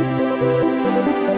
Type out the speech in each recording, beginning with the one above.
Als ze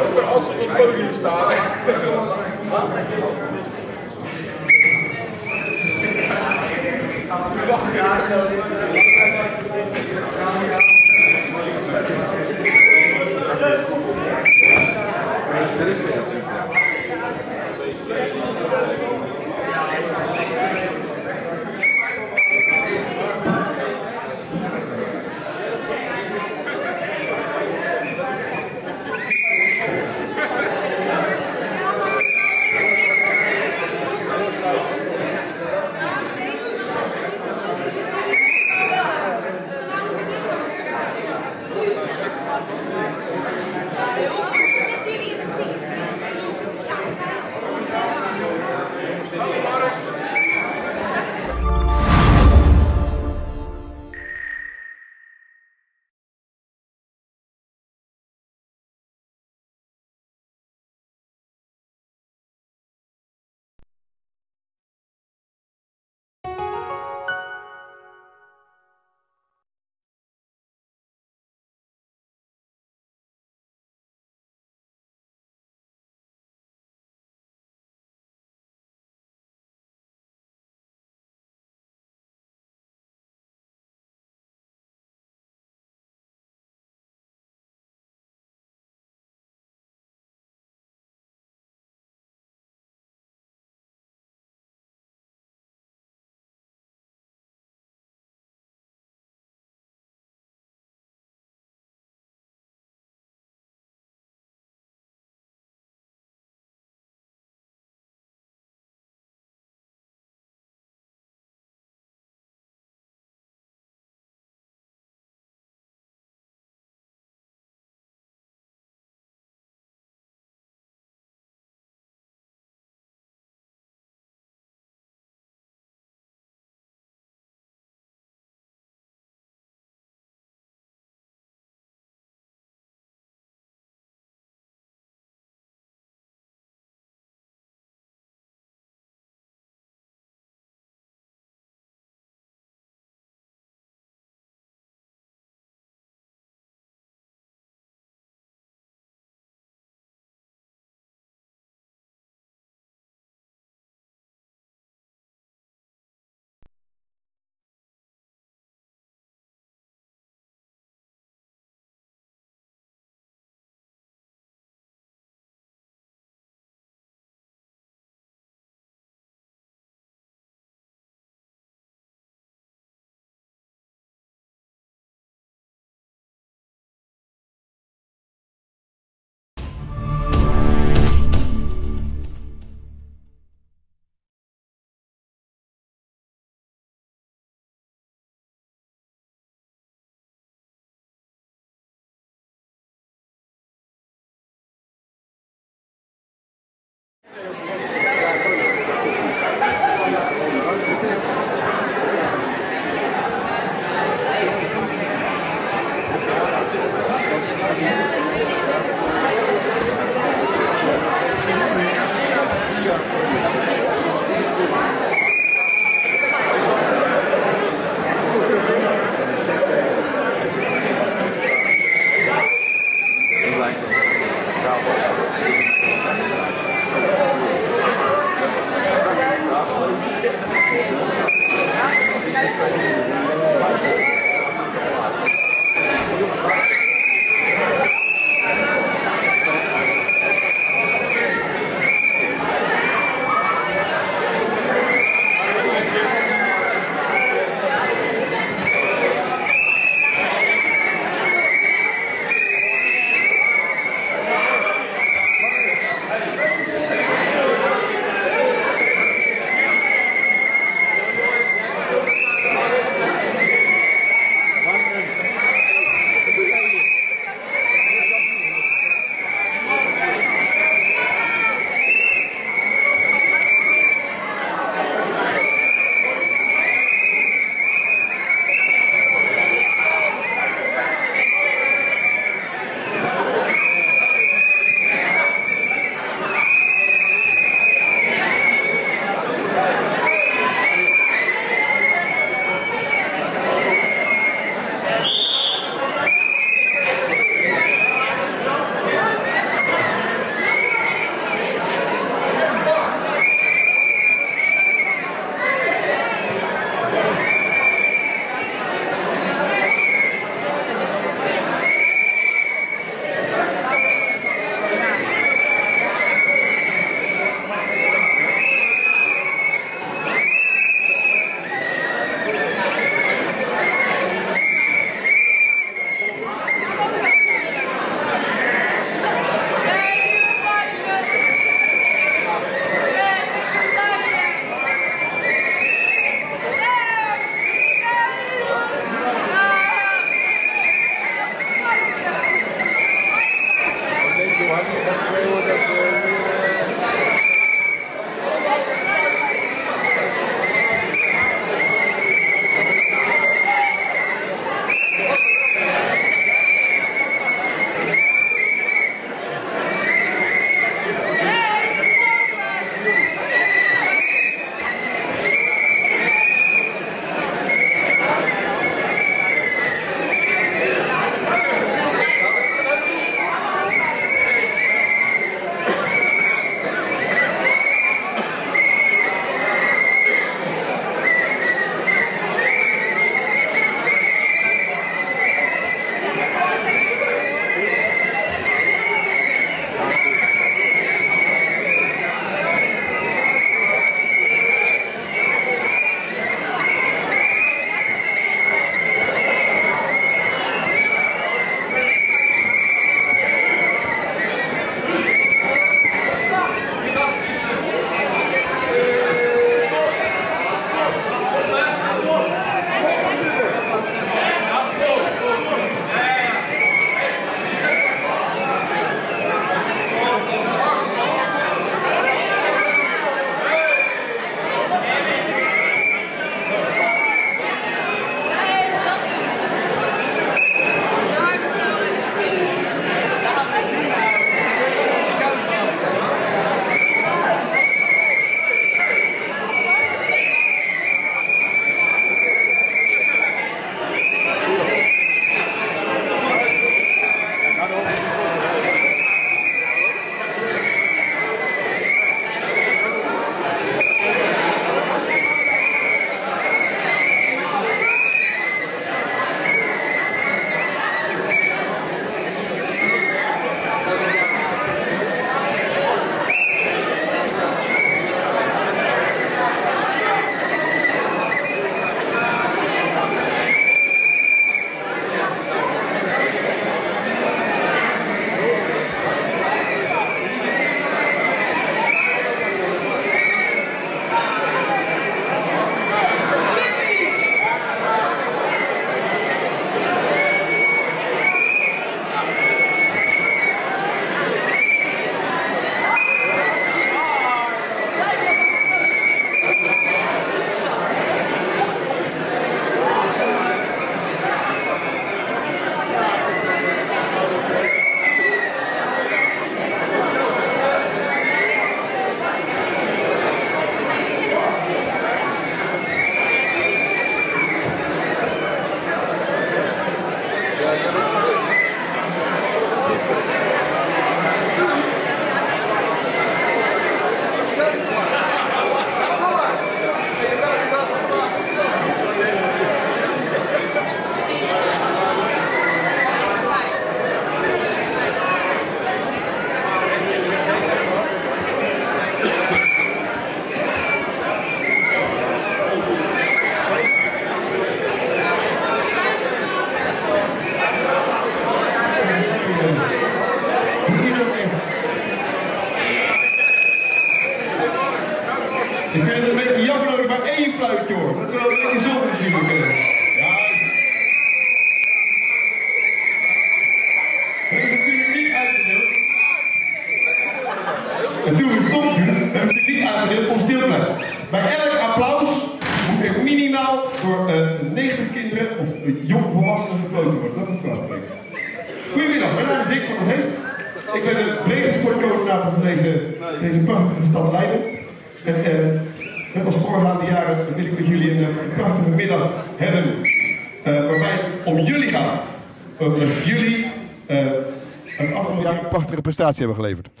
prestatie hebben geleverd.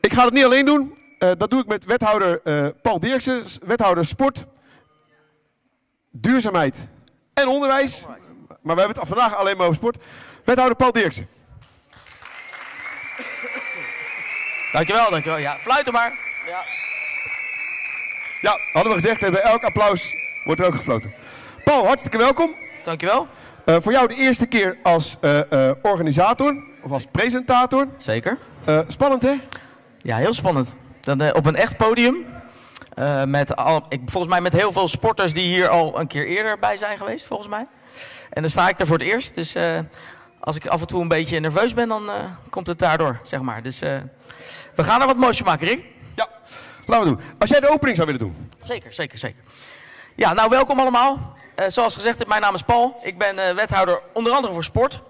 Ik ga het niet alleen doen. Eh, dat doe ik met wethouder eh, Paul Dirksen, wethouder sport, duurzaamheid en onderwijs. Maar we hebben het vandaag alleen maar over sport. Wethouder Paul Dirksen. Dankjewel, dankjewel. Ja, fluiten maar. Ja. Ja, hadden we gezegd, bij elk applaus wordt er ook gefloten. Paul, hartstikke welkom. Dankjewel. Eh, voor jou de eerste keer als eh, eh, organisator of als presentator. Zeker. Eh, spannend hè? Ja, heel spannend. Dan, eh, op een echt podium. eh, met al, ik, volgens mij met heel veel sporters die hier al een keer eerder bij zijn geweest, volgens mij. En dan sta ik er voor het eerst. Dus als ik af en toe een beetje nerveus ben, dan komt het daardoor, zeg maar. Dus we gaan er wat moois van maken, Rick. Ja, laten we doen. Als jij de opening zou willen doen. Zeker, zeker, zeker. Ja, nou welkom allemaal. Zoals gezegd, mijn naam is Paul. Ik ben wethouder onder andere voor sport.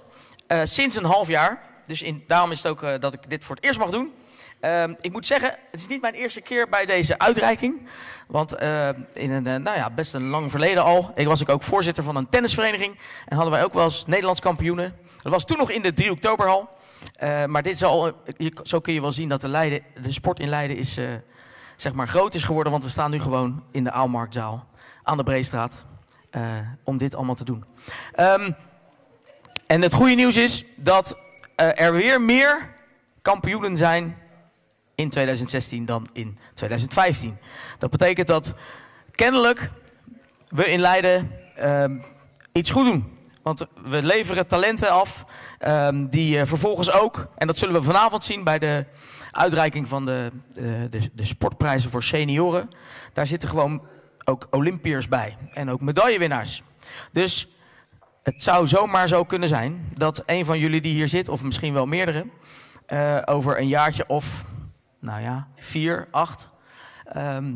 Eh, sinds een half jaar. Dus in, daarom is het ook eh, dat ik dit voor het eerst mag doen. Ehm, ik moet zeggen, het is niet mijn eerste keer bij deze uitreiking. Want eh, in een nou ja, best een lang verleden al. Ik was ook voorzitter van een tennisvereniging. En hadden wij ook wel eens Nederlands kampioenen. Dat was toen nog in de 3 oktoberhal. Maar dit is zo kun je wel zien dat de, de sport in Leiden is, zeg maar groot is geworden. Want we staan nu gewoon in de Aalmarktzaal aan de Breestraat om dit allemaal te doen. Ehm, en het goede nieuws is dat eh, er weer meer kampioenen zijn in 2016 dan in 2015. Dat betekent dat kennelijk we in Leiden ehm, iets goed doen. Want we leveren talenten af ehm, die eh, vervolgens ook, en dat zullen we vanavond zien bij de uitreiking van de, eh, de, de sportprijzen voor senioren. Daar zitten gewoon ook Olympiërs bij en ook medaillewinnaars. Dus het zou zomaar zo kunnen zijn dat een van jullie die hier zit, of misschien wel meerdere, eh, over een jaartje of, nou ja, vier, acht, ehm,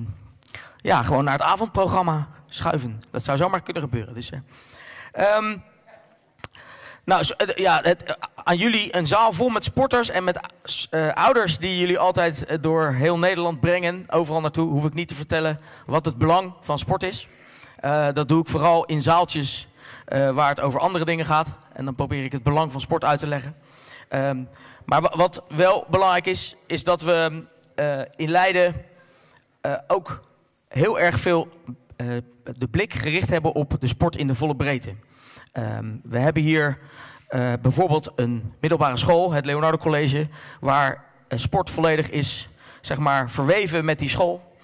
ja, gewoon naar het avondprogramma schuiven. Dat zou zomaar kunnen gebeuren. Dus, eh, ehm, nou, eh, ja, het, aan jullie een zaal vol met sporters en met ouders die jullie altijd door heel Nederland brengen. Overal naartoe hoef ik niet te vertellen wat het belang van sport is. Dat doe ik vooral in zaaltjes eh, waar het over andere dingen gaat. En dan probeer ik het belang van sport uit te leggen. Ehm, maar wa- wat wel belangrijk is, is dat we eh, in Leiden eh, ook heel erg veel de blik gericht hebben op de sport in de volle breedte. Ehm, we hebben hier bijvoorbeeld een middelbare school, het Leonardo College, waar sport volledig is zeg maar, verweven met die school.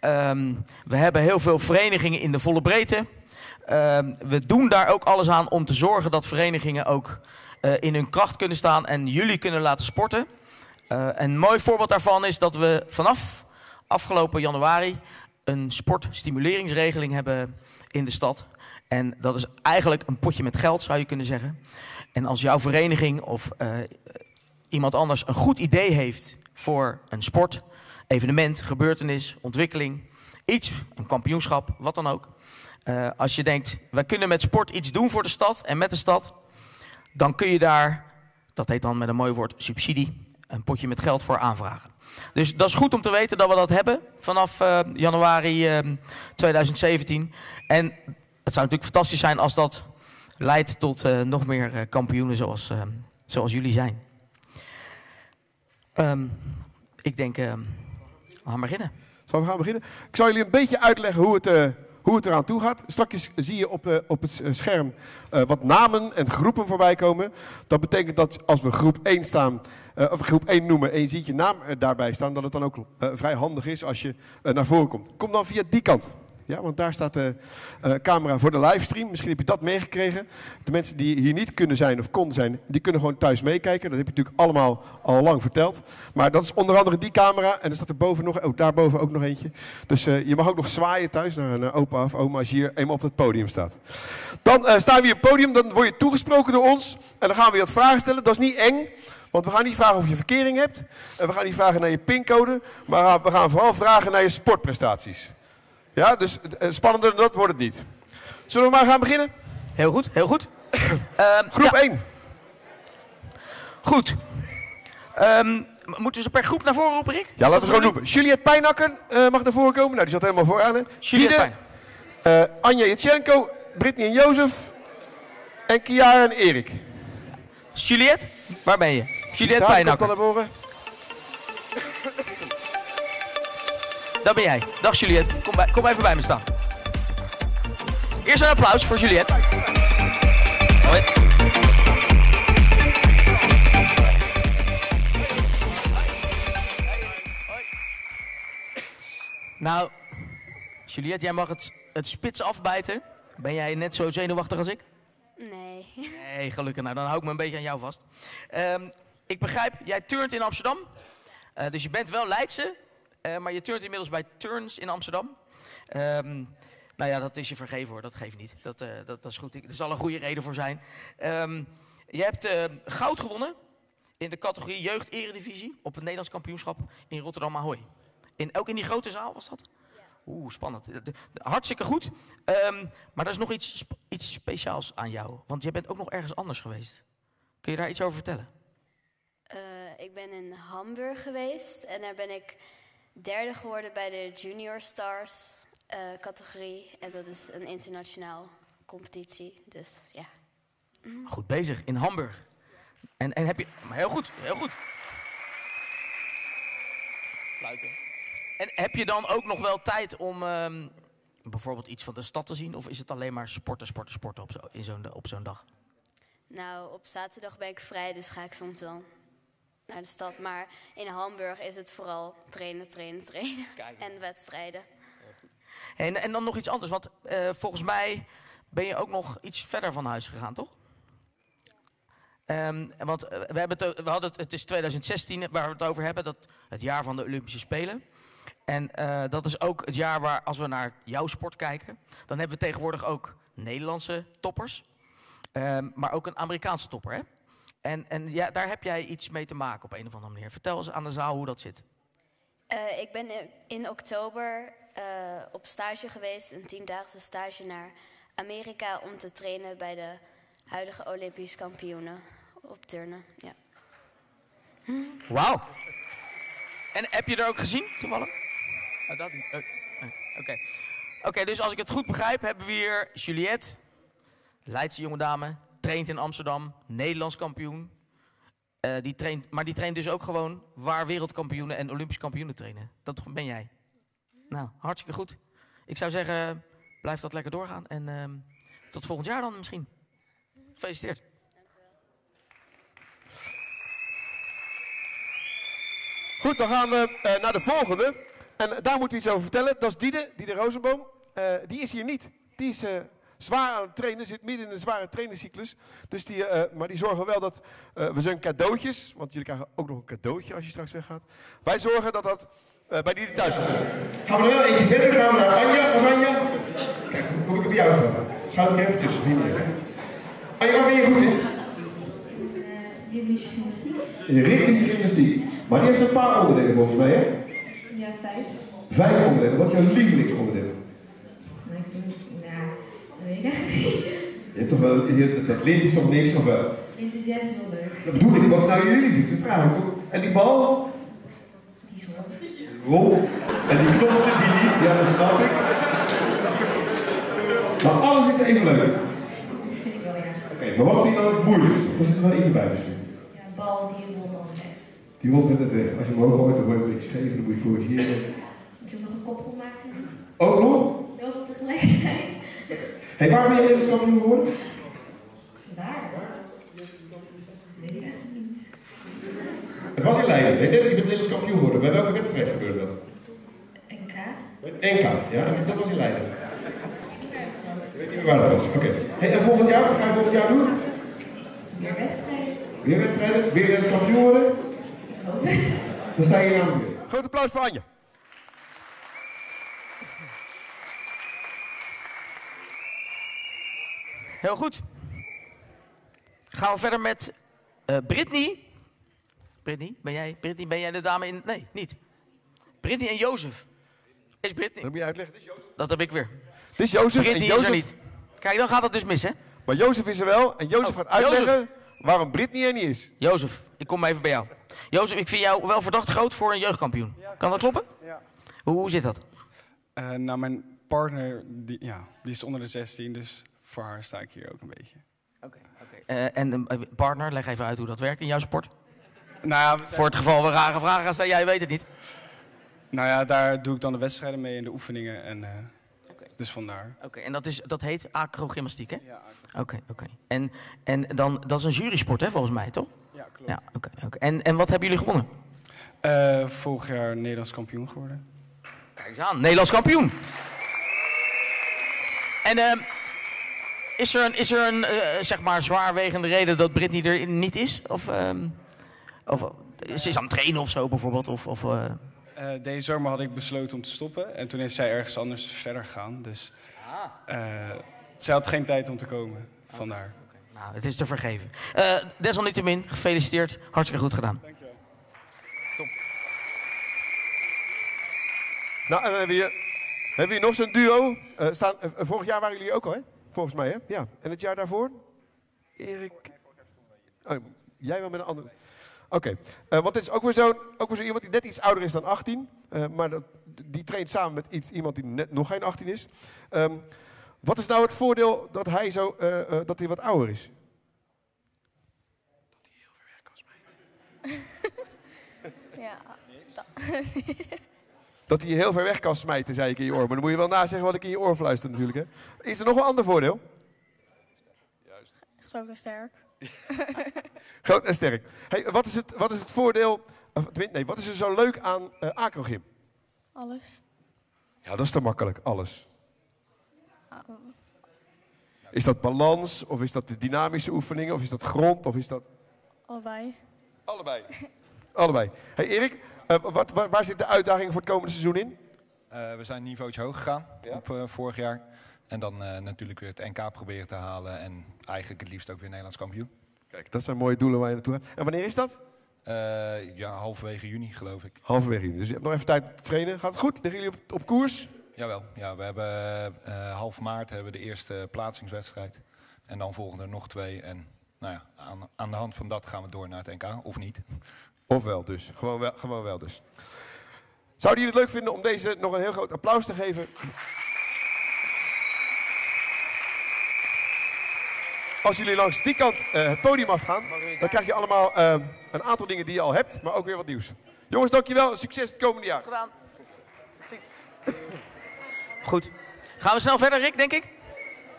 Ehm, we hebben heel veel verenigingen in de volle breedte. Ehm, we doen daar ook alles aan om te zorgen dat verenigingen ook eh, in hun kracht kunnen staan en jullie kunnen laten sporten. Eh, een mooi voorbeeld daarvan is dat we vanaf afgelopen januari een sportstimuleringsregeling hebben in de stad. En dat is eigenlijk een potje met geld, zou je kunnen zeggen. En als jouw vereniging of eh, iemand anders een goed idee heeft voor een sport, evenement, gebeurtenis, ontwikkeling, iets, een kampioenschap, wat dan ook. Eh, als je denkt, wij kunnen met sport iets doen voor de stad en met de stad, dan kun je daar, dat heet dan met een mooi woord subsidie, een potje met geld voor aanvragen. Dus dat is goed om te weten dat we dat hebben vanaf eh, januari eh, 2017. En het zou natuurlijk fantastisch zijn als dat leidt tot eh, nog meer kampioenen zoals, ehm, zoals jullie zijn. Ehm, ik denk, ehm, we gaan beginnen. Zullen we gaan beginnen? Ik zal jullie een beetje uitleggen hoe het, hoe het eraan toe gaat. Straks zie je op, eh, op het s- scherm eh, wat namen en groepen voorbij komen. Dat betekent dat als we groep 1 staan, eh, of groep 1 noemen en je ziet je naam daarbij staan, dat het dan ook eh, vrij handig is als je eh, naar voren komt. Kom dan via die kant. Ja, want daar staat de eh, camera voor de livestream. Misschien heb je dat meegekregen. De mensen die hier niet kunnen zijn of konden zijn, die kunnen gewoon thuis meekijken. Dat heb je natuurlijk allemaal al lang verteld. Maar dat is onder andere die camera. En er staat er boven nog, oh, daarboven ook nog eentje. Dus eh, je mag ook nog zwaaien thuis naar, naar opa of oma als je hier eenmaal op het podium staat. Dan eh, staan we hier op het podium, dan word je toegesproken door ons. En dan gaan we je wat vragen stellen. Dat is niet eng. Want we gaan niet vragen of je verkering hebt. En we gaan niet vragen naar je pincode. Maar we gaan vooral vragen naar je sportprestaties. Ja, dus eh, spannender dan dat wordt het niet. Zullen we maar gaan beginnen? Heel goed, heel goed. Ehm, Groep ja, 1. Goed. Ehm, moeten ze per groep naar voren roepen, Rick? Ja, laten we gewoon noemen. Juliette Pijnakker eh, mag naar voren komen. Nou, die zat helemaal vooraan. Hè. Juliette Pijn. eh, Anja Brittany en Jozef. En Kiara en Erik. Juliette, waar ben je? Juliette Staat, komt dan naar voren. Dat ben jij. Dag Juliette. Kom, bij, kom even bij me staan. Eerst een applaus voor Juliette. Hoi. Nou, Juliette, jij mag het, het spits afbijten. Ben jij net zo zenuwachtig als ik? Nee. Nee, gelukkig. Nou, dan hou ik me een beetje aan jou vast. Ehm, ik begrijp, jij turnt in Amsterdam. Eh, dus je bent wel Leidse, eh, maar je turnt inmiddels bij Turns in Amsterdam. Ehm, nou ja, dat is je vergeven hoor, dat geeft niet. Dat, eh, dat, dat is goed, er zal een goede reden voor zijn. Ehm, je hebt eh, goud gewonnen in de categorie Jeugd Eredivisie op het Nederlands kampioenschap in Rotterdam Ahoy. In, ook in die grote zaal was dat? Oeh, spannend. De- de- hartstikke goed. Ehm, maar er is nog iets, iets speciaals aan jou. Want je bent ook nog ergens anders geweest. Kun je daar iets over vertellen? Ik ben in Hamburg geweest en daar ben ik derde geworden bij de Junior Stars eh, categorie. En dat is een internationaal competitie. Dus ja. Goed bezig, in Hamburg. En, en heb je... Maar heel goed, heel goed. Fluiten. En heb je dan ook nog wel tijd om ehm, bijvoorbeeld iets van de stad te zien? Of is het alleen maar sporten, sporten, sporten op zo- zo'n op zo'n dag? Nou, op zaterdag ben ik vrij, dus ga ik soms wel naar de stad. Maar in Hamburg is het vooral trainen, trainen, trainen. Kijk. En wedstrijden. En, en dan nog iets anders, want eh, volgens mij ben je ook nog iets verder van huis gegaan, toch? Ehm, want eh, we, hebben het, we hadden het, het is 2016 waar we het over hebben, dat, het jaar van de Olympische Spelen. En eh, dat is ook het jaar waar, als we naar jouw sport kijken, dan hebben we tegenwoordig ook Nederlandse toppers, Ehm, maar ook een Amerikaanse topper. Hè? En, en ja, daar heb jij iets mee te maken op een of andere manier. Vertel eens aan de zaal hoe dat zit. Eh, ik ben in- in oktober eh, op stage geweest, een tiendaagse stage naar Amerika om te trainen bij de huidige Olympisch kampioenen op turnen. Ja. Wauw. En heb je er ook gezien, toevallig? Oh, dat niet. Oh, nee. Oké. Oké, dus als ik het goed begrijp, hebben we hier Juliette, Leidse jonge dame, traint in Amsterdam, Nederlands kampioen. Eh, die traint, maar die traint dus ook gewoon waar wereldkampioenen en Olympisch kampioenen trainen. Dat ben jij. Nou, hartstikke goed. Ik zou zeggen, blijf dat lekker doorgaan. En ehm, tot volgend jaar dan misschien. Gefeliciteerd. Goed, dan gaan we eh, naar de volgende. En daar moeten we iets over vertellen. Dat is Diede, Diede Rozenboom. Eh, die is hier niet. Die is zwaar aan het trainen, zit midden in een zware trainingscyclus. Dus die, eh, maar die zorgen wel dat eh, we zijn cadeautjes, want jullie krijgen ook nog een cadeautje als je straks weggaat. Wij zorgen dat dat eh, bij Diede thuis komt. Gaan we wel eentje verder, gaan we naar Anja. Als Anja. Kijk, hoe kom ik op jou staan? Schuif ik even tussen, vier minuten. Anja, waar ben je goed in? Ritmische gymnastiek? In ritmische gymnastiek. Maar die heeft een paar onderdelen volgens mij, hè? Ja, vijf. Vijf onderdelen. Wat is jouw lievelingsonderdeel? Maar ik vind, nou, dat. Je hebt toch wel, je, dat lint is toch niks of wel? Is juist wel leuk. Dat bedoel ik, wat is nou jullie? Dat vraag ik toch? En die bal? Die is wel. Rol. En die klotsen die niet, ja dat snap ik. Maar alles is even leuk. Vind ik wel, ja. maar wat vind je nou het moeilijkste? Wat zit er nou in bij misschien? Ja, bal die je dan zegt. Die rolt met het weg. Als je hem hoog gooit, dan wordt het iets scheef, dan moet je corrigeren. Moet je ook nog een koppel maken? Ook nog? Wel tegelijkertijd. Hé, waar ben je Nederlands kampioen geworden? Waar? Weet ik eigenlijk niet. Het was in Leiden. Nee, nee, je bent Nederlands kampioen geworden. Bij welke wedstrijd gebeurde dat? NK? NK, ja, dat was in Leiden. Waar het was. Ik weet niet meer waar het was. Oké. Hey, en volgend jaar, wat ga je volgend jaar doen? Weer wedstrijd. Weer wedstrijden? Weer Nederlands kampioen worden? Ik hoop het. Dan sta je hier namelijk weer. Groot applaus voor Anje. Heel goed. Gaan we verder met eh Brittany. Brittany, ben jij, Brittany, ben jij de dame in... Nee, niet. Brittany en Jozef. Is Brittany. Dat moet je uitleggen. Dit is Jozef. Dat heb ik weer. Dit is Jozef en Brittany is Jozef. er niet. Kijk, dan gaat het dus mis, hè? Maar Jozef is er wel. En Jozef Oh, gaat uitleggen waarom Britney er niet is. Jozef, ik kom even bij jou. Jozef, ik vind jou wel verdacht groot voor een jeugdkampioen. Kan dat kloppen? Ja. Hoe, hoe zit dat? Eh, nou, mijn partner, die, ja, die is onder de 16, dus voor haar sta ik hier ook een beetje. Eh, en een eh, partner, leg even uit hoe dat werkt in jouw sport. Nou ja, Voor het geval we rare vragen gaan stellen, jij weet het niet. nou ja, daar doe ik dan de wedstrijden mee en de oefeningen. En, eh, Dus vandaar. Oké, en dat, is, dat heet acrogymnastiek, hè? Ja, Oké, oké. En, en dan, dat is een jurysport, hè, volgens mij, toch? ja klopt. Ja, oké. oké. En, en wat hebben jullie gewonnen? Eh, vorig jaar Nederlands kampioen geworden. Kijk eens aan, Nederlands kampioen. En ehm, is er een, is er een eh, zeg maar zwaarwegende reden dat Britney er niet is? Of, ehm, of eh, ze is aan het trainen of zo bijvoorbeeld? Of, of, eh, Eh, deze zomer had ik besloten om te stoppen. En toen is zij ergens anders verder gegaan. Dus eh, zij had geen tijd om te komen. Vandaar. nou, het is te vergeven. Eh, desalniettemin, gefeliciteerd. Hartstikke goed gedaan. Dankjewel. Nou, en dan hebben we hier, hebben we hier nog zo'n duo. Eh, staan, vorig jaar waren jullie ook al, hè? Volgens mij, hè? Ja. En het jaar daarvoor? Erik. Oh, jij wel met een andere. Oké. Eh, want dit is ook weer, zo, ook weer zo iemand die net iets ouder is dan 18. eh, maar dat, die traint samen met iets, iemand die net nog geen 18 is. Ehm, wat is nou het voordeel dat hij, zo, eh, eh, dat hij wat ouder is? Ja, Dat hij je heel ver weg kan smijten, zei ik in je oor. Maar dan moet je wel nazeggen wat ik in je oor fluister natuurlijk. Hè? Is er nog een ander voordeel? groot en sterk. Groot en sterk. Hey, wat, is het, wat is het voordeel, nee, wat is er zo leuk aan eh acrogym? Alles. Ja, dat is te makkelijk, alles. Is dat balans, of is dat de dynamische oefeningen, of is dat grond, of is dat... Allebei. Allebei. Allebei. Hey Erik, wat, waar, waar zit de uitdaging voor het komende seizoen in? Eh, we zijn een niveautje hoog gegaan Ja. op eh, vorig jaar. En dan eh, natuurlijk weer het NK proberen te halen. En eigenlijk het liefst ook weer Nederlands kampioen. Kijk, dat zijn mooie doelen waar je naartoe gaat. En wanneer is dat? Eh, ja, halverwege juni geloof ik. Halverwege juni. Dus je hebt nog even tijd te trainen. Gaat het goed? Liggen jullie op, op koers? Jawel, ja, we hebben eh, half maart hebben we de eerste plaatsingswedstrijd. En dan volgen er nog twee. En nou ja, aan, aan de hand van dat gaan we door naar het NK, of niet. Ofwel dus. Gewoon wel, gewoon wel dus. Zouden jullie het leuk vinden om deze nog een heel groot applaus te geven? Als jullie langs die kant eh, het podium afgaan, dan krijg je allemaal eh, een aantal dingen die je al hebt, maar ook weer wat nieuws. Jongens, dankjewel. Succes het komende jaar. Gedaan. Goed. Gaan we snel verder, Rick, denk ik?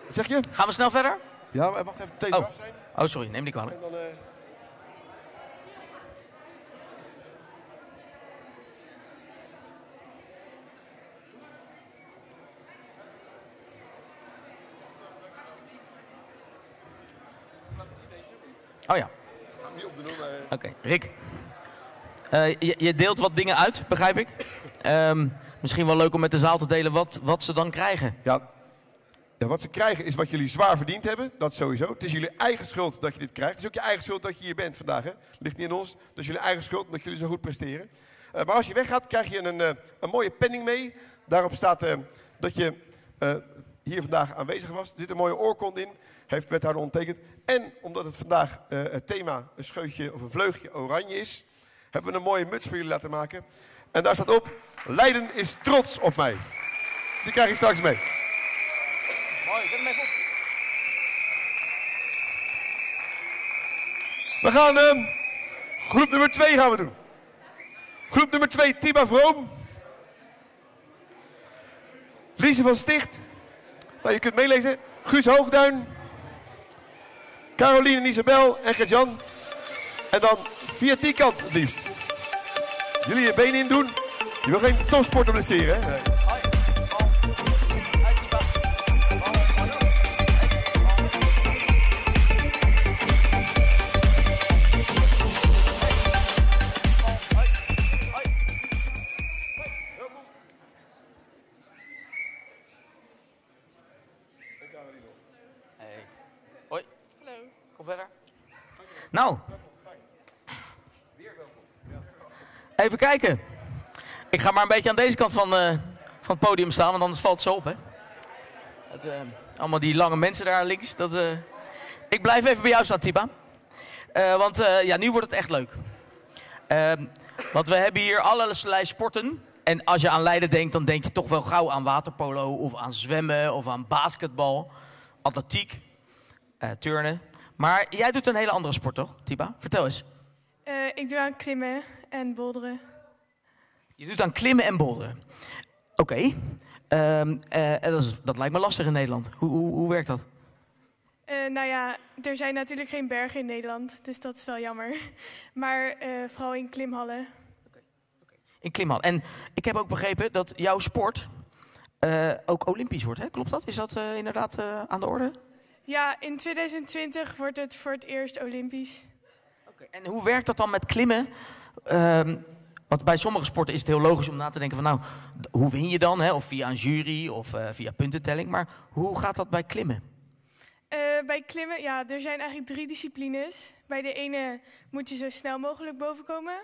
Wat zeg je? Gaan we snel verder? Ja, maar wacht even. Deze Oh. af zijn. Oh, sorry, neem die kwalijk. Oh ja. Oké, Rick. Eh, je, je deelt wat dingen uit, begrijp ik. Ehm, misschien wel leuk om met de zaal te delen wat, wat ze dan krijgen. Ja. ja, wat ze krijgen is wat jullie zwaar verdiend hebben. Dat sowieso. Het is jullie eigen schuld dat je dit krijgt. Het is ook je eigen schuld dat je hier bent vandaag. Hè? Ligt niet in ons. Dat is jullie eigen schuld dat jullie zo goed presteren. Eh, maar als je weggaat, krijg je een, eh, een mooie penning mee. Daarop staat eh, dat je eh, hier vandaag aanwezig was. Er zit een mooie oorkonde in. Heeft wethouder ondertekend. En omdat het vandaag eh, het thema een scheutje of een vleugje oranje is, hebben we een mooie muts voor jullie laten maken. En daar staat op: Leiden is trots op mij. Dus die krijg je straks mee. Mooi, zet hem even op. We gaan ehm, groep nummer 2 gaan we doen. Groep nummer 2, Tiba Vroom. Lise van Sticht. Nou, je kunt meelezen. Guus Hoogduin. Caroline en Isabel en Gert-Jan. En dan via die kant het liefst. Jullie je benen in doen. Je wil geen topsporter blesseren, hè? Nou. Even kijken. Ik ga maar een beetje aan deze kant van, eh, van het podium staan, want anders valt het zo op, hè. Het, eh, allemaal die lange mensen daar links. Dat, eh, Ik blijf even bij jou staan, Tiba. Want ja, nu wordt het echt leuk. Ehm, want we hebben hier allerlei sporten. En als je aan Leiden denkt, dan denk je toch wel gauw aan waterpolo... of aan zwemmen of aan basketbal, atletiek, turnen. Maar jij doet een hele andere sport, toch, Tiba? Vertel eens. Eh, ik doe aan klimmen en boulderen. Je doet aan klimmen en boulderen. Oké. Ehm, eh, dat, is- dat lijkt me lastig in Nederland. Hoe, hoe, hoe werkt dat? Eh, nou ja, er zijn natuurlijk geen bergen in Nederland, dus dat is wel jammer. Maar vooral in klimhallen. In klimhal. En ik heb ook begrepen dat jouw sport ook olympisch wordt, hè? Klopt dat? Is dat inderdaad aan de orde? Ja, in 2020 wordt het voor het eerst Olympisch. En hoe werkt dat dan met klimmen? Ehm, want bij sommige sporten is het heel logisch om na te denken van nou, hoe win je dan? Hè? Of via een jury of eh, via puntentelling. Maar hoe gaat dat bij klimmen? Eh, bij klimmen, ja, er zijn eigenlijk drie disciplines. Bij de ene moet je zo snel mogelijk boven komen.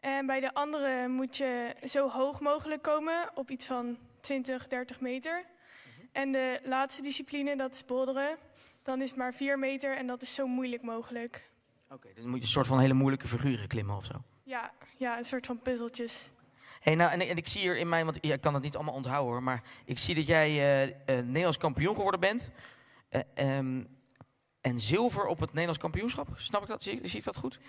En bij de andere moet je zo hoog mogelijk komen, op iets van 20, 30 meter. En de laatste discipline, dat is boulderen. Dan is het maar 4 meter en dat is zo moeilijk mogelijk. Oké, dan moet je een soort van hele moeilijke figuren klimmen of zo. Ja, ja een soort van puzzeltjes. Hey, nou, en, en ik zie hier in mijn, want ja, ik kan het niet allemaal onthouden hoor, maar ik zie dat jij eh, eh, Nederlands kampioen geworden bent. Eh, ehm, en zilver op het Nederlands kampioenschap. Snap ik dat? Zie, zie ik dat goed?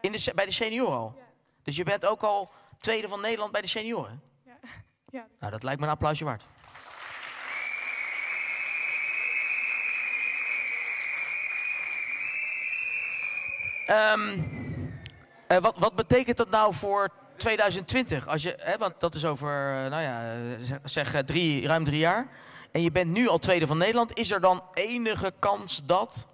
In de, bij de senioren al. Dus je bent ook al tweede van Nederland bij de senioren. Ja. ja. Nou, dat lijkt me een applausje waard. Ehm, eh, wat, wat betekent dat nou voor 2020? Als je, hè, want dat is over, eh, nou ja, eh, zeg, drie, ruim drie jaar. En je bent nu al tweede van Nederland. Is er dan enige kans dat...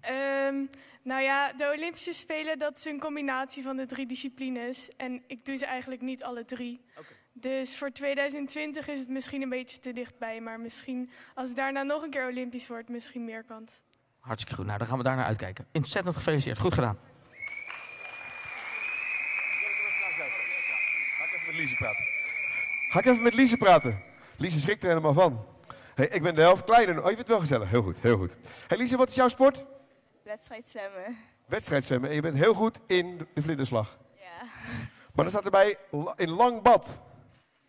Ehm, nou ja, de Olympische Spelen, dat is een combinatie van de drie disciplines. En ik doe ze eigenlijk niet alle drie. Dus voor 2020 is het misschien een beetje te dichtbij. Maar misschien als het daarna nog een keer Olympisch wordt, misschien meer kans. Hartstikke goed. Nou, dan gaan we daar naar uitkijken. Ontzettend gefeliciteerd. Goed gedaan. Ga ik even met Lise praten. Ga ik even met Lise praten. Lise schrikt er helemaal van. Hey, ik ben de helft kleiner. Oh, je vindt het wel gezellig. Heel goed, heel goed. Hey Lise, wat is jouw sport? Wedstrijd zwemmen. Wedstrijdzwemmen. En je bent heel goed in de vlinderslag. Ja. Maar dan staat erbij in lang bad.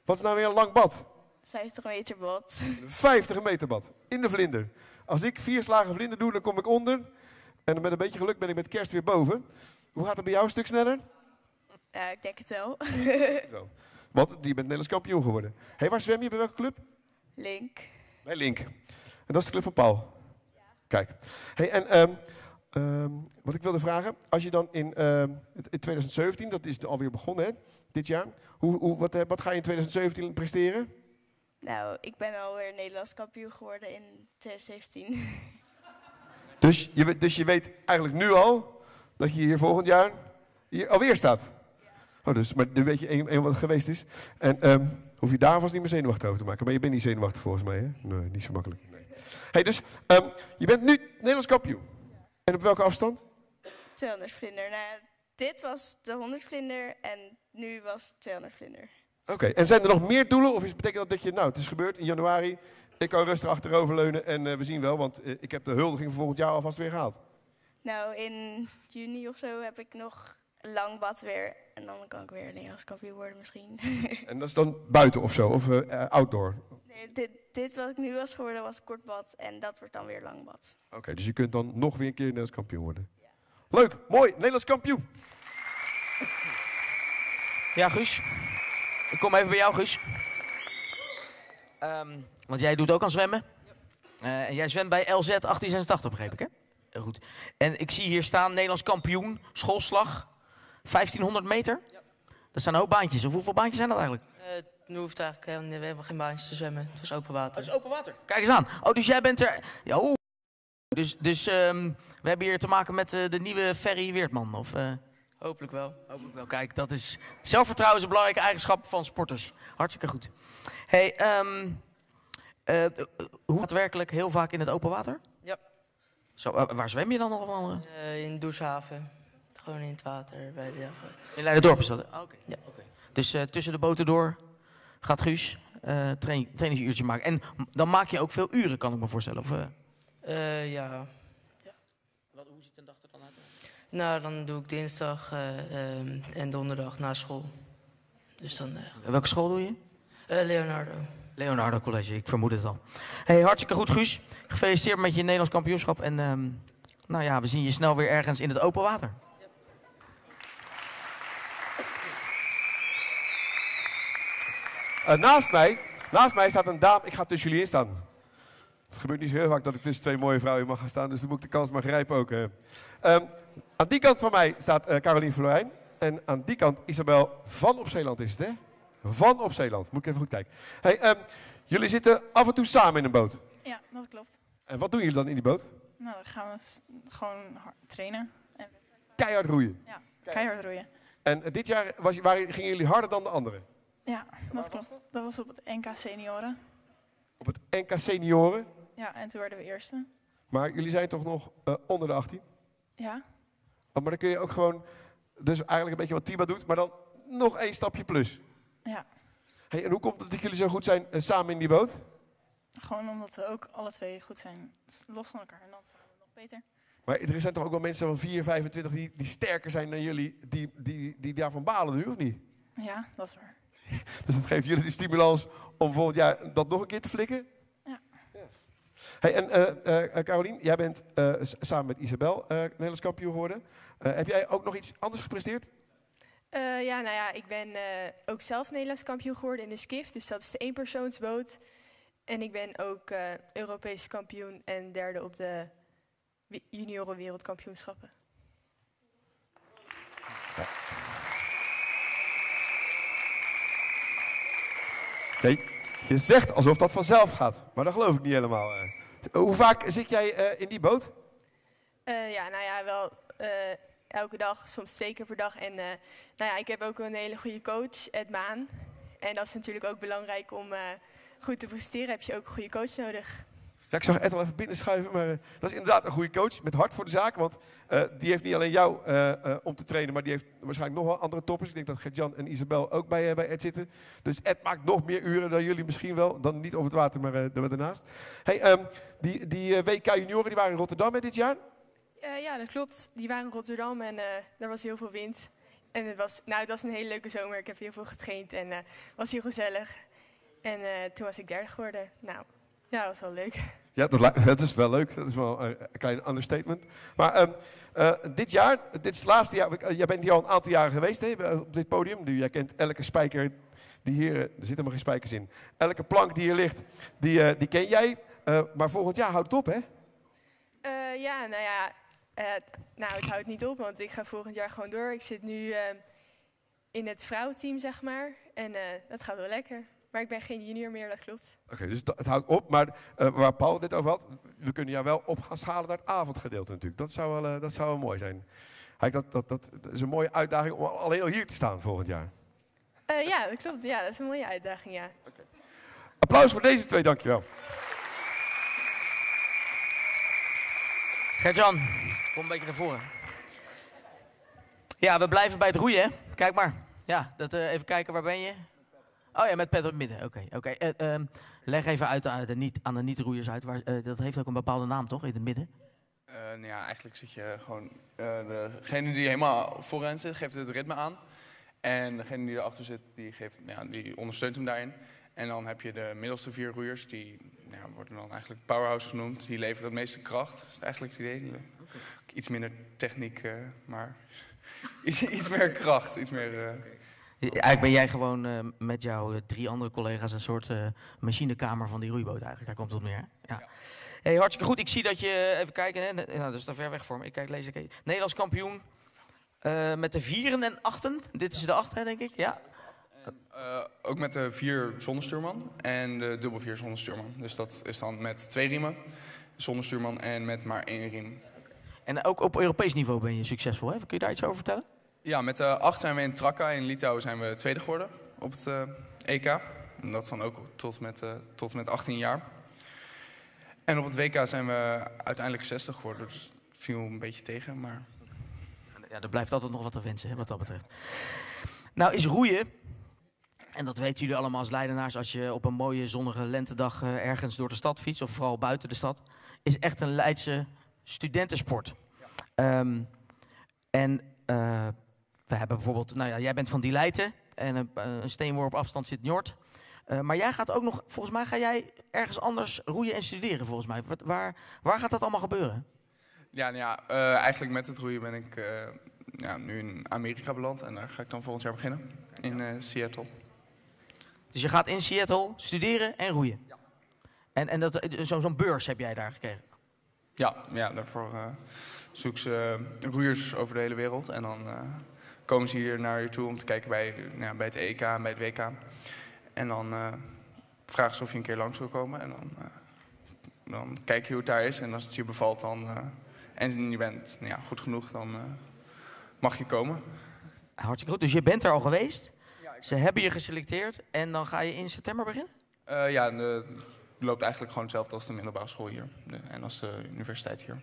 Wat is nou weer een lang bad? 50 meter bot. 50 meter bad. In de vlinder. Als ik vier slagen vlinder doe, dan kom ik onder. En met een beetje geluk ben ik met kerst weer boven. Hoe gaat het bij jou een stuk sneller? Ja, ik denk het wel. Zo. Want die bent Nederlands kampioen geworden. Hey, waar zwem je? Bij welke club? Link. Bij Link. En dat is de club van Paul. Kijk. Hey, en ehm, ehm, wat ik wilde vragen, als je dan in, ehm, in 2017, dat is alweer begonnen hè, dit jaar, hoe, hoe, wat, eh, wat ga je in 2017 presteren? Nou, ik ben alweer Nederlands kampioen geworden in 2017. Dus je, weet- dus je weet eigenlijk nu al dat je hier volgend jaar hier alweer staat. Oh, dus, maar dan weet je een, een wat het geweest is. En ehm, hoef je daar vast niet meer zenuwachtig over te maken. Maar je bent niet zenuwachtig volgens mij, hè? Nee, niet zo makkelijk. Nee. Hey, dus ehm, je bent nu Nederlands kampioen. En op welke afstand? 200 vlinder. Nou, ja, dit was de 100 vlinder en nu was het 200 vlinder. Oké, en zijn er nog meer doelen? Of is, betekent dat dat je, nou, het is gebeurd in januari. Ik kan rustig achteroverleunen en eh, we zien wel, want eh, ik heb de huldiging voor volgend jaar alvast weer gehaald. Nou, in juni of zo heb ik nog lang bad weer. En dan kan ik weer Nederlands kampioen worden misschien. En dat is dan buiten of zo, of eh, eh, outdoor. nee, dit, dit wat ik nu was geworden was kort bad en dat wordt dan weer lang bad. Oké, dus je kunt dan nog weer een keer Nederlands kampioen worden. Leuk, mooi, Nederlands kampioen. Ja, Guus. Ik kom even bij jou, Guus. Ehm, want jij doet ook aan zwemmen. Eh, en jij zwemt bij LZ 1886, begreep ik, hè? Heel goed. En ik zie hier staan, Nederlands kampioen, schoolslag, 1500 meter. Dat zijn een hoop baantjes. Of hoeveel baantjes zijn dat eigenlijk? Uh, nu hoeft eigenlijk helemaal, we hebben geen baantjes te zwemmen. Het was open water. Het is open water. Kijk eens aan. Oh, dus jij bent er... Ja. Dus, dus ehm, we hebben hier te maken met eh, de nieuwe Ferry Weertman, of... eh? Hopelijk wel. Hopelijk wel. Kijk, dat is... Zelfvertrouwen is een belangrijke eigenschap van sporters. Hartstikke goed. hey, ehm, eh, hoe gaat het werkelijk heel vaak in het open water? Ja. Zo, eh, waar zwem je dan nog van andere? Eh, in Doeshaven. Gewoon in het water. Bij de, In Leiderdorp is dat? Oké. Ja. Dus eh, tussen de boten door gaat Guus eh train, trainingsuurtje maken. En dan maak je ook veel uren, kan ik me voorstellen. Of, eh? Eh, ja. Wat, hoe ziet een dag er dan uit? Nou, dan doe ik dinsdag eh, ehm, en donderdag na school. Dus dan... eh, Welke school doe je? eh, Leonardo. Leonardo College, ik vermoed het al. Hey, hartstikke goed, Guus. Gefeliciteerd met je Nederlands kampioenschap. En ehm, nou ja, we zien je snel weer ergens in het open water. Naast, mij, naast mij staat een dame, ik ga tussen jullie in staan. Het gebeurt niet zo heel vaak dat ik tussen twee mooie vrouwen mag gaan staan, dus dan moet ik de kans maar grijpen ook. eh. Ehm, aan die kant van mij staat eh Carolien Florijn. En aan die kant Isabel van op Zeeland is het, hè? Van op Zeeland, moet ik even goed kijken. Hey, ehm, jullie zitten af en toe samen in een boot. Ja, dat klopt. En wat doen jullie dan in die boot? Nou, dan gaan we gewoon trainen. En, Keihard roeien. ja, keihard roeien. En eh, dit jaar was, waren, gingen jullie harder dan de anderen. Ja, dat klopt. Dat was op het NK Senioren. Op het NK Senioren. Ja, en toen werden we eerste. Maar jullie zijn toch nog eh, onder de 18? Ja, maar dan kun je ook gewoon, dus eigenlijk een beetje wat Tiba doet, maar dan nog één stapje plus. ja. Hey, en hoe komt het dat jullie zo goed zijn eh, samen in die boot? Gewoon omdat we ook alle twee goed zijn. s- Los van elkaar. En dan zijn we nog beter. Maar er zijn toch ook wel mensen van 4, 25 die, die sterker zijn dan jullie, die, die, die daarvan balen nu, of niet? Ja, dat is waar. Dus dat geeft jullie de stimulans om volgend jaar dat nog een keer te flikken? Hey, en eh eh Carolien, jij bent eh, samen met Isabel eh, Nederlands kampioen geworden. Eh, heb jij ook nog iets anders gepresteerd? Eh, ja, nou ja, ik ben eh, ook zelf Nederlands kampioen geworden in de skift. Dus dat is de eenpersoonsboot. En ik ben ook eh, Europees kampioen en derde op de junioren wereldkampioenschappen. Nee, je zegt alsof dat vanzelf gaat, maar dat geloof ik niet helemaal. Hoe vaak zit jij eh, in die boot? Eh, ja, nou ja, wel eh, elke dag, soms twee keer per dag. En nou ja, ik heb ook een hele goede coach, Ed Maan. En dat is natuurlijk ook belangrijk om goed te presteren. Heb je ook een goede coach nodig. Ja, ik zag Ed al even binnenschuiven, maar eh, dat is inderdaad een goede coach met hart voor de zaak. Want eh, die heeft niet alleen jou eh, om te trainen, maar die heeft waarschijnlijk nog wel andere toppers. Ik denk dat Gert-Jan en Isabel ook bij, bij Ed zitten. Dus Ed maakt nog meer uren dan jullie misschien wel. Dan niet over het water, maar daarnaast. Hey, ehm, die die WK junioren die waren in Rotterdam dit jaar. Ja, dat klopt. Die waren in Rotterdam en er was heel veel wind. En het was, nou, het was een hele leuke zomer. Ik heb heel veel getraind en het was heel gezellig. En toen was ik derde geworden. Nou, ja, dat was wel leuk. Ja, dat, dat is wel leuk. Dat is wel eh, een klein understatement. Maar ehm, eh, dit jaar, dit is het laatste jaar. eh, jij bent hier al een aantal jaren geweest hè, op dit podium. Nu, jij kent elke spijker die hier... Er zitten maar geen spijkers in. Elke plank die hier ligt, die, die ken jij. Maar volgend jaar houdt het op, hè? Ja, nou ja, nou, het houdt niet op, want ik ga volgend jaar gewoon door. Ik zit nu eh, in het vrouwenteam, zeg maar. En dat gaat wel lekker. Maar ik ben geen junior meer, dat klopt. Oké, dus het houdt op. Maar eh, waar Paul dit over had, we kunnen jou wel op gaan schalen naar het avondgedeelte natuurlijk. Dat zou wel, eh, dat zou wel mooi zijn. Hij, dat, dat, dat, dat is een mooie uitdaging om alleen al hier te staan volgend jaar. Eh, ja, dat klopt. Ja, dat is een mooie uitdaging, ja. Applaus voor deze twee, dankjewel. Gert-Jan, kom een beetje naar voren. Ja, we blijven bij het roeien, hè? Kijk maar. Ja, dat, eh, even kijken, waar ben je? Oh ja, met pet op het midden. Oké, oké. Eh, ehm, leg even uit aan de, niet, aan de niet-roeiers uit. Waar, eh, dat heeft ook een bepaalde naam, toch? In het midden. Eh, nou ja, eigenlijk zit je gewoon... eh, degene die helemaal vooraan zit, geeft het ritme aan. En degene die erachter zit, die, geeft, nou ja, die ondersteunt hem daarin. En dan heb je de middelste vier roeiers, die nou, ja, worden dan eigenlijk powerhouse genoemd. Die leveren het meeste kracht, dat is eigenlijk het idee. Iets minder techniek, eh, maar iets, iets meer kracht. Iets meer, eh, Eigenlijk ben jij gewoon eh, met jouw eh, drie andere collega's een soort eh, machinekamer van die roeiboot eigenlijk. Daar komt het op neer. Ja. Hey, hartstikke goed. Ik zie dat je, even kijken, hè, nou, dat is te ver weg voor me. Ik kijk, lees ik even. Nederlands kampioen met de vieren en achten. Dit is de acht, hè, denk ik. Ja. Ook met de vier zonder stuurman en de dubbel vier zonder stuurman. Dus dat is dan met twee riemen zonder stuurman en met maar één riem. En ook op Europees niveau ben je succesvol. Hè? Kun je daar iets over vertellen? Ja, met de acht zijn we in Trakka in Litouwen zijn we tweede geworden op het eh, EK. En dat is dan ook tot met, eh, tot met 18 jaar. En op het WK zijn we uiteindelijk 60 geworden. Dus viel een beetje tegen, maar... Ja, er blijft altijd nog wat te wensen, hè, wat dat betreft. Nou is roeien, en dat weten jullie allemaal als Leidenaars... als je op een mooie zonnige lentedag eh, ergens door de stad fietst... of vooral buiten de stad, is echt een Leidse studentensport. Ehm, en eh, we hebben bijvoorbeeld... Nou ja, jij bent van Die Leiden en een, een steenworp afstand zit Njord. Eh, maar jij gaat ook nog... Volgens mij ga jij ergens anders roeien en studeren, volgens mij. Wat, waar, waar gaat dat allemaal gebeuren? Ja, nou ja eh, eigenlijk met het roeien ben ik eh, ja, nu in Amerika beland. En daar ga ik dan volgend jaar beginnen, in eh, Seattle. Dus je gaat in Seattle studeren en roeien. En, en dat, zo, zo'n beurs heb jij daar gekregen. Ja, ja daarvoor eh zoek ze eh, roeiers over de hele wereld. En dan eh, komen ze hier naar je toe om te kijken bij, nou ja, bij het EK en bij het WK. En dan eh, vragen ze of je een keer langs wil komen. En dan, eh, dan kijk je hoe het daar is. En als het je bevalt dan, eh, en je bent nou ja, goed genoeg, dan mag je komen. Hartstikke goed. Dus je bent er al geweest. Ze hebben je geselecteerd en dan ga je in september beginnen? Ja, de- het loopt eigenlijk gewoon hetzelfde als de middelbare school hier. De- en als de universiteit hier.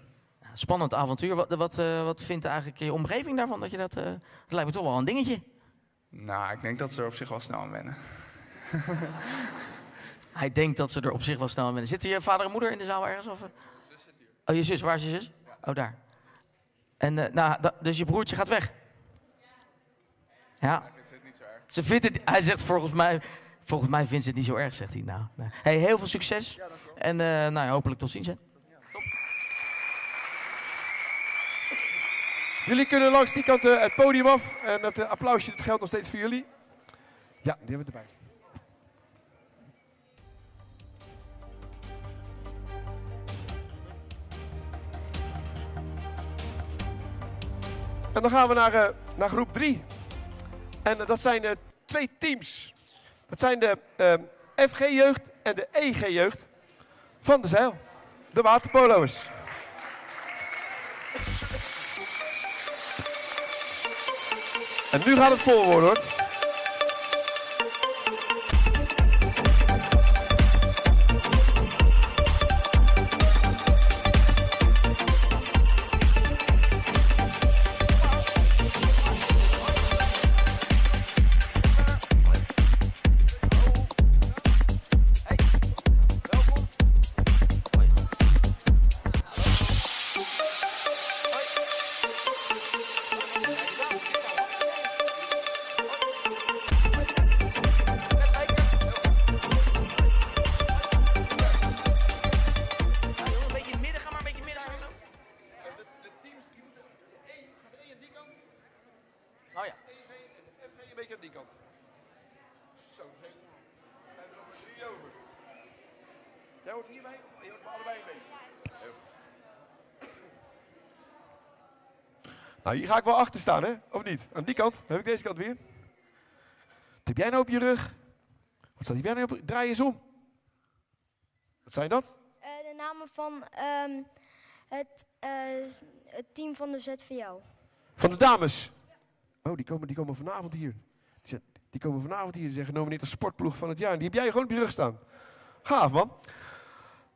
Spannend avontuur. Wat, wat, eh, wat vindt eigenlijk je omgeving daarvan? Dat, je dat, eh, dat lijkt me toch wel een dingetje. Nou, ik denk dat ze er op zich wel snel aan wennen. Hij denkt dat ze er op zich wel snel aan wennen. Zitten je vader en moeder in de zaal ergens? Of? eh? Oh, je zus. Waar is je zus? Oh, daar. En, eh, nou, da- dus je broertje gaat weg? Ja. Ze vindt het, hij zegt volgens mij, volgens mij vindt ze het niet zo erg, zegt hij. Nou, nou. Hey, heel veel succes. En eh, nou, ja, hopelijk tot ziens. Hè. Jullie kunnen langs die kant eh, het podium af. En het eh, applausje dat geldt nog steeds voor jullie. Ja, die hebben we erbij. En dan gaan we naar, eh, naar groep 3. En dat zijn twee teams. Dat zijn de FG-jeugd en de EG-jeugd van de Zeil. De waterpolo's. En nu gaat het vol worden hoor. Nou, hier ga ik wel achter staan, hè? Of niet? Aan die kant. Heb ik deze kant weer. Wat heb jij nou op je rug? Wat staat hier nou op? Draai eens om. Wat zijn dat? Eh, de namen van ehm, het, eh, het team van de ZVO. Van de dames. Oh, die komen, die komen vanavond hier. Die, zijn- die komen vanavond hier. Die zijn genomineerd als sportploeg van het jaar. En die heb jij gewoon op je rug staan. Gaaf, man.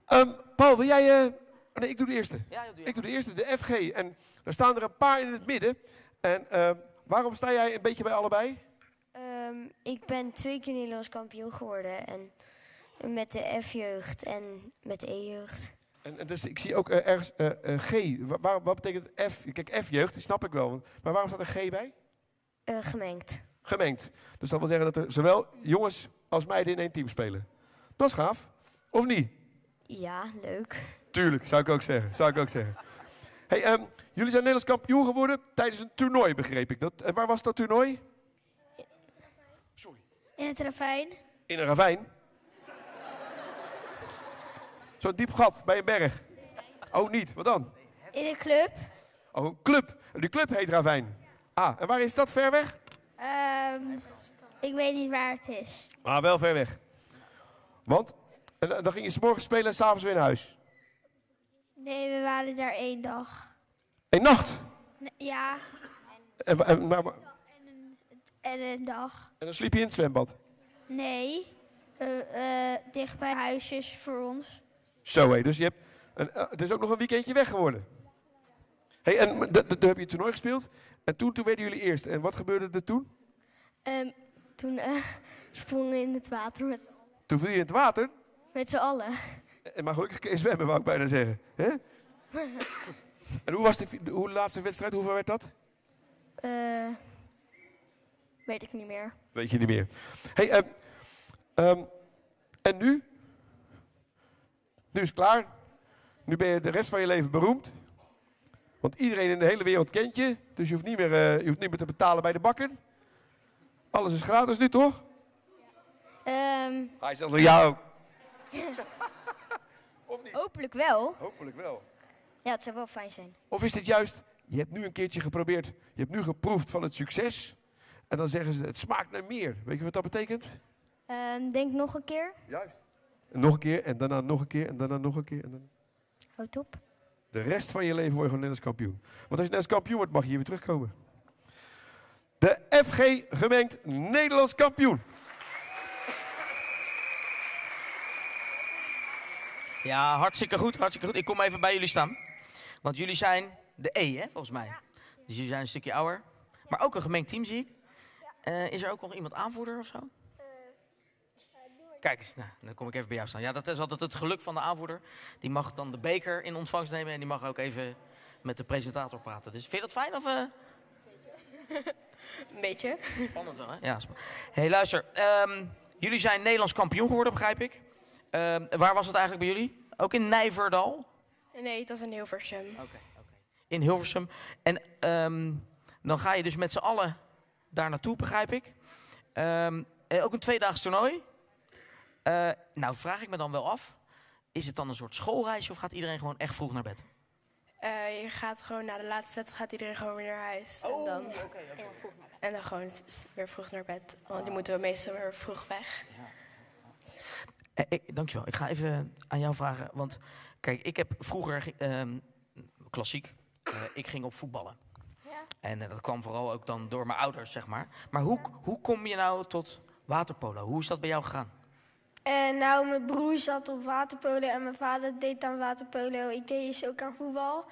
Ehm, Paul, wil jij... eh, oh nee, ik doe de eerste. Ja, doe ik doe de eerste, de FG. En daar staan er een paar in het midden. En ehm, waarom sta jij een beetje bij allebei? Ehm, ik ben twee keer Nederlands kampioen geworden. En met de F-jeugd en met de E-jeugd. En, en dus, ik zie ook eh, ergens eh, eh, G. Wa- waar- wat betekent F? Kijk, F-jeugd, die snap ik wel. Maar waarom staat er G bij? Eh, gemengd. Gemengd. Dus dat wil zeggen dat er zowel jongens als meiden in één team spelen. Dat is gaaf. Of niet? Ja, leuk. Tuurlijk, zou ik ook zeggen. Zou ik ook zeggen. Hey, ehm, jullie zijn Nederlands kampioen geworden tijdens een toernooi, begreep ik. Dat, en waar was dat toernooi? In het ravijn. In een ravijn. Zo'n diep gat bij een berg. Oh, niet. Wat dan? In een club. Oh, een club. Die club heet Ravijn. Ah, en waar is dat? Ver weg? Ehm, ik weet niet waar het is. Maar wel ver weg. Want? En dan- ging je 's morgens spelen en s'avonds weer naar huis. Nee, we waren daar één dag. Eén nacht. Nee, Ja, En, en, maar- maar- en een dag. en dan sliep je in het zwembad. Nee, eh, dicht bij huisjes voor ons. Zo hé, dus je hebt een, eh, het is ook nog een weekendje weg geworden. Hey, en d- d- toen heb je het toernooi gespeeld. En toen, toen werden jullie eerst. En wat gebeurde er toen? Ehm, toen sprongen we in het water met, Toen viel je in het water. met z'n allen. En maar gelukkig kun je zwemmen, wou ik bijna zeggen. Hè? En hoe was de, hoe de laatste wedstrijd? Hoeveel werd dat? Eh, weet ik niet meer. Weet je niet meer. Hey, ehm, ehm, en nu? Nu is het klaar. Nu ben je de rest van je leven beroemd. Want iedereen in de hele wereld kent je. Dus je hoeft niet meer, eh, je hoeft niet meer te betalen bij de bakker. Alles is gratis nu, toch? Ehm, Hij zegt ja ook. Hopelijk wel. Hopelijk wel. Ja, het zou wel fijn zijn. Of is dit juist, je hebt nu een keertje geprobeerd, je hebt nu geproefd van het succes. En dan zeggen ze, het smaakt naar meer. Weet je wat dat betekent? Ehm, denk nog een keer. Juist. En nog een keer, en daarna nog een keer, en daarna nog een keer. En dan... Houd op. De rest van je leven word je gewoon Nederlands kampioen. Want als je Nederlands kampioen wordt, mag je hier weer terugkomen. De FG gemengd Nederlands kampioen. Ja, hartstikke goed, hartstikke goed. Ik kom even bij jullie staan. Want jullie zijn de E, hè, volgens mij. Dus jullie zijn een stukje ouder. Maar ook een gemengd team, zie ik. Eh, is er ook nog iemand aanvoerder of zo? Kijk eens, nou, dan kom ik even bij jou staan. Ja, dat is altijd het geluk van de aanvoerder. Die mag dan de beker in ontvangst nemen en die mag ook even met de presentator praten. Dus vind je dat fijn of... eh? Een beetje. Spannend wel, hè? Ja, spa- hey, luister. ehm, jullie zijn Nederlands kampioen geworden, begrijp ik. Ehm, waar was het eigenlijk bij jullie? Ook in Nijverdal? Nee, het was in Hilversum. In Hilversum. En ehm, dan ga je dus met z'n allen daar naartoe, begrijp ik. Ehm, eh, ook een tweedaags toernooi. Eh, nou, vraag ik me dan wel af. Is het dan een soort schoolreisje of gaat iedereen gewoon echt vroeg naar bed? Eh, je gaat gewoon na de laatste wedstrijd gaat iedereen gewoon weer naar huis. Oh, en, dan, en dan gewoon weer vroeg naar bed. Want je moet wel meestal weer vroeg weg. Eh, ik, dankjewel. Ik ga even aan jou vragen. Want kijk, ik heb vroeger, ge- ehm, klassiek, eh, ik ging op voetballen. En eh, dat kwam vooral ook dan door mijn ouders, zeg maar. Maar hoe, hoe kom je nou tot waterpolo? Hoe is dat bij jou gegaan? En nou, mijn broer zat op waterpolo en mijn vader deed aan waterpolo. Ik deed dus ook aan voetbal.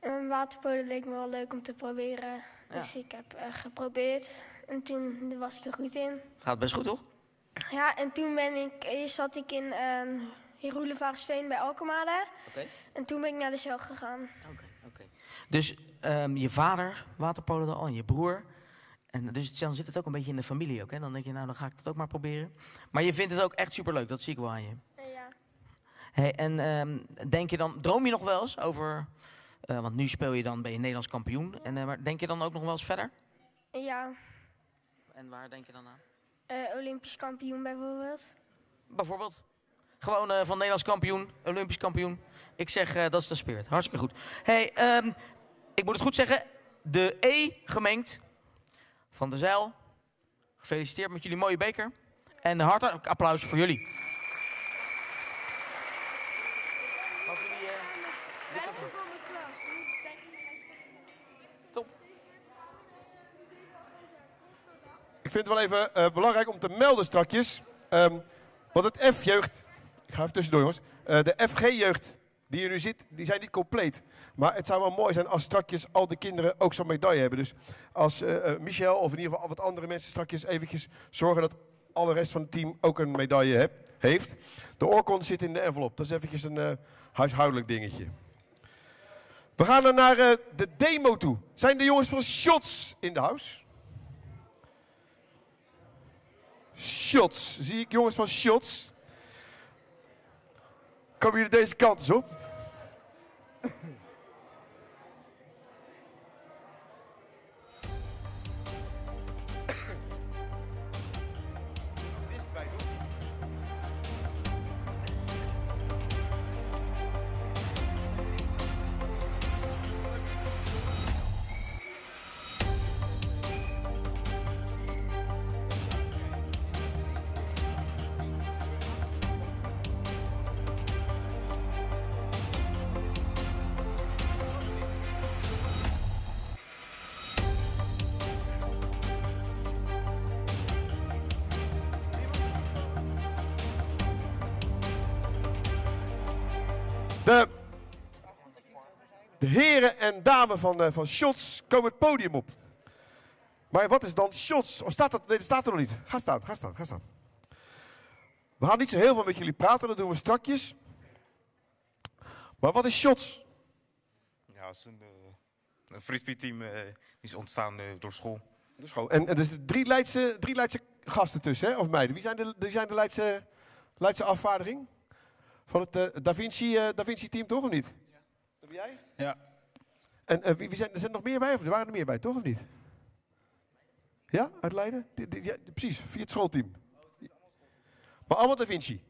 En waterpolo leek me wel leuk om te proberen. Ja. Dus ik heb eh, geprobeerd. En toen was ik er goed in. Gaat best goed, toch? Ja, en toen ben ik, zat ik in ehm in Roelevaarsveen bij Alkemade. Oké. En toen ben ik naar de cel gegaan. Dus ehm, je vader waterpolo al en je broer. En dus dan zit het ook een beetje in de familie ook. Hè? Dan denk je, nou, dan ga ik dat ook maar proberen. Maar je vindt het ook echt superleuk, dat zie ik wel aan je. Ja. Hey, en ehm, denk je dan, droom je nog wel eens over... eh, want nu speel je dan, ben je Nederlands kampioen. En, eh, maar denk je dan ook nog wel eens verder? Ja, En waar denk je dan aan? Eh, Olympisch kampioen bijvoorbeeld. Bijvoorbeeld? Gewoon eh, van Nederlands kampioen, Olympisch kampioen. Ik zeg, eh, dat is de spirit. Hartstikke goed. Hey, ehm, ik moet het goed zeggen. De E gemengd van de Zeil. Gefeliciteerd met jullie mooie beker. En hartelijk applaus voor jullie. Vind het wel even eh, belangrijk om te melden strakjes. ehm, want het F-jeugd, ik ga even tussendoor jongens. Eh, de FG-jeugd die hier nu zit, die zijn niet compleet. Maar het zou wel mooi zijn als strakjes al de kinderen ook zo'n medaille hebben. Dus als eh, Michel of in ieder geval wat andere mensen strakjes eventjes zorgen dat alle rest van het team ook een medaille heb, heeft. De oorkon zit in de envelop. Dat is eventjes een huishoudelijk dingetje. We gaan dan naar de demo toe. Zijn de jongens van Shots in de house? Shots. Zie ik jongens van Shots. Komen jullie deze kant eens op? Van, eh, van Shots komen het podium op. Maar wat is dan Shots? Of staat dat? Nee, dat staat er nog niet. Ga staan, ga staan, ga staan. We gaan niet zo heel veel met jullie praten, dat doen we strakjes. Maar wat is Shots? Ja, het is een, uh, een frisbee-team uh, die is ontstaan uh, door school. Door school. En, en er zitten drie Leidse, drie Leidse gasten tussen, hè? of meiden. Wie zijn de, wie zijn de Leidse, Leidse afvaardiging? Van het uh, Da Vinci-team, da Vinci toch, of niet? Ja. Dat ben jij? Ja. En wie, wie, zijn, er zijn nog meer bij, of er waren er meer bij, toch, of niet? Ja, uit Leiden? Ja, precies, via het schoolteam. Maar allemaal Da Vinci?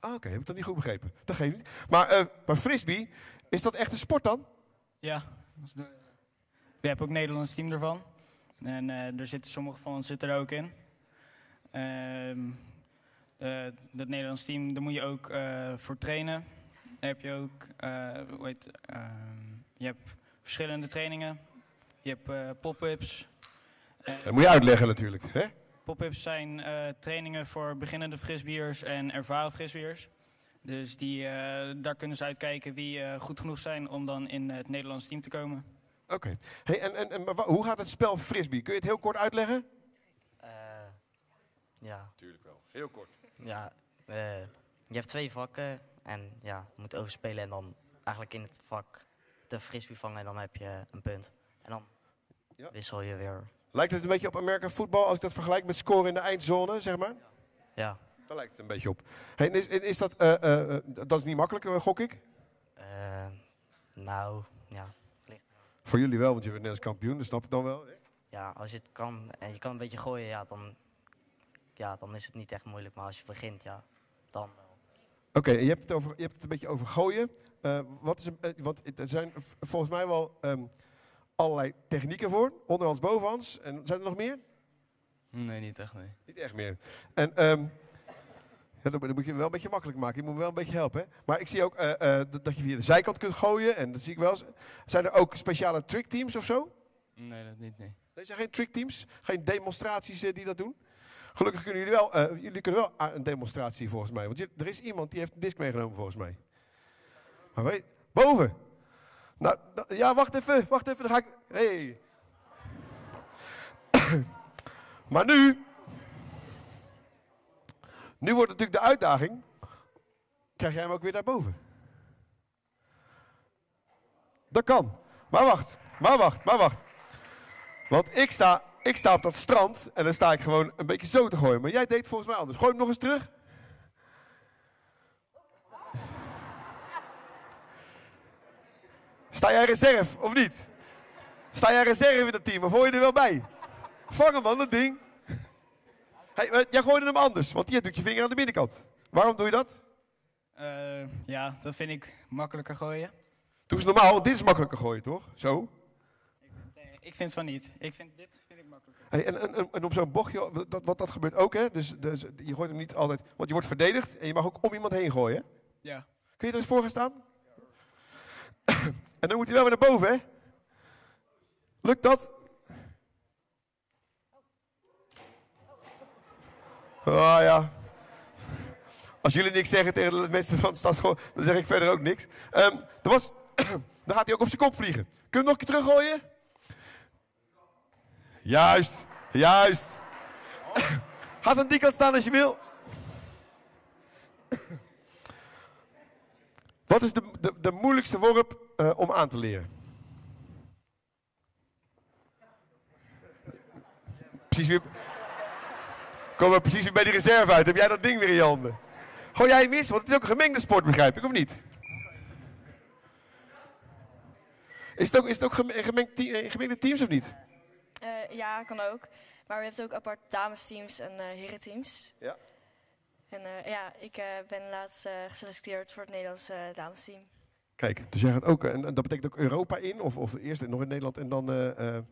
Ah, oké, heb ik dat niet goed begrepen. Dat geeft niet. Maar, uh, frisbee, is dat echt een sport dan? Ja. We hebben ook een Nederlands team ervan. En uh, er zitten sommige van ons zitten er ook in. Uh, dat Nederlands team, daar moet je ook voor trainen. Dan heb je ook, hoe heet, je hebt verschillende trainingen. Je hebt pop-ups. dat moet je uitleggen natuurlijk, hè? Pop-ups zijn uh, trainingen voor beginnende frisbeers en ervaren frisbeers. Dus die, uh, daar kunnen ze uitkijken wie uh, goed genoeg zijn om dan in het Nederlands team te komen. Oké. Okay. Hey, en, en, en maar hoe gaat het spel frisbee? Kun je het heel kort uitleggen? ja. Tuurlijk wel. Heel kort. Ja, je hebt twee vakken en ja, je moet overspelen en dan eigenlijk in het vak de frisbee vangen en dan heb je een punt. En dan ja. wissel je weer Lijkt het een beetje op American voetbal als ik dat vergelijk met scoren in de eindzone, zeg maar? Ja. Daar lijkt het een beetje op. Hey, is, is dat, uh, uh, dat is niet makkelijk, gok ik? nou, ja. Voor jullie wel, want je bent Nederlands kampioen, dat snap ik dan wel. Hè? Ja, als je het kan en je kan een beetje gooien, ja, dan, ja, dan is het niet echt moeilijk. Maar als je begint, ja, dan. Oké, okay, je, hebt het over, je hebt het een beetje over gooien. wat is een, want er zijn volgens mij wel... Um, allerlei technieken voor. Onderhands, bovenhands. En zijn er nog meer? Nee, niet echt, nee. Niet echt meer. En um, ja, dat, moet je wel een beetje makkelijk maken. Je moet me wel een beetje helpen. Hè? Maar ik zie ook uh, uh, dat je via de zijkant kunt gooien. En dat zie ik wel eens. Zijn er ook speciale trickteams of zo? Nee, dat niet, nee. Er zijn geen trickteams? Geen demonstraties die dat doen? Gelukkig kunnen jullie wel, jullie kunnen wel een demonstratie volgens mij. Want er is iemand die heeft een disc meegenomen volgens mij. Maar weet, boven! Nou, ja, wacht even, wacht even, dan ga ik... Hey. maar nu... Nu wordt natuurlijk de uitdaging... Krijg jij hem ook weer daarboven? Dat kan. Maar wacht, maar wacht, maar wacht. Want ik sta, ik sta op dat strand en dan sta ik gewoon een beetje zo te gooien. Maar jij deed volgens mij anders. Gooi hem nog eens terug. Sta jij reserve of niet? Sta jij reserve in het team of hoor je er wel bij? Vang hem man, dat ding. Hey, jij gooide hem anders, want hier doet je vinger aan de binnenkant. Waarom doe je dat? Uh, ja, dat vind ik makkelijker gooien. Doe eens normaal, dit is makkelijker gooien, toch? Zo? Ik vind, ik vind van niet. Ik vind, dit. Hey, en, en, en op zo'n bochtje, dat, wat, dat gebeurt ook, hè? Dus, dus, je gooit hem niet altijd, want je wordt verdedigd en je mag ook om iemand heen gooien. Ja. Kun je er eens voor gaan staan? En dan moet hij wel weer naar boven, hè? Lukt dat? Ah ja. Als jullie niks zeggen tegen de mensen van de stad, dan zeg ik verder ook niks. Um, er was, dan gaat hij ook op zijn kop vliegen. Kun je hem nog een keer teruggooien? Juist, juist. Ga eens aan die kant staan als je wil. Wat is de, de, de moeilijkste worp uh, om aan te leren? Precies weer. Kom maar precies weer bij die reserve uit. Heb jij dat ding weer in je handen? Gooi jij eens? Want het is ook een gemengde sport, begrijp ik, of niet? Is het ook, is het ook eh, gemengde teams of niet? Eh, ja, kan ook. Maar we hebben ook apart damesteams en eh herenteams. Ja. En eh, ja, ik eh, ben laatst eh, geselecteerd voor het Nederlandse damesteam. Kijk, dus jij gaat ook, en dat betekent ook Europa in, of, of eerst nog in Nederland en dan, eh, eh,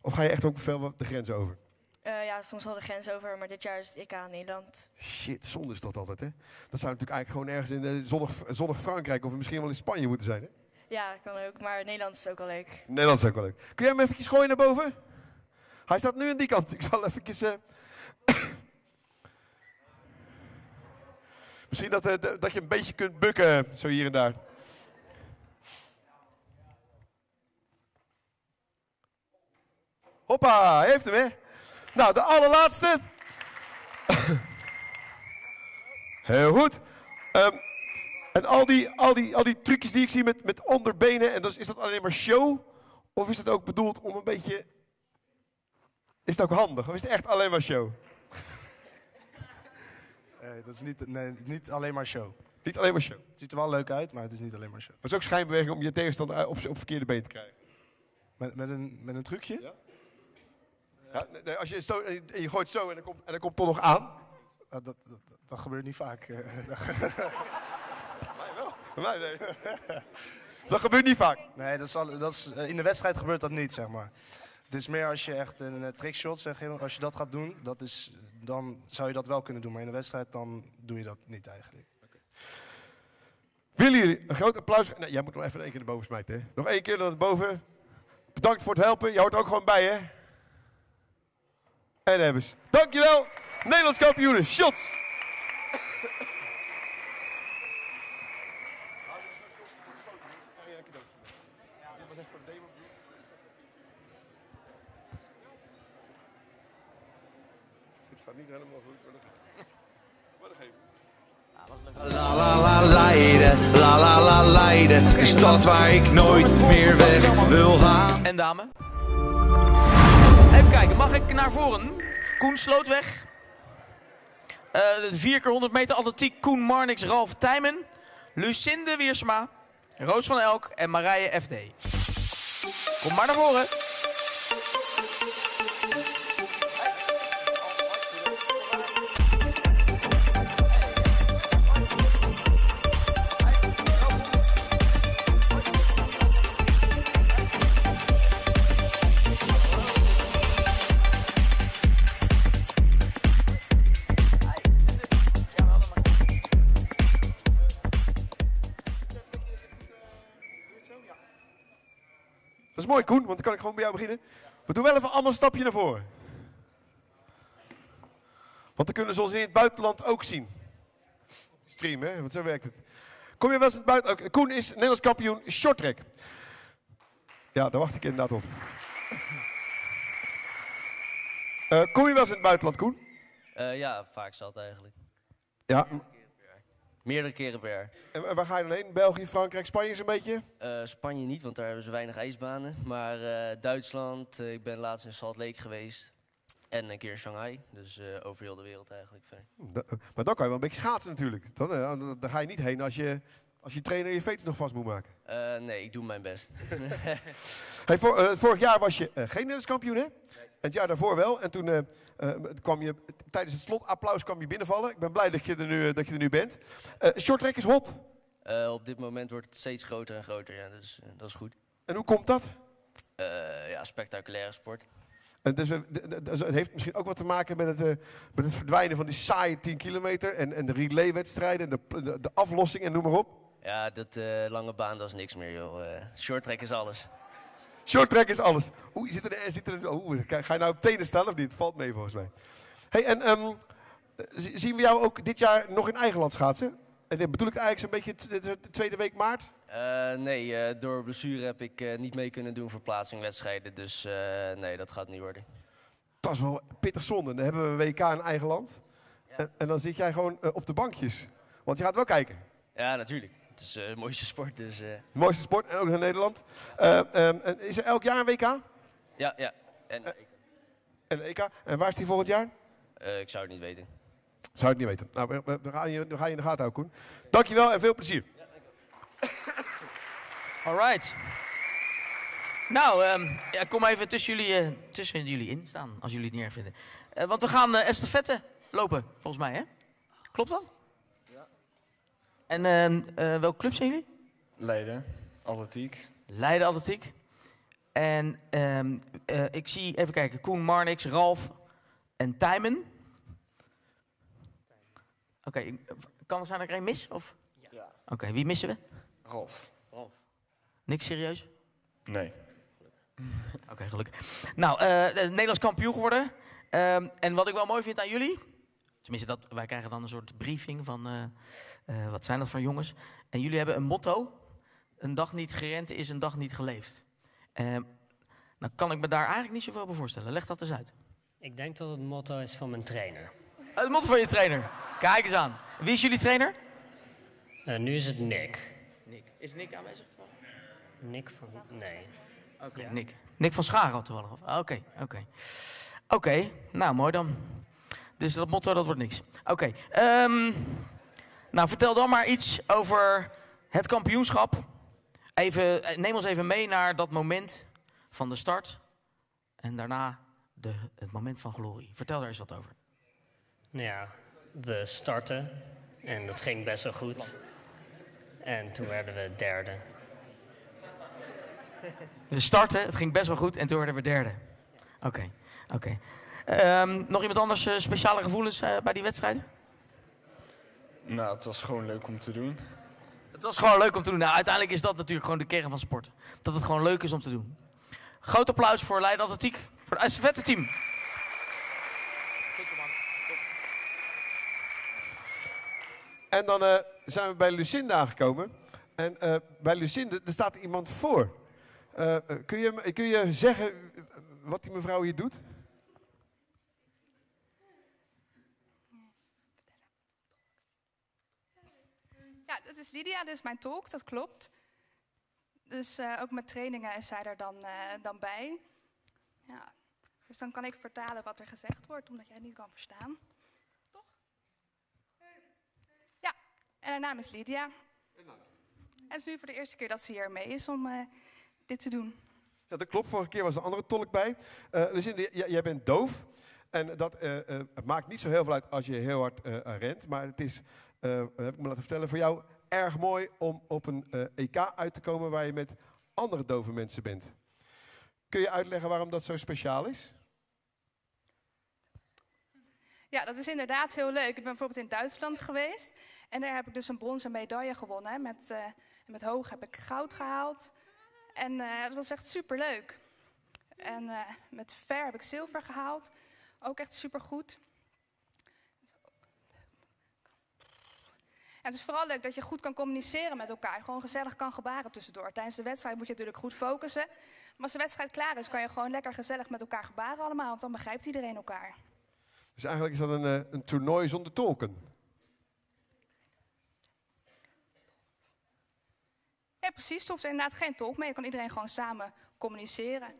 of ga je echt ook veel wat de grens over? Eh, ja, soms wel de grens over, maar dit jaar is het EK in Nederland. Shit, zonde is dat altijd, hè? Dat zou natuurlijk eigenlijk gewoon ergens in zonnig, zonnig Frankrijk of misschien wel in Spanje moeten zijn, hè? Ja, kan ook, maar Nederland is ook wel leuk. Nederland is ook wel leuk. Kun jij hem eventjes gooien naar boven? Hij staat nu aan die kant. Ik zal eventjes... eh, Misschien dat, eh, dat je een beetje kunt bukken, zo hier en daar. Hoppa, heeft hem, hè? Nou, de allerlaatste. Heel goed. Ehm, en al die, al, die, al die trucjes die ik zie met, met onderbenen, en dat is, dat alleen maar show? Of is het ook bedoeld om een beetje... Is het ook handig? Of is het echt alleen maar show? Nee, dat is niet, nee, niet alleen maar show. Niet alleen maar show. Het ziet er wel leuk uit, maar het is niet alleen maar show. Maar het is ook schijnbeweging om je tegenstander op, op verkeerde been te krijgen. Met, met, een, met een trucje? Ja. Ja, nee, als je, zo, je- gooit zo en dan komt, en dan komt toch nog aan. dat, dat, dat, dat gebeurt niet vaak. eh. Bij mij nee. dat gebeurt niet vaak. Nee, dat dat is, eh, in de wedstrijd gebeurt dat niet, zeg maar. Het is meer als je echt een eh, trickshot, zeg je, als je dat gaat doen, dat is, dan zou je dat wel kunnen doen. Maar in de wedstrijd, dan doe je dat niet eigenlijk. Willen jullie een groot applaus? Nee, jij moet nog even één keer naar boven smijten. Hè? Nog één keer naar boven. Bedankt voor het helpen. Je hoort ook gewoon bij, hè? En hebben ze. Dankjewel, Nederlands kampioenen. Shots! Dit gaat niet helemaal goed, maar dat, maar dat geeft niet. La la la Leiden, la la la Leiden, de stad waar ik nooit meer weg wil gaan. En dame. Even kijken, mag ik naar voren? Koen Slootweg. Eh de 4 keer 100 meter atletiek Koen Marnix, Ralf Tijmen. Lucinde Wiersma. Roos van Elk en Marije FD. Kom maar naar voren. Mooi, Koen, want dan kan ik gewoon bij jou beginnen. We doen wel even allemaal een stapje naar voren. Want dan kunnen ze ons in het buitenland ook zien. Stream, hè? Want zo werkt het. Kom je wel eens in het buitenland? Koen is Nederlands kampioen shorttrack. Ja, daar wacht ik inderdaad op. Eh, kom je wel eens in het buitenland, Koen? Eh, ja, vaak zat eigenlijk. Ja. Meerdere keren per jaar. En, en waar ga je dan heen? België, Frankrijk, Spanje zo'n beetje? Eh, Spanje niet, want daar hebben ze weinig ijsbanen. Maar eh, Duitsland, eh, ik ben laatst in Salt Lake geweest. En een keer in Shanghai. Dus over heel de wereld eigenlijk. verder. Da- maar dan kan je wel een beetje schaatsen natuurlijk. Dan, dan, dan ga je niet heen als je, als je trainer je veters nog vast moet maken. Eh, nee, ik doe mijn best. Hey, eh, vorig jaar was je eh, geen Nederlands kampioen, hè? Het jaar daarvoor wel. En toen kwam je tijdens het slotapplaus kwam je binnenvallen. Ik ben blij dat je er nu, dat je er nu bent. Shorttrack is hot. Op dit moment wordt het steeds groter en groter, ja, dus dat is goed. En hoe komt dat? Ja, spectaculaire sport. En dus, dus het heeft misschien ook wat te maken met het, met het verdwijnen van die saaie 10 kilometer. En, en de relaywedstrijden, de, de, de aflossing en noem maar op. Ja, dat eh, lange baan, dat is niks meer, joh. Eh short track is alles. Shorttrack is alles. Oeh, zit er, zit er, oeh, ga je nou op tenen staan of niet? Valt mee volgens mij. Hey, en ehm, zien we jou ook dit jaar nog in eigen land schaatsen? En bedoel ik eigenlijk zo'n beetje de tweede week maart? Eh, nee, eh, door blessure heb ik eh, niet mee kunnen doen voor plaatsingwedstrijden. Dus eh, nee, dat gaat niet worden. Dat is wel pittig zonde. Dan hebben we een WK in eigen land. En, en dan zit jij gewoon eh, op de bankjes. Want je gaat wel kijken. Ja, natuurlijk. Is eh, de mooiste sport, dus... eh, Mooiste sport en ook in Nederland. Eh, ehm, en is er elk jaar een WK? ja, ja. En En een EK? En waar is die volgend jaar? Ik zou het niet weten. Zou ik niet weten. Nou, we, we- we gaan je, we gaan je in de gaten houden, Koen. Dankjewel en veel plezier. Alright. Nou, ja, kom even tussen jullie, eh, tussen jullie in staan, als jullie het niet erg vinden. Want we gaan eh estafette lopen, volgens mij, hè? Klopt dat? En eh, welke club zijn jullie? Leiden, atletiek. Leiden Atletiek. En ehm, eh, ik zie, even kijken, Koen, Marnix, Ralf en Tijmen. Oké, kan er zijn dat ik er één mis? Of? Ja. Oké, wie missen we? Ralf. Niks serieus? Nee. Oké, gelukkig. Nou, eh, eh, Nederlands kampioen geworden. Ehm, en wat ik wel mooi vind aan jullie, tenminste dat, wij krijgen dan een soort briefing van, eh, eh, wat zijn dat voor jongens? En jullie hebben een motto, een dag niet gerend is een dag niet geleefd. Ehm nou kan ik me daar eigenlijk niet zoveel bij voorstellen. Leg dat eens uit. Ik denk dat het motto is van mijn trainer. Oh, het motto van je trainer. Kijk eens aan. Wie is jullie trainer? Eh, nu is het Nick. Nick. Is Nick aanwezig? Nick van... Nee. Oké, Nick. Nick van Scharen toevallig. Oké, oké. Oké, nou mooi dan. Dus dat motto, dat wordt niks. Oké, ehm, nou vertel dan maar iets over het kampioenschap. Even, eh, neem ons even mee naar dat moment van de start. En daarna de, het moment van glorie. Vertel daar eens wat over. Nou ja, we starten en dat ging best wel goed. En toen werden we derde. We starten, het ging best wel goed en toen werden we derde. Oké, oké. Ehm, nog iemand anders eh, speciale gevoelens eh, bij die wedstrijd? Nou, het was gewoon leuk om te doen. Het was gewoon leuk om te doen. Nou, uiteindelijk is dat natuurlijk gewoon de kern van sport. Dat het gewoon leuk is om te doen. Groot applaus voor Leiden Atletiek, voor het estafette team. En dan eh, zijn we bij Lucinda aangekomen. En eh, bij Lucinda, er staat iemand voor. Eh, kun, je, kun je zeggen wat die mevrouw hier doet? Is Lydia, is mijn tolk, dat klopt. Dus eh, ook met trainingen is zij er dan, eh, dan bij. Ja. Dus dan kan ik vertalen wat er gezegd wordt, omdat jij het niet kan verstaan. Toch? Ja, en haar naam is Lydia. En het is nu voor de eerste keer dat ze hier mee is om eh, dit te doen. Ja, dat klopt. Vorige keer was een andere tolk bij. Eh Lucinda, j- jij bent doof. En dat het maakt niet zo heel veel uit als je heel hard eh, rent. Maar het is, heb ik me laten vertellen, voor jou erg mooi om op een eh, EK uit te komen waar je met andere dove mensen bent. Kun je uitleggen waarom dat zo speciaal is? Ja, dat is inderdaad heel leuk. Ik ben bijvoorbeeld in Duitsland geweest. En daar heb ik dus een bronzen medaille gewonnen. Met, eh, met hoog heb ik goud gehaald. En eh dat was echt super leuk. En met ver heb ik zilver gehaald. Ook echt super goed. Het is vooral leuk dat je goed kan communiceren met elkaar. Gewoon gezellig kan gebaren tussendoor. Tijdens de wedstrijd moet je natuurlijk goed focussen. Maar als de wedstrijd klaar is, kan je gewoon lekker gezellig met elkaar gebaren allemaal. Want dan begrijpt iedereen elkaar. Dus eigenlijk is dat een, eh, een toernooi zonder tolken. Ja, precies. Er hoeft inderdaad geen tolk mee. Je kan iedereen gewoon samen communiceren.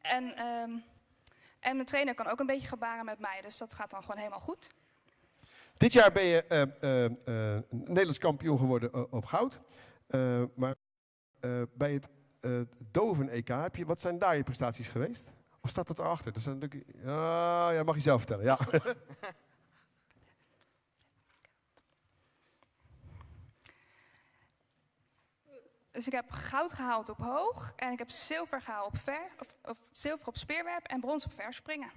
En, ehm, en mijn trainer kan ook een beetje gebaren met mij. Dus dat gaat dan gewoon helemaal goed. Dit jaar ben je eh, eh, eh, Nederlands kampioen geworden op goud. Eh, maar eh, bij het eh, Doven-EK, heb je, wat zijn daar je prestaties geweest? Of staat dat erachter? Dat zijn natuurlijk, ja, ja, mag je zelf vertellen. Ja. Dus ik heb goud gehaald op hoog. En ik heb zilver gehaald op ver. Of, of zilver op speerwerp en brons op verspringen.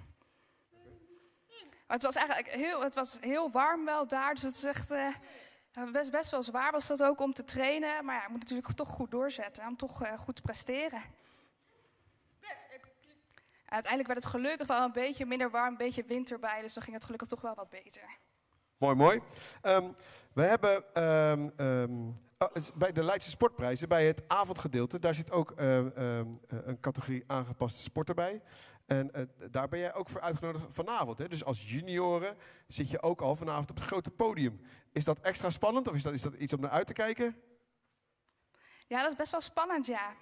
Maar het was eigenlijk heel, het was heel warm wel daar. Dus het is echt eh, best, best wel zwaar was dat ook om te trainen. Maar ja, ik moet natuurlijk toch goed doorzetten. Om toch eh, goed te presteren. En uiteindelijk werd het gelukkig wel een beetje minder warm. Een beetje wind erbij. Dus dan ging het gelukkig toch wel wat beter. mooi, mooi. Ehm, we hebben ehm, ehm, bij de Leidse Sportprijzen, bij het avondgedeelte, daar zit ook ehm, eh, een categorie aangepaste sporten bij. En eh, daar ben jij ook voor uitgenodigd vanavond. Hè? Dus als junioren zit je ook al vanavond op het grote podium. Is dat extra spannend of is dat, is dat iets om naar uit te kijken? Ja, dat is best wel spannend, ja.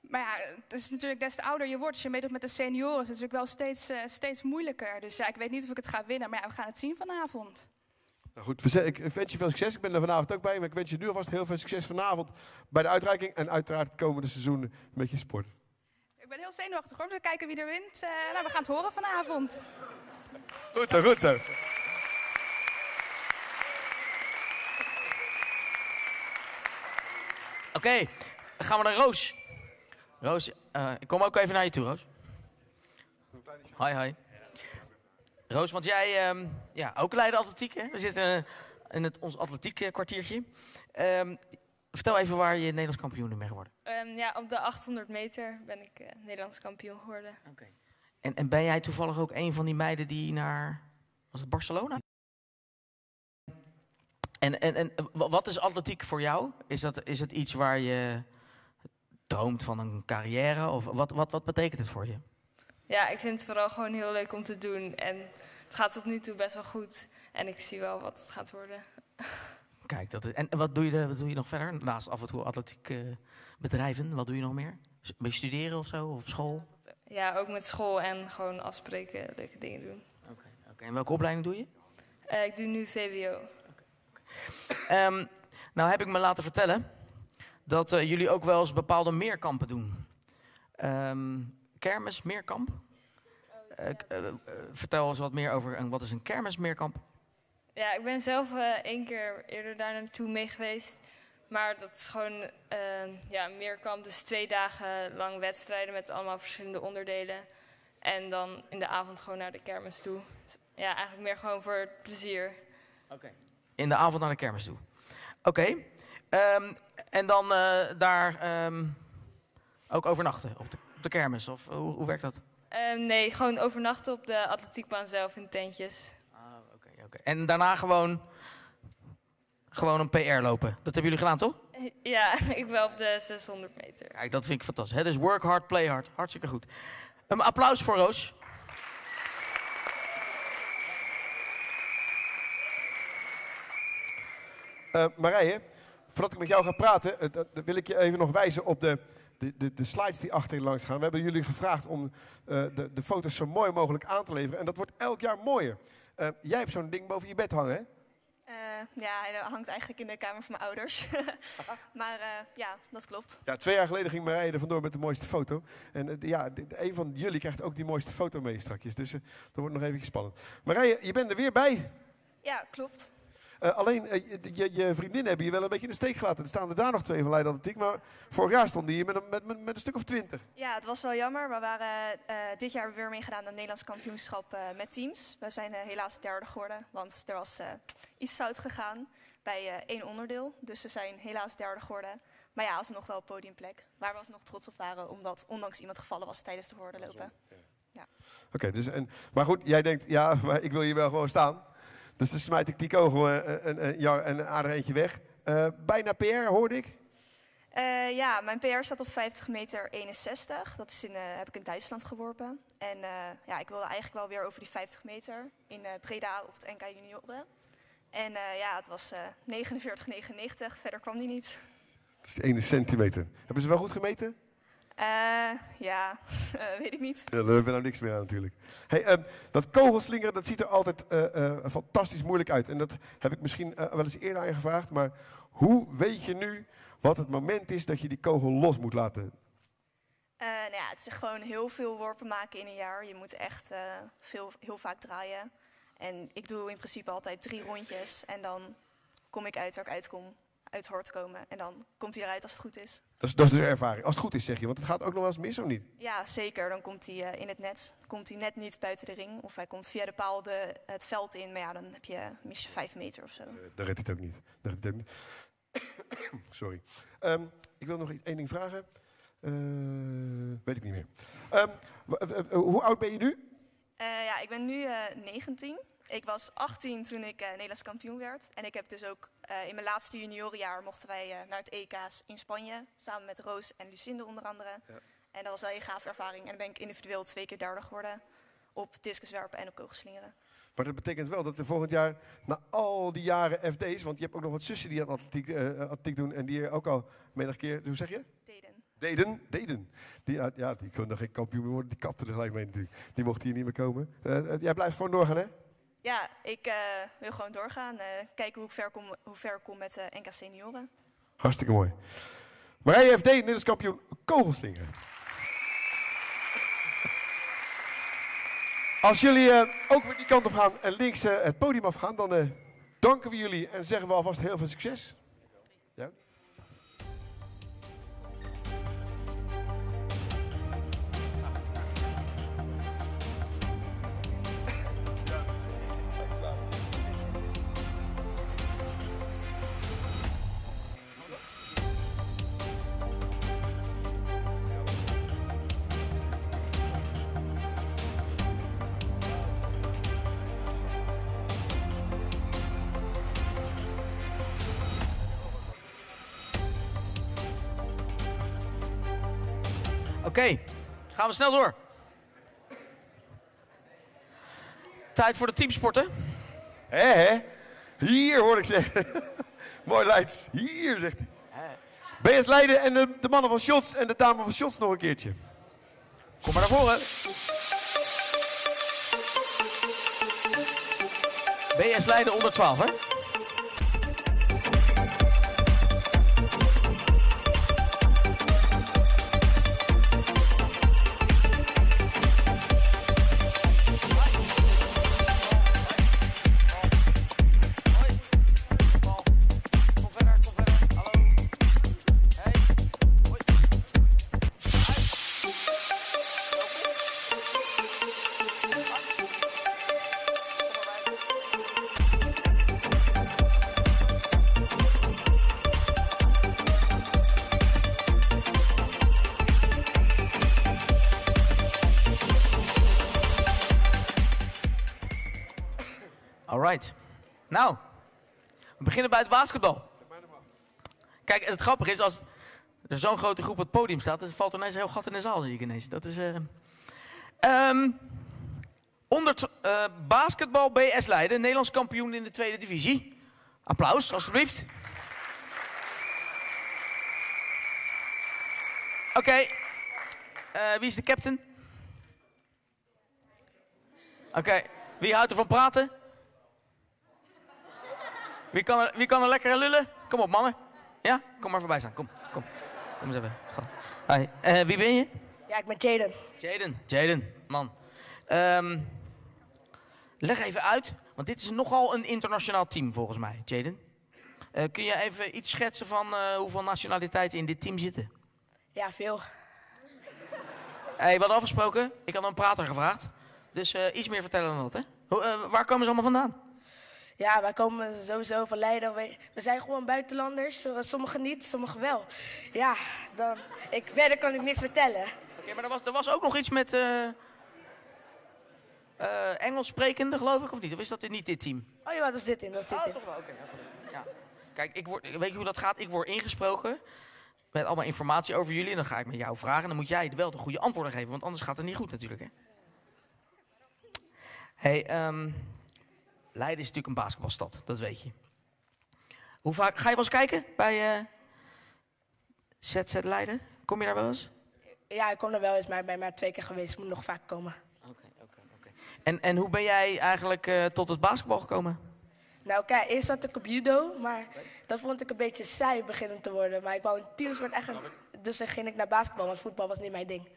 Maar ja, het is natuurlijk des te ouder je wordt, als je meedoet met de senioren, is natuurlijk wel steeds, eh, steeds moeilijker. Dus ja, ik weet niet of ik het ga winnen, maar ja, we gaan het zien vanavond. Nou goed, we ik wens je veel succes. Ik ben er vanavond ook bij, maar ik wens je nu alvast heel veel succes vanavond bij de uitreiking. En uiteraard het komende seizoen met je sport. Ik ben heel zenuwachtig hoor, om te kijken wie er wint. Eh, nou, we gaan het horen vanavond. Goed zo, goed zo. Oké, dan gaan we naar Roos. Roos, eh, ik kom ook even naar je toe, Roos. Hi, hi. Roos, want jij ehm, ja, ook leidt atletiek, hè? We zitten eh, in het, ons atletiek eh, kwartiertje. Ehm, vertel even waar je Nederlands kampioen bent geworden. Ehm, ja, op de 800 meter ben ik eh, Nederlands kampioen geworden. En, en ben jij toevallig ook een van die meiden die naar, was het Barcelona? En, en, en wa- wat is atletiek voor jou? Is, dat, is het iets waar je droomt van een carrière? Of wat, wat, wat betekent het voor je? Ja, ik vind het vooral gewoon heel leuk om te doen. En het gaat tot nu toe best wel goed. En ik zie wel wat het gaat worden. Kijk, dat is, en wat doe, je, wat doe je nog verder? Naast af en toe atletiek eh, bedrijven, wat doe je nog meer? Je studeren of zo, of op school? Ja, ook met school en gewoon afspreken, leuke dingen doen. Oké, en welke opleiding doe je? Eh, ik doe nu VWO. Ehm, nou heb ik me laten vertellen dat eh, jullie ook wel eens bepaalde meerkampen doen. Ehm, kermis, meerkamp? Eh, eh, eh, vertel eens wat meer over en wat is een kermismeerkamp? Ja, ik ben zelf eh, één keer eerder daar naartoe mee geweest. Maar dat is gewoon ja, een meerkamp. Dus twee dagen lang wedstrijden met allemaal verschillende onderdelen. En dan in de avond gewoon naar de kermis toe. Dus, ja, eigenlijk meer gewoon voor het plezier. In de avond naar de kermis toe. Oké. Ehm, en dan eh, daar ehm, ook overnachten op de, op de kermis? Of eh, hoe, hoe werkt dat? Eh, nee, gewoon overnachten op de atletiekbaan zelf in tentjes. Oké. En daarna gewoon, gewoon een PR lopen. Dat hebben jullie gedaan, toch? Ja, ik wel op de 600 meter. Kijk, dat vind ik fantastisch. Het is work hard, play hard. Hartstikke goed. Een applaus voor Roos. Eh, Marije, voordat ik met jou ga praten, eh, wil ik je even nog wijzen op de, de, de, de slides die achter je langs gaan. We hebben jullie gevraagd om eh, de, de foto's zo mooi mogelijk aan te leveren. En dat wordt elk jaar mooier. Eh, jij hebt zo'n ding boven je bed hangen, hè? Eh, ja, hij hangt eigenlijk in de kamer van mijn ouders. maar ja, dat klopt. Ja, twee jaar geleden ging Marije er vandoor met de mooiste foto. En ja, een van jullie krijgt ook die mooiste foto mee straks. Dus dat wordt nog even spannend. Marije, je bent er weer bij. Ja, klopt. Eh, alleen, eh, je, je, vriendinnen hebben je wel een beetje in de steek gelaten. Er staan er daar nog twee van Leiden Atletiek. Maar vorig jaar stonden die hier met, een- met, met, met een stuk of twintig. Ja, het was wel jammer. We waren eh, dit jaar weer meegedaan aan het Nederlands kampioenschap eh, met teams. We zijn helaas derde geworden, want er was eh, iets fout gegaan bij eh, één onderdeel. Dus ze zijn helaas derde geworden. Maar ja, alsnog wel podiumplek. Waar we alsnog trots op waren, omdat ondanks iemand gevallen was tijdens de hoorden lopen. Ja. Oké, dus en, maar goed, jij denkt, ja, maar ik wil hier wel gewoon staan. Dus dan smijt ik die kogel eh, een, een, een, een aardig eentje weg. Eh, bijna PR, hoorde ik. Eh, ja, mijn PR staat op 50 meter 61. Dat is in, eh, heb ik in Duitsland geworpen. En eh, ja, ik wilde eigenlijk wel weer over die 50 meter in eh Breda op het NK Junioren. En eh, ja, het was eh 49,99. Verder kwam die niet. Dat is 1 centimeter. Hebben ze wel goed gemeten? Eh, ja, eh, weet ik niet. Ja, daar hebben we nou niks meer aan natuurlijk. Hey, ehm, dat kogelslingeren, dat ziet er altijd eh, fantastisch moeilijk uit. En dat heb ik misschien wel eens eerder aan je gevraagd. Maar hoe weet je nu wat het moment is dat je die kogel los moet laten? Nou ja, het is gewoon heel veel worpen maken in een jaar. Je moet echt veel, heel vaak draaien. En ik doe in principe altijd drie rondjes. En dan kom ik uit waar ik uitkom, uit hoort te komen. En dan komt hij eruit als het goed is. Dat is, dat is dus ervaring. Als het goed is, zeg je. Want het gaat ook nog wel eens mis, of niet? Ja, zeker. Dan komt hij eh, in het net. Komt hij net niet buiten de ring. Of hij komt via de paal de, het veld in. Maar ja, dan heb je, mis je vijf meter of zo. Dat redt het ook niet. Dat redt het ook niet. Sorry. Ehm, ik wil nog iets- één ding vragen. Eh, weet ik niet meer. Ehm, hoe oud ben je nu? Eh, ja, ik ben nu eh 19. Ik was 18 toen ik eh, Nederlands kampioen werd. En ik heb dus ook eh, in mijn laatste juniorenjaar mochten wij eh, naar het EK's in Spanje. Samen met Roos en Lucinde onder andere. En dat was een gaaf ervaring. En dan ben ik individueel twee keer derde geworden. Op discuswerpen en op kogelslingeren. Maar dat betekent wel dat er volgend jaar, na al die jaren FD's, want je hebt ook nog wat zussen die aan atletiek, eh, atletiek doen en die ook al menig keer, hoe zeg je? Deden. Deden, Deden. Die, ja, ja, die kon nog geen kampioen meer worden. Die kapte er gelijk mee natuurlijk. Die mocht hier niet meer komen. Jij blijft gewoon doorgaan, hè? Ja, ik eh, wil gewoon doorgaan. eh, kijken hoe ik ver kom, hoe ver ik kom met de NK Senioren. Hartstikke mooi. Marije FD, Nederlands kampioen kogelslingen. Als jullie eh, ook weer die kant op gaan en links eh, het podium afgaan, dan eh, danken we jullie en zeggen we alvast heel veel succes. Ja. Gaan we snel door. Tijd voor de teamsporten. Hé, hè? Hier hoor ik zeggen. Mooi Leids. Hier, zegt hij. BS Leiden en de, de mannen van Shots en de dame van Shots nog een keertje. Kom maar naar voren. BS Leiden onder 12, hè? Nou, we beginnen bij het basketbal. Kijk, het grappige is, als er zo'n grote groep op het podium staat, dan valt er ineens een heel gat in de zaal, zie ik ineens. Dat is... eh Ehm, onder eh, basketbal BS Leiden, Nederlands kampioen in de tweede divisie. Applaus, alstublieft. Oké, eh, wie is de captain? Oké, wie houdt er van praten? Wie kan, er, wie kan er lekker lullen? Kom op, mannen. Ja? Kom maar voorbij staan. Kom, kom. Kom eens even. Hi. Eh, wie ben je? Ja, ik ben Jaden. Jaden. Jaden, man. Ehm, leg even uit, want dit is nogal een internationaal team volgens mij, Jaden. Eh, kun je even iets schetsen van eh, hoeveel nationaliteiten in dit team zitten? Ja, veel. Hey, hadden afgesproken, ik had een prater gevraagd. Dus iets meer vertellen dan dat, hè? Waar komen ze allemaal vandaan? Ja, wij komen sowieso van Leiden. We, zijn gewoon buitenlanders. Sommigen niet, sommigen wel. Ja, dan, ik, verder kan ik niks vertellen. Oké, maar er was, er was ook nog iets met eh, Engels sprekende, geloof ik, of niet? Of is dat niet dit team? Oh ja, dat is dit in. Dat is dit Oh, toch wel, oké. Ja. Kijk, ik word, weet je hoe dat gaat? Ik word ingesproken met allemaal informatie over jullie. En dan ga ik met jou vragen. En dan moet jij wel de goede antwoorden geven, want anders gaat het niet goed natuurlijk. Hè? hey, ehm, Leiden is natuurlijk een basketbalstad, dat weet je. Hoe vaak ga je wel eens kijken bij eh ZZ Leiden? Kom je daar wel eens? Ja, ik kom er wel eens, maar ik ben maar twee keer geweest. Ik moet nog vaak komen. En, en hoe ben jij eigenlijk eh, tot het basketbal gekomen? Nou, kijk, eerst zat ik op judo, maar dat vond ik een beetje saai beginnen te worden. Maar ik wou een teamsport echt... Dus dan ging ik naar basketbal, want voetbal was niet mijn ding.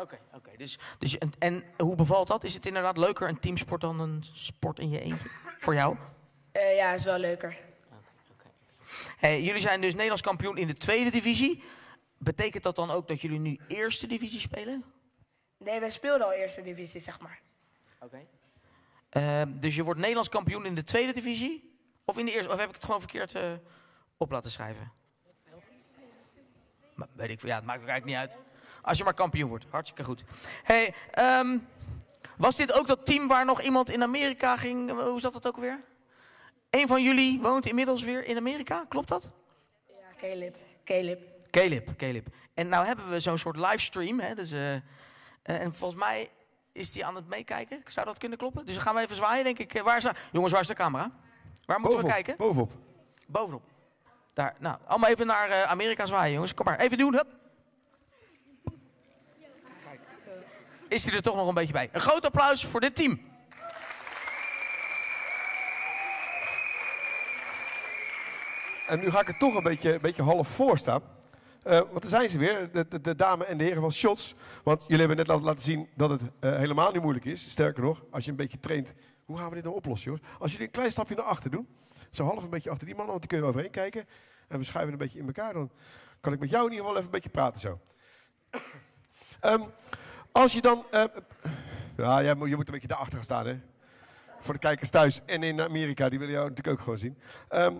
Oké, oké. Dus, dus, en, en hoe bevalt dat? Is het inderdaad leuker een teamsport dan een sport in je eentje? Voor jou? Eh, ja, is wel leuker. Hey, jullie zijn dus Nederlands kampioen in de tweede divisie. Betekent dat dan ook dat jullie nu eerste divisie spelen? Nee, wij speelden al eerste divisie, zeg maar. Oké. Ehm, dus je wordt Nederlands kampioen in de tweede divisie? Of in de eerste? Of heb ik het gewoon verkeerd eh, op laten schrijven? Maar weet ik, veel. ja, het maakt eigenlijk niet uit. Als je maar kampioen wordt, hartstikke goed. Hey, ehm, was dit ook dat team waar nog iemand in Amerika ging? Eh, Hoe zat dat ook weer? Een van jullie woont inmiddels weer in Amerika, klopt dat? Ja, Caleb. Caleb. Caleb, Caleb. En nou hebben we zo'n soort livestream. Hè, dus, eh, eh, en volgens mij is die aan het meekijken. Zou dat kunnen kloppen? Dus dan gaan we even zwaaien, denk ik. Waar is de, jongens, waar is de camera? Waar moeten we Bovenop, kijken? Bovenop. Bovenop. Daar, nou, allemaal even naar eh, Amerika zwaaien, jongens. Kom maar, even doen, hup. Is hij er toch nog een beetje bij. Een groot applaus voor dit team. En nu ga ik er toch een beetje, een beetje half voor staan. Eh, want daar zijn ze weer, de, de, de dame en de heren van Shots. Want jullie hebben net laten, zien dat het eh, helemaal niet moeilijk is. Sterker nog, als je een beetje traint, hoe gaan we dit nou oplossen, jongens? Als jullie een klein stapje naar achter doen, zo half een beetje achter die mannen, want die kun je overheen kijken. En we schuiven een beetje in elkaar, dan kan ik met jou in ieder geval even een beetje praten zo. Ehm, als je dan... eh, ja, jij moet- je moet een beetje daarachter gaan staan, hè? Voor de kijkers thuis en in Amerika, die willen jou natuurlijk ook gewoon zien. Ehm,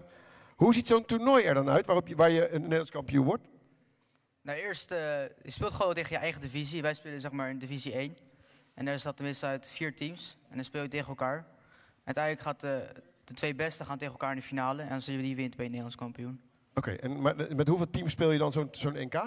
hoe ziet zo'n toernooi er dan uit waarop je, waar je een Nederlands kampioen wordt? Nou, eerst, eh, je speelt gewoon tegen je eigen divisie. Wij spelen zeg maar in divisie 1. En daar staat tenminste uit vier teams. En dan speel je tegen elkaar. Uiteindelijk gaat de, de twee beste gaan tegen elkaar in de finale. En als je die wint, ben je Nederlands kampioen. Oké, en met hoeveel teams speel je dan zo'n zo'n NK?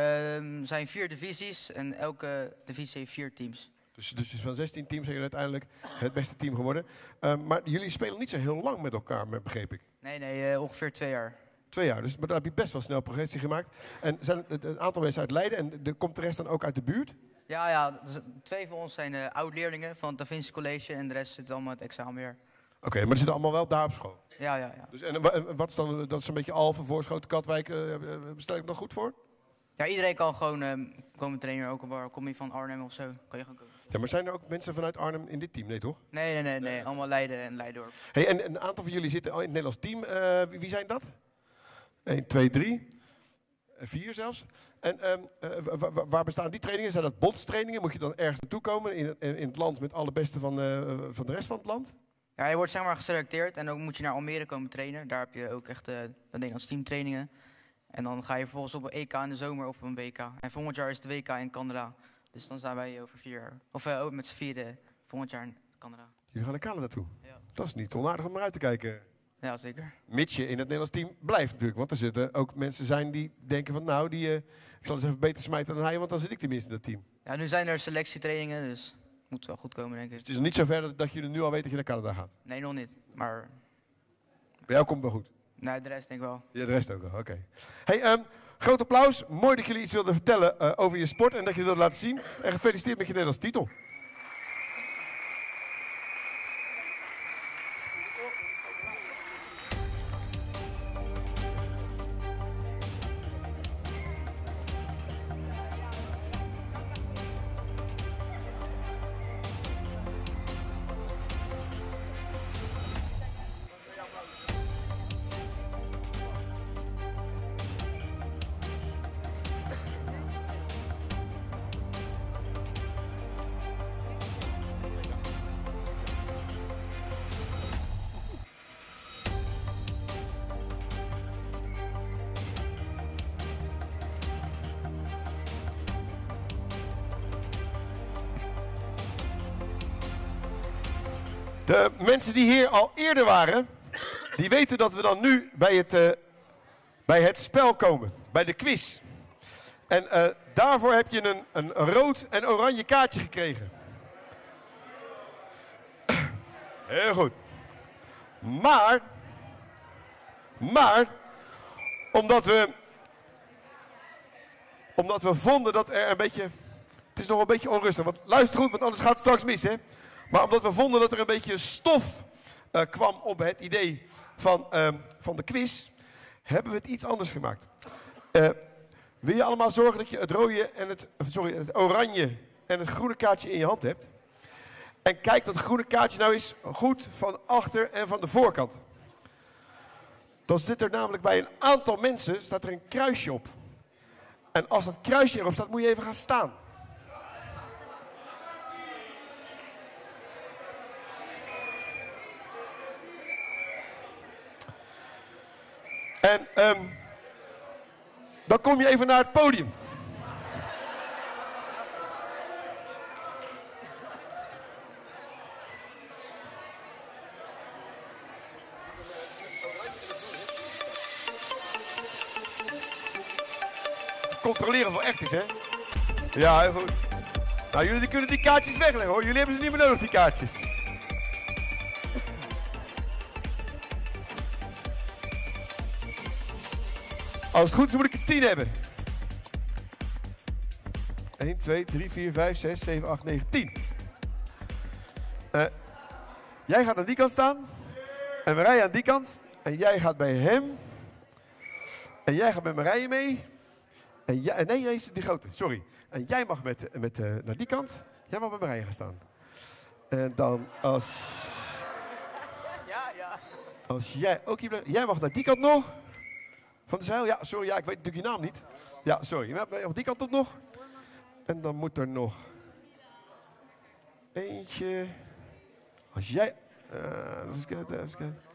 Er zijn vier divisies en elke divisie heeft vier teams. Dus, dus van 16 teams zijn jullie uiteindelijk het beste team geworden. Ehm, maar jullie spelen niet zo heel lang met elkaar, begreep ik. Nee, nee, eh, ongeveer twee jaar. Twee jaar, dus maar daar heb je best wel snel progressie gemaakt. En zijn het een aantal mensen uit Leiden en de, komt de rest dan ook uit de buurt? Ja, ja dus twee van ons zijn eh, oud-leerlingen van het Da Vinci College. En de rest zit allemaal het examenjaar. Oké, maar ze zitten allemaal wel daar op school. Ja, ja, ja. Dus, en wa- en wat is dan, dat is een beetje Alphen, Voorschoten, Katwijk, eh, stel ik me dan goed voor? Ja, iedereen kan gewoon ehm, komen trainen. Ook al kom je van Arnhem of zo, kan je gewoon komen. Ja, maar zijn er ook mensen vanuit Arnhem in dit team? Nee, toch? Nee, nee, nee, nee. Allemaal Leiden en Leidorp. Hey, en een aantal van jullie zitten al in het Nederlands team. Eh, wie, wie zijn dat? 1, 2, 3. 4 zelfs. En ehm, eh, wa- wa- waar bestaan die trainingen? Zijn dat bondstrainingen? Moet je dan ergens naartoe komen in, in, in het land met alle beste van, eh, van de rest van het land? Ja, je wordt zeg maar geselecteerd en dan moet je naar Almere komen trainen. Daar heb je ook echt eh, de Nederlands teamtrainingen. En dan ga je vervolgens op een EK in de zomer of op een WK. En volgend jaar is het WK in Canada. Dus dan zijn wij over vier jaar, of eh, ook met z'n vierde volgend jaar in Canada. Jullie gaan naar Canada toe. Dat is niet onaardig om naar uit te kijken. Ja, zeker. Mits je in het Nederlands team blijft natuurlijk. Want er zullen ook mensen zijn die denken van nou, die, eh, ik zal eens even beter smijten dan hij, want dan zit ik tenminste in dat team. Ja, nu zijn er selectietrainingen, dus het moet wel goed komen denk ik. Het is nog niet zo ver dat, dat jullie nu al weten dat je naar Canada gaat. Nee, nog niet. Maar Bij jou komt het wel goed. Nee, de rest denk ik wel. Ja, de rest ook wel, oké. Hey, ehm, groot applaus. Mooi dat jullie iets wilden vertellen eh, over je sport en dat je wilde laten zien. En gefeliciteerd met je Nederlands titel. De mensen die hier al eerder waren, die weten dat we dan nu bij het, eh, bij het spel komen, bij de quiz. En eh, daarvoor heb je een, een rood en oranje kaartje gekregen. Heel goed. Maar, maar, omdat we, omdat we vonden dat er een beetje, het is nog een beetje onrustig, want luister goed, want anders gaat het straks mis, hè. Maar omdat we vonden dat er een beetje stof eh, kwam op het idee van, ehm, van de quiz, hebben we het iets anders gemaakt. Eh, wil je allemaal zorgen dat je het rode en het, sorry, het oranje en het groene kaartje in je hand hebt? En kijk dat groene kaartje nou eens goed van achter en van de voorkant. Dan zit er namelijk bij een aantal mensen staat er een kruisje op. En als dat kruisje erop staat, moet je even gaan staan. En ehm, dan kom je even naar het podium. Controleren het echt is, hè? Ja, heel goed. Nou, jullie kunnen die kaartjes wegleggen, hoor. Jullie hebben ze niet meer nodig, die kaartjes. Als het goed is, moet ik er tien hebben. 1, 2, 3, 4, 5, 6, 7, 8, 9, 10. Eh, jij gaat aan die kant staan. En Marije aan die kant. En jij gaat bij hem. En jij gaat met Marije mee. En jij, nee, nee, die grote, sorry. En jij mag met, met, uh, naar die kant. Jij mag bij Marije gaan staan. En dan als... Ja, ja. Als jij ook hier blijft. Jij mag naar die kant nog. Van de zeil? Ja, sorry, ja, ik weet natuurlijk je naam niet. Ja, sorry. Mag op die kant op nog. En dan moet er nog eentje. Als jij. Is,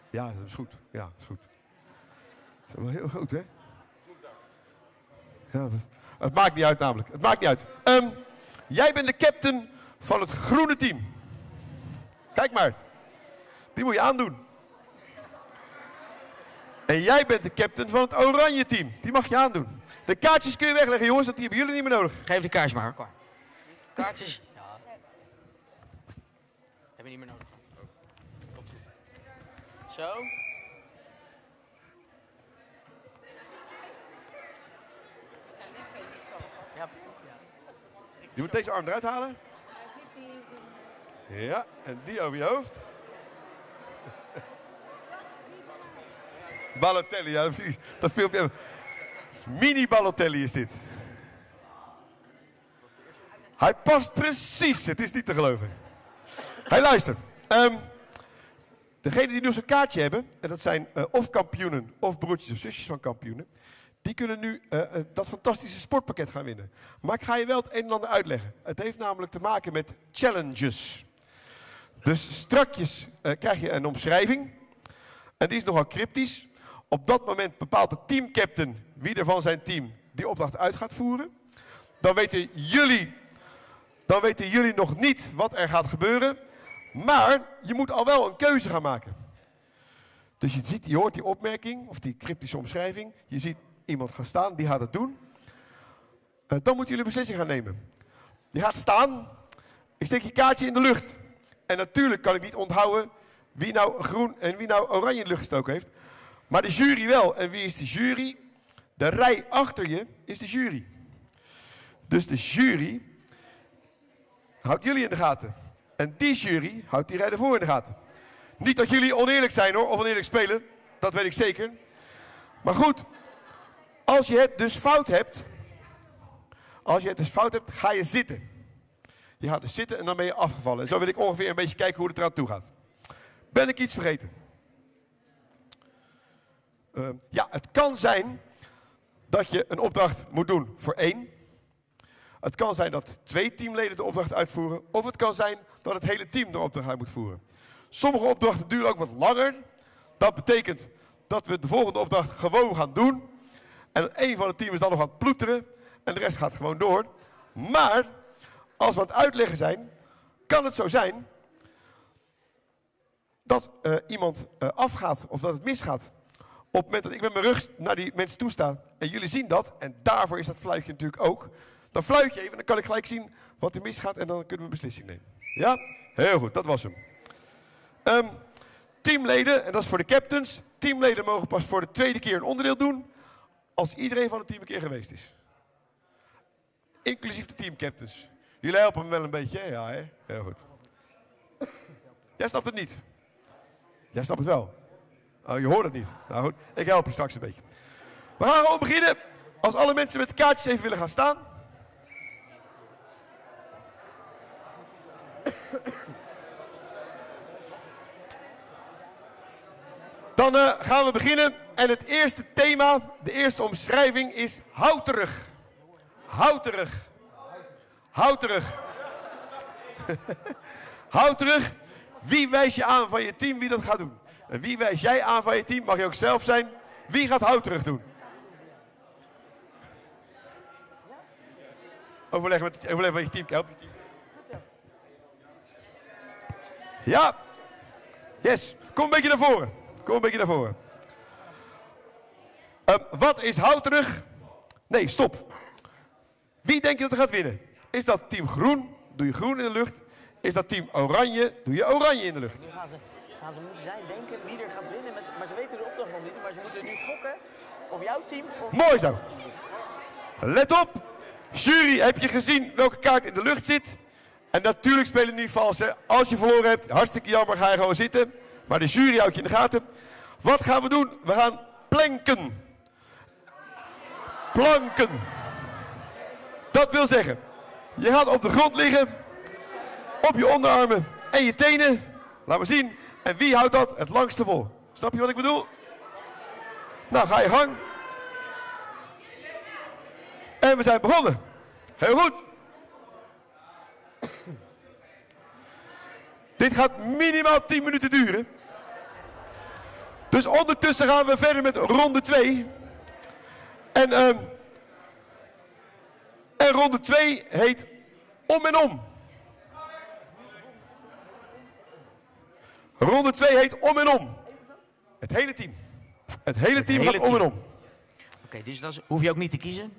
ja, dat is goed. Ja, dat is goed. Dat is wel heel goed, hè? Ja, het maakt niet uit namelijk. Het maakt niet uit. Um, jij bent de captain van het groene team. Kijk maar. Die moet je aandoen. En jij bent de captain van het oranje team. Die mag je aandoen. De kaartjes kun je wegleggen, jongens, dat die hebben jullie niet meer nodig. Geef de kaartjes maar. Klaar. Kaartjes. Ja. Heb je niet meer nodig. Komt goed. Zo. Ja, Je moet deze arm eruit halen. Ja, en die over je hoofd. Balotelli, ja, dat filmpje. Mini Balotelli is dit. Hij past precies, het is niet te geloven. Hij luister. Um, degenen die nu zo'n kaartje hebben, en dat zijn uh, of kampioenen of broertjes of zusjes van kampioenen, die kunnen nu uh, uh, dat fantastische sportpakket gaan winnen. Maar ik ga je wel het een en ander uitleggen. Het heeft namelijk te maken met challenges. Dus strakjes krijg je een omschrijving. En die is nogal cryptisch. Op dat moment bepaalt de teamcaptain wie er van zijn team die opdracht uit gaat voeren. Dan weten jullie, dan weten jullie nog niet wat er gaat gebeuren. Maar je moet al wel een keuze gaan maken. Dus je ziet, je hoort die opmerking of die cryptische omschrijving. Je ziet iemand gaan staan, die gaat het doen. Uh, dan moeten jullie beslissing gaan nemen. Je gaat staan. Ik steek je kaartje in de lucht. En natuurlijk kan ik niet onthouden wie nou groen en wie nou oranje in de lucht gestoken heeft. Maar de jury wel. En wie is de jury? De rij achter je is de jury. Dus de jury houdt jullie in de gaten. En die jury houdt die rij ervoor in de gaten. Niet dat jullie oneerlijk zijn hoor, of oneerlijk spelen. Dat weet ik zeker. Maar goed, als je het dus fout hebt, als je het dus fout hebt, ga je zitten. Je gaat dus zitten en dan ben je afgevallen. En zo wil ik ongeveer een beetje kijken hoe het eraan toe gaat. Ben ik iets vergeten? Uh, ja, het kan zijn dat je een opdracht moet doen voor één. Het kan zijn dat twee teamleden de opdracht uitvoeren. Of het kan zijn dat het hele team de opdracht uit moet voeren. Sommige opdrachten duren ook wat langer. Dat betekent dat we de volgende opdracht gewoon gaan doen. En één van het team is dan nog aan het ploeteren. En de rest gaat gewoon door. Maar als we aan het uitleggen zijn, kan het zo zijn dat uh, iemand uh, afgaat of dat het misgaat. Op het moment dat ik met mijn rug naar die mensen toe sta en jullie zien dat, en daarvoor is dat fluitje natuurlijk ook, dan fluit je even en dan kan ik gelijk zien wat er misgaat en dan kunnen we een beslissing nemen. Ja? Heel goed, dat was hem. Um, teamleden, en dat is voor de captains, teamleden mogen pas voor de tweede keer een onderdeel doen als iedereen van het team een keer geweest is. Inclusief de teamcaptains. Jullie helpen me wel een beetje? Ja, hè? Heel goed. Jij snapt het niet. Jij snapt het wel. Oh, je hoort het niet. Nou goed, ik help je straks een beetje. We gaan gewoon beginnen. Als alle mensen met de kaartjes even willen gaan staan. Dan uh, gaan we beginnen. En het eerste thema, de eerste omschrijving is houterig. Houterig. Houterig. houterig. Wie wijs je aan van je team wie dat gaat doen? Wie wijs jij aan van je team? Mag je ook zelf zijn. Wie gaat houterig doen? Overleg met, overleg met je team. Help je team. Ja. Yes. Kom een beetje naar voren. Kom een beetje naar voren. Uh, wat is houterig? Nee, stop. Wie denk je dat er gaat winnen? Is dat team groen? Doe je groen in de lucht. Is dat team oranje? Doe je oranje in de lucht. Nu gaan ze, moeten zijn denken wie er gaat winnen. Met, maar ze weten de opdracht nog niet. Maar ze moeten nu fokken of jouw team. Mooi zo. Let op. Jury, heb je gezien welke kaart in de lucht zit? En natuurlijk spelen niet vals. Hè. Als je verloren hebt, hartstikke jammer, ga je gewoon zitten. Maar de jury houdt je in de gaten. Wat gaan we doen? We gaan planken. Planken. Dat wil zeggen, je gaat op de grond liggen, op je onderarmen en je tenen. Laat maar zien. En wie houdt dat het langste vol? Snap je wat ik bedoel? Nou, ga je gang. En we zijn begonnen. Heel goed. Dit gaat minimaal 10 minuten duren. Dus ondertussen gaan we verder met ronde 2. En, ehm en ronde 2 heet om en om. Ronde 2 heet om en om. Het hele team. Het hele team hele gaat om en om. Oké, dus is- hoef je ook niet te kiezen.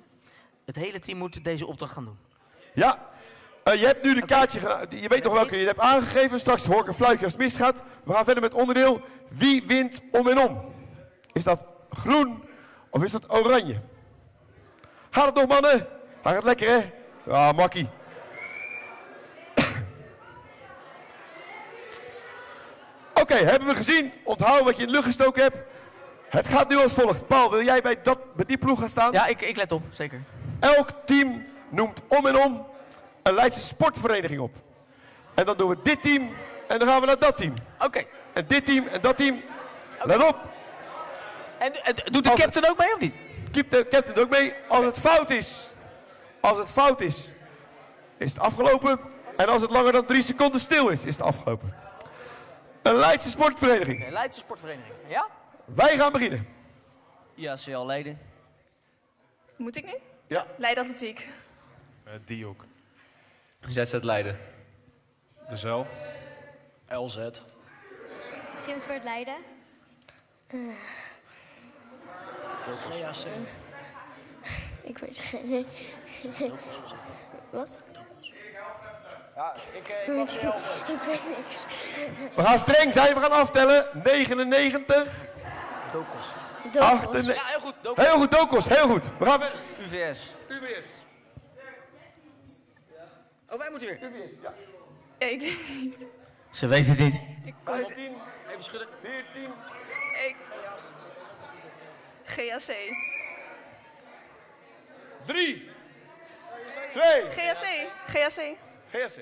Het hele team moet deze opdracht gaan doen. Ja, eh, je hebt nu de kaartje, gena- je weet nog welke je hebt aangegeven. Straks hoor ik een fluitje als het misgaat. We gaan verder met onderdeel. Wie wint om en om? Is dat groen of is dat oranje? Gaat het nog mannen? Hij gaat lekker hè? Ja, makkie. Oké, hebben we gezien. Onthoud wat je in de lucht gestoken hebt. Het gaat nu als volgt. Paul, wil jij bij, dat, bij die ploeg gaan staan? Ja, ik, ik let op, zeker. Elk team noemt om en om een Leidse sportvereniging op. En dan doen we dit team en dan gaan we naar dat team. Oké. En dit team en dat team. Let op. En, doet de captain ook mee of niet? De captain ook mee. Als het fout is, als het fout is, is het afgelopen. En als het langer dan drie seconden stil is, is het afgelopen. Een Leidse sportvereniging. Oké, Leidse sportvereniging. Ja? Wij gaan beginnen. IACL Leiden. Moet ik nu? Ja. Leiden Atletiek. die ook. ZZ Leiden. De Zuil. LZ. Gymsport Leiden. Uh, GAC. ik weet het geen. Wat? Ja, ik, ik, weet, ik weet niks. We gaan streng zijn, we gaan aftellen. 99. Dokos. 98. Ja, heel goed, Dokos. Heel goed, Dokos, heel goed. We gaan verder. UVS. UVS. Oh, wij moeten weer. UVS, ja. Ja, ik weet het niet. Ze weet het niet. Ik kon het... Even schudden. 14. Ik... GAC. 3. 2. GAC. GAC. GSC.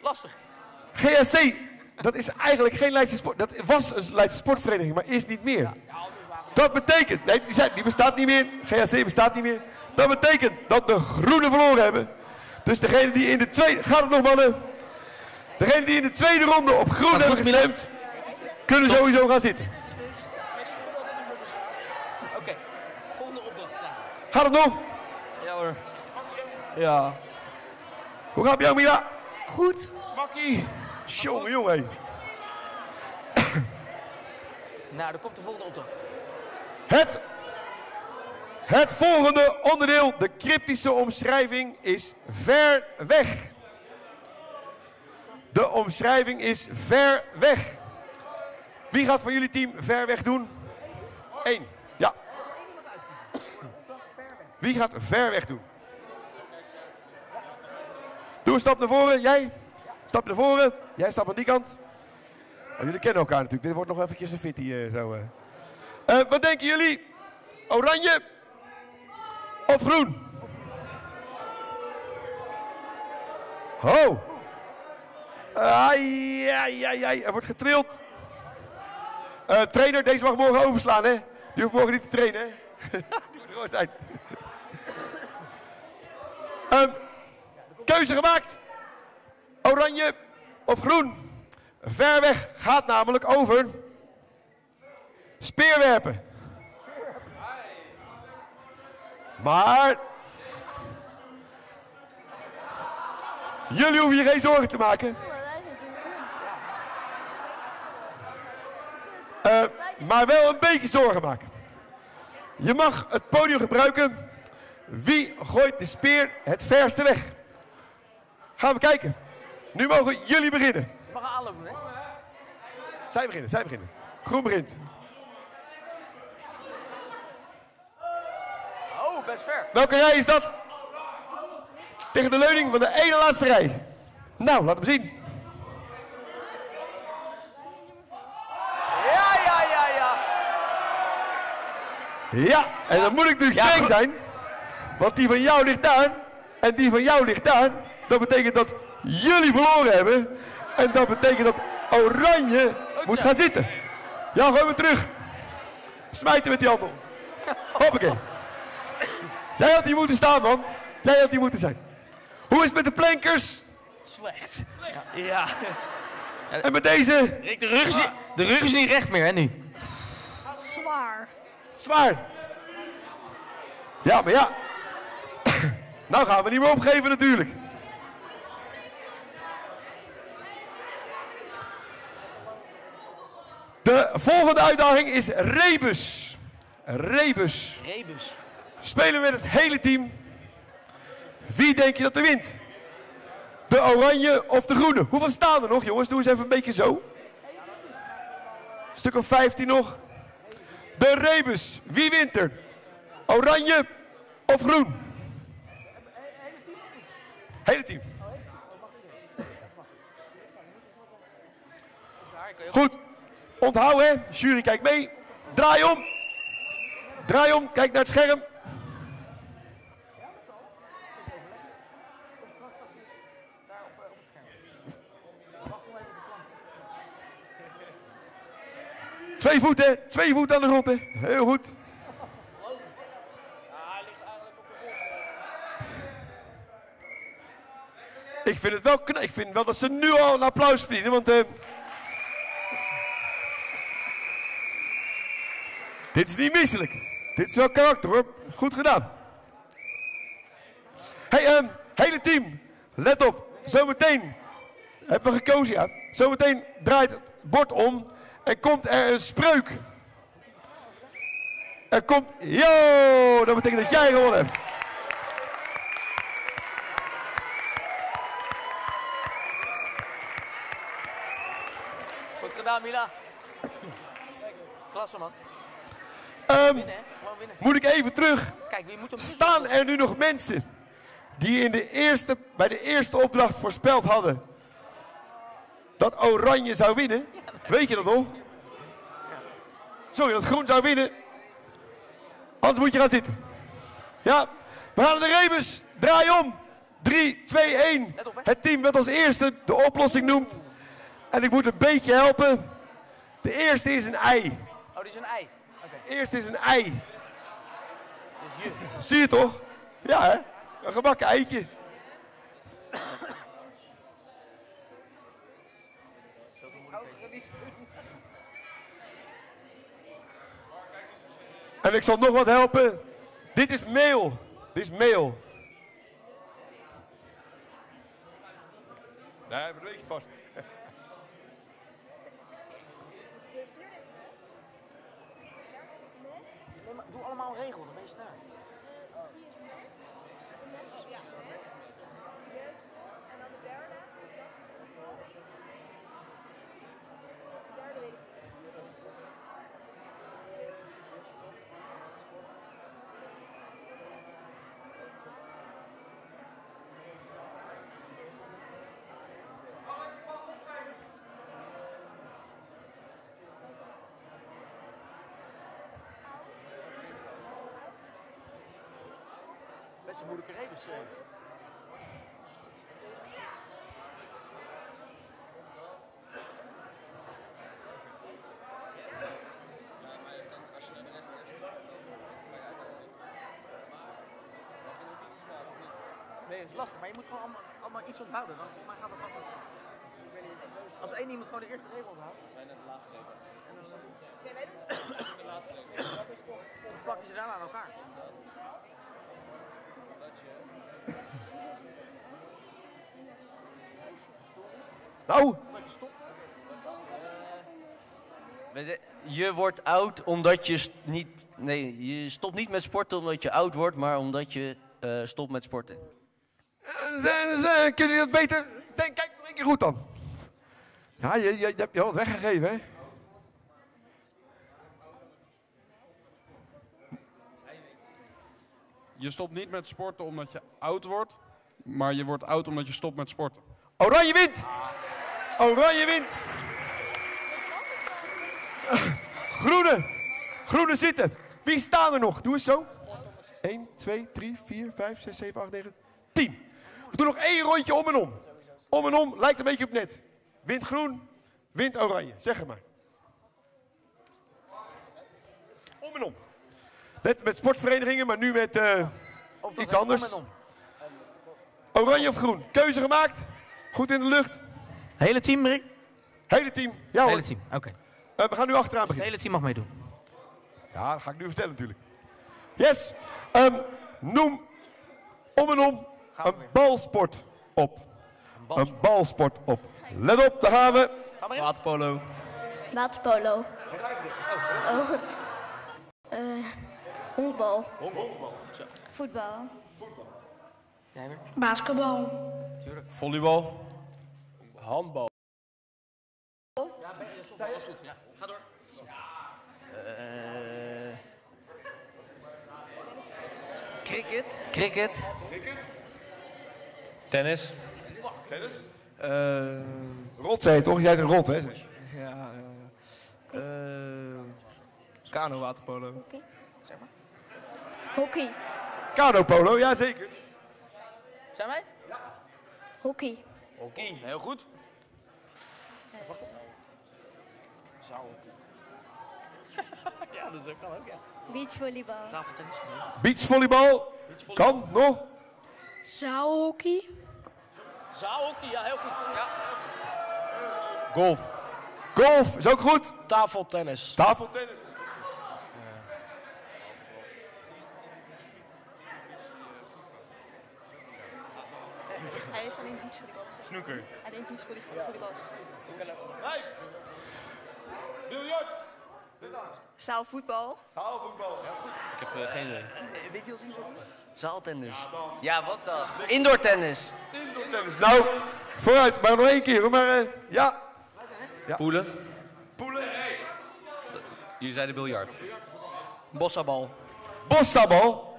Lastig. GSC, dat is eigenlijk geen Leidse sport. Dat was een Leidse sportvereniging, maar is niet meer. Dat betekent, nee, die, zijn, die bestaat niet meer. GSC bestaat niet meer. Dat betekent dat de groene verloren hebben. Dus degene die in de tweede, gaat het nog mannen? Degene die in de tweede ronde op groen hebben gestemd, kunnen sowieso gaan zitten. Oké, volgende opdracht. Gaat het nog? Ja hoor. Ja. Hoe gaat het bij jou, Mira? Goed. Makkie. Jongen, jongen. Nou, dan komt de volgende opdracht. Het, het volgende onderdeel, de cryptische omschrijving, is ver weg. De omschrijving is ver weg. Wie gaat van jullie team ver weg doen? Eén. Ja. Wie gaat ver weg doen? Doe een stap naar voren. Jij? Stap naar voren. Jij stapt aan die kant. Oh, jullie kennen elkaar natuurlijk. Dit wordt nog eventjes een fitty eh, zo. eh. Eh, wat denken jullie? Oranje of groen? Ho. Ai, ai, ai, ai. Er wordt getrild. Trainer, deze mag morgen overslaan, hè? Die hoeft morgen niet te trainen, hè? Die moet er gewoon zijn. Ehm, keuze gemaakt. Oranje of groen? Ver weg gaat namelijk over speerwerpen. Maar jullie hoeven je geen zorgen te maken. Eh, maar wel een beetje zorgen maken. Je mag het podium gebruiken. Wie gooit de speer het verste weg? Gaan we kijken. Nu mogen jullie beginnen. Mag aanlopen, hè? Zij beginnen, zij beginnen. Groen begint. Oh. Best ver. Welke rij is dat? Tegen de leuning van de ene laatste rij. Nou, laat hem zien. Ja, ja, ja, ja. Ja, en dan moet ik natuurlijk streng zijn. Want die van jou ligt daar. En die van jou ligt daar. Dat betekent dat jullie verloren hebben. En dat betekent dat Oranje moet gaan zitten. Ja, gooi me terug. Smijten met die handel. Hoppakee. Jij had hier moeten staan, man. Jij had hier moeten zijn. Hoe is het met de plankers? Slecht. Ja. ja. En met deze? Rick, de rug is niet, de rug is niet recht meer, hè, nu? Zwaar. Zwaar. Ja, maar ja. nou gaan we niet meer opgeven natuurlijk. De volgende uitdaging is Rebus. Rebus. Rebus. Spelen we met het hele team. Wie denk je dat er wint? De oranje of de groene? Hoeveel staan er nog, jongens? Doe eens even een beetje zo. Een stuk of 15 nog. De Rebus. Wie wint er? Oranje of groen? Hele team. Goed. Onthoud hè. Jury kijkt mee. Draai om. Draai om. Kijk naar het scherm. Twee voeten, twee voeten aan de grond. Heel goed. Ik vind het wel Ik vind wel dat ze nu al een applaus verdienen, want... eh, dit is niet misselijk. Dit is wel karakter, hoor. Goed gedaan. Hey, ehm, hele team. Let op. Zometeen hebben we gekozen, ja. Zometeen draait het bord om en komt er een spreuk. Er komt... Yo! Dat betekent dat jij gewonnen hebt. Goed gedaan, Mila. Klasse, man. Ehm, moet ik even terug. Kijk, wie moet Staan er nu nog mensen die in de eerste, bij de eerste opdracht voorspeld hadden dat Oranje zou winnen? Weet je dat nog? Sorry, dat Groen zou winnen. Anders moet je gaan zitten. Ja, we gaan naar de rebus. Draai om. 3, 2, 1. Het team dat als eerste de oplossing noemt. En ik moet een beetje helpen. De eerste is een ei. Oh, dit is een ei. De eerste is een ei. Zie je toch? Ja, hè? Een gebakken eitje. En ik zal nog wat helpen. Dit is meel. Dit is meel. Nee, maar dat weet je vast. Nee, maar doe allemaal regel, dan ben je sneller. Best moeilijke rebus. eh. Nee, dat is lastig, maar je moet gewoon allemaal, allemaal iets onthouden. Dan volgens mij gaat het makkelijk. Als één iemand gewoon de eerste regel onthoudt. Zijn net de laatste regel. En dan is het de laatste regel. Dan plak je ze daarna aan elkaar. Nou, je, wordt oud omdat je niet. Nee, je stopt niet met sporten omdat je oud wordt, maar omdat je eh, stopt met sporten. Z- z- Kunnen jullie dat beter? Denk, kijk nog een keer goed dan. Ja, je, je, je hebt je wat weggegeven, hè? Je stopt niet met sporten omdat je oud wordt, maar je wordt oud omdat je stopt met sporten. Oranje wint! Oranje wint! Groene! Groene zitten. Wie staan er nog? Doe eens zo. 1, 2, 3, 4, 5, 6, 7, 8, 9, 10. We doen nog één rondje om en om. Om en om, lijkt een beetje op net. Wint groen, wint oranje. Zeg het maar. Om en om. Net met sportverenigingen, maar nu met eh, iets anders. Oranje of groen? Keuze gemaakt? Goed in de lucht? Hele team, Rick? Hele team, ja hoor. Hele team, oké. Eh, we gaan nu achteraan Dus het beginnen. hele team mag meedoen. Ja, dat ga ik nu vertellen natuurlijk. Yes. Ehm, noem om en om een balsport op. Een balsport op. Let op, daar gaan we. Waterpolo. Waterpolo. Oh. Eh, honkbal. Voetbal. Basketbal. Volleybal. Handbal. Ga door. Eh, cricket. Cricket. Tennis. Tennis? Eh, Rot zei je toch? Jij hebt een rot, hè? ja, ja, ja. Eh, kano waterpolo. Zeg maar. Hockey. Kanopolo, ja zeker. Zijn wij? Hockey. Hockey, heel goed. ja, dat kan ook, ja. Beachvolleybal. Tafeltennis. Beachvolleybal. Kan, nog. Zaalhockey. Zaalhockey, ja, heel goed. Ja. Golf. Golf, is ook goed. Tafeltennis. Tafeltennis. Hij heeft alleen beachvolleybal gezegd. Snoeker. Alleen beachvolleybal gezegd. Vijf. Biljart. Zaalvoetbal. Zaalvoetbal. Ja, goed. Ik heb geen idee. Weet je wat die zegt? Zaaltennis. Ja, wat dan? Indoortennis. Indoortennis. Nou, vooruit, maar nog één keer. Maar eh, ja. ja. Poelen. Poelen, nee. Jullie zeiden biljart. Bossabal. Bossabal.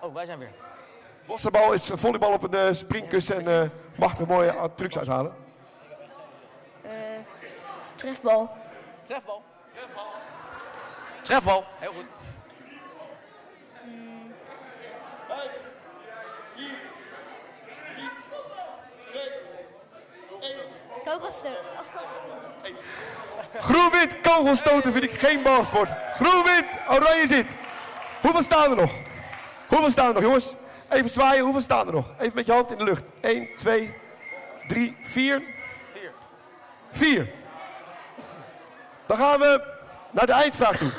Oh, wij zijn weer. Bossabal is volleybal op een eh, springkussen en eh, machtig mooie uh, trucs uithalen. Eh, trefbal. Trefbal. Trefbal. Trefbal, heel goed. Vijf, vier, drie, twee, één. Kogelstoot. Groen-wit, kogelstoten vind ik geen balsport. Groen-wit, oranje zit. Hoeveel staan er nog? Hoeveel staan er nog, jongens? Even zwaaien, hoeveel staan er nog? Even met je hand in de lucht. 1, 2, 3, 4. 4. 4. Dan gaan we naar de eindvraag toe.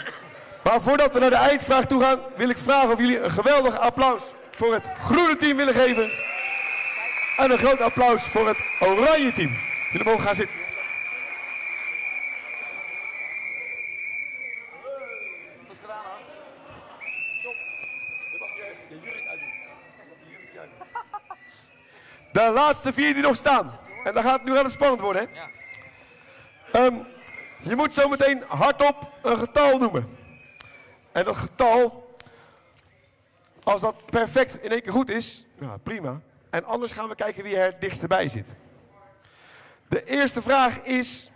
Maar voordat we naar de eindvraag toe gaan, wil ik vragen of jullie een geweldig applaus voor het groene team willen geven. En een groot applaus voor het oranje team. Jullie mogen gaan zitten. De laatste vier die nog staan. En dan gaat het nu wel spannend worden, hè? Ehm, je moet zo meteen hardop een getal noemen. En dat getal, als dat perfect in één keer goed is, ja, prima. En anders gaan we kijken wie er het dichtst bij zit. De eerste vraag is...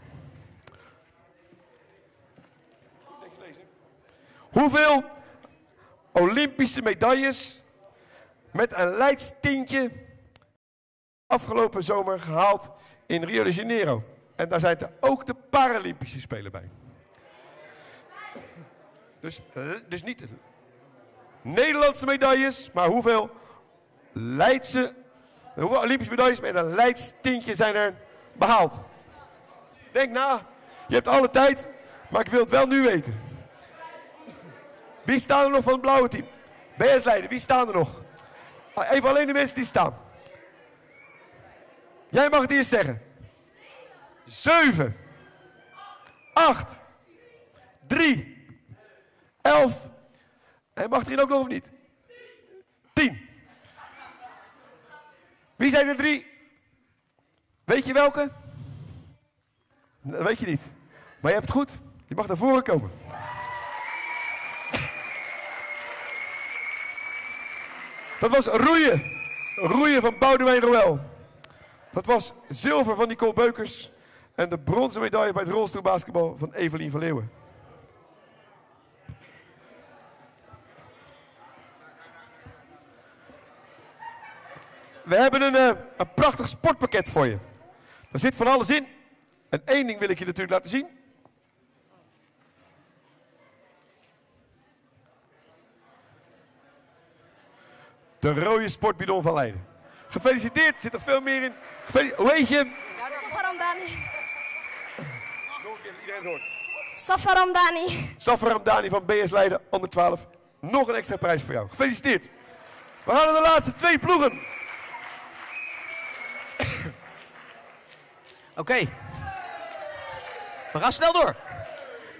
Hoeveel Olympische medailles met een Leids tintje afgelopen zomer gehaald in Rio de Janeiro. En daar zijn ook de Paralympische Spelen bij. Dus, eh, dus niet Nederlandse medailles, maar hoeveel Leidse, hoeveel Olympische medailles met een Leids tintje zijn er behaald? Denk na, je hebt alle tijd, maar ik wil het wel nu weten. Wie staan er nog van het blauwe team? BS Leiden, wie staan er nog? Ah, Even alleen de mensen die staan. Jij mag het eerst zeggen. 7, 8, 3, 11. En mag erin ook nog of niet? 10. Wie zijn er drie? Weet je welke? Dat weet je niet. Maar je hebt het goed. Je mag naar voren komen. Dat was roeien. Roeien van Boudewijn Roel. Dat was zilver van Nicole Beukers. En de bronzen medaille bij het rolstoelbasketbal van Evelien van Leeuwen. We hebben een, eh, een prachtig sportpakket voor je. Daar zit van alles in. En één ding wil ik je natuurlijk laten zien. De rode sportbidon van Leiden. Gefeliciteerd, er zit er veel meer in. Gefeli- Hoe heet je? Safar Ramdani. Iedereen hoort. Safar Ramdani. Safar Ramdani van BS Leiden, onder 12. Nog een extra prijs voor jou. Gefeliciteerd. We gaan naar de laatste twee ploegen. Oké. We gaan snel door.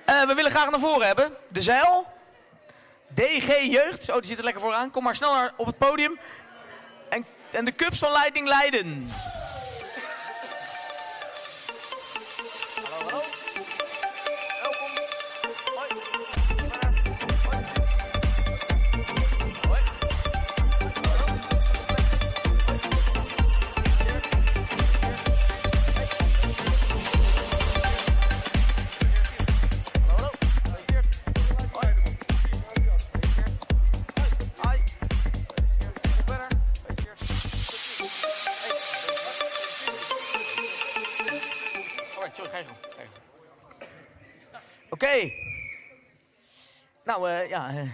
Eh, we willen graag naar voren hebben. De Zeil. DG Jeugd. Oh, die zit er lekker vooraan. Kom maar snel naar, op het podium. En, de Cups van Leiding Leiden. Nou, eh, ja. eh,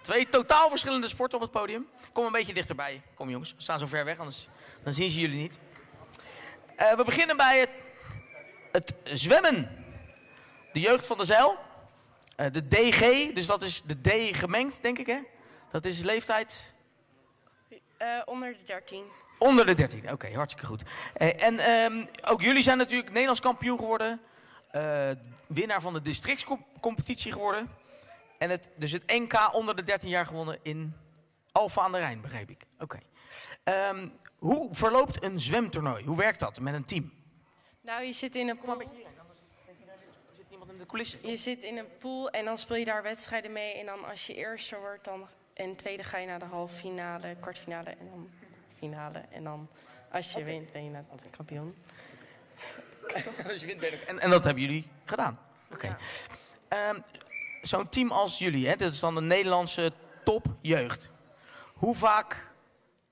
twee totaal verschillende sporten op het podium. Kom een beetje dichterbij. Kom jongens, we staan zo ver weg, anders dan zien ze jullie niet. Eh, we beginnen bij het, het zwemmen. De jeugd van de zeil. De DG, dus dat is de D gemengd, denk ik hè? Dat is leeftijd onder de 13. Onder de 13, oké, hartstikke goed. En ehm, ook jullie zijn natuurlijk Nederlands kampioen geworden. winnaar van de districtscompetitie geworden. En het, dus het NK onder de 13 jaar gewonnen in Alfa aan de Rijn, begreep ik. Oké. Ehm, hoe verloopt een zwemtoernooi? Hoe werkt dat met een team? Nou, je zit in een pool. de. Je zit in een pool en dan speel je daar wedstrijden mee. En dan als je eerste wordt dan, en tweede ga je naar de halve finale, kwartfinale en dan finale. En dan als je wint ben je net kampioen. Dus je wint ben je en, en dat hebben jullie gedaan? Oké. Ehm, Zo'n team als jullie, hè, dat is dan de Nederlandse topjeugd. Hoe vaak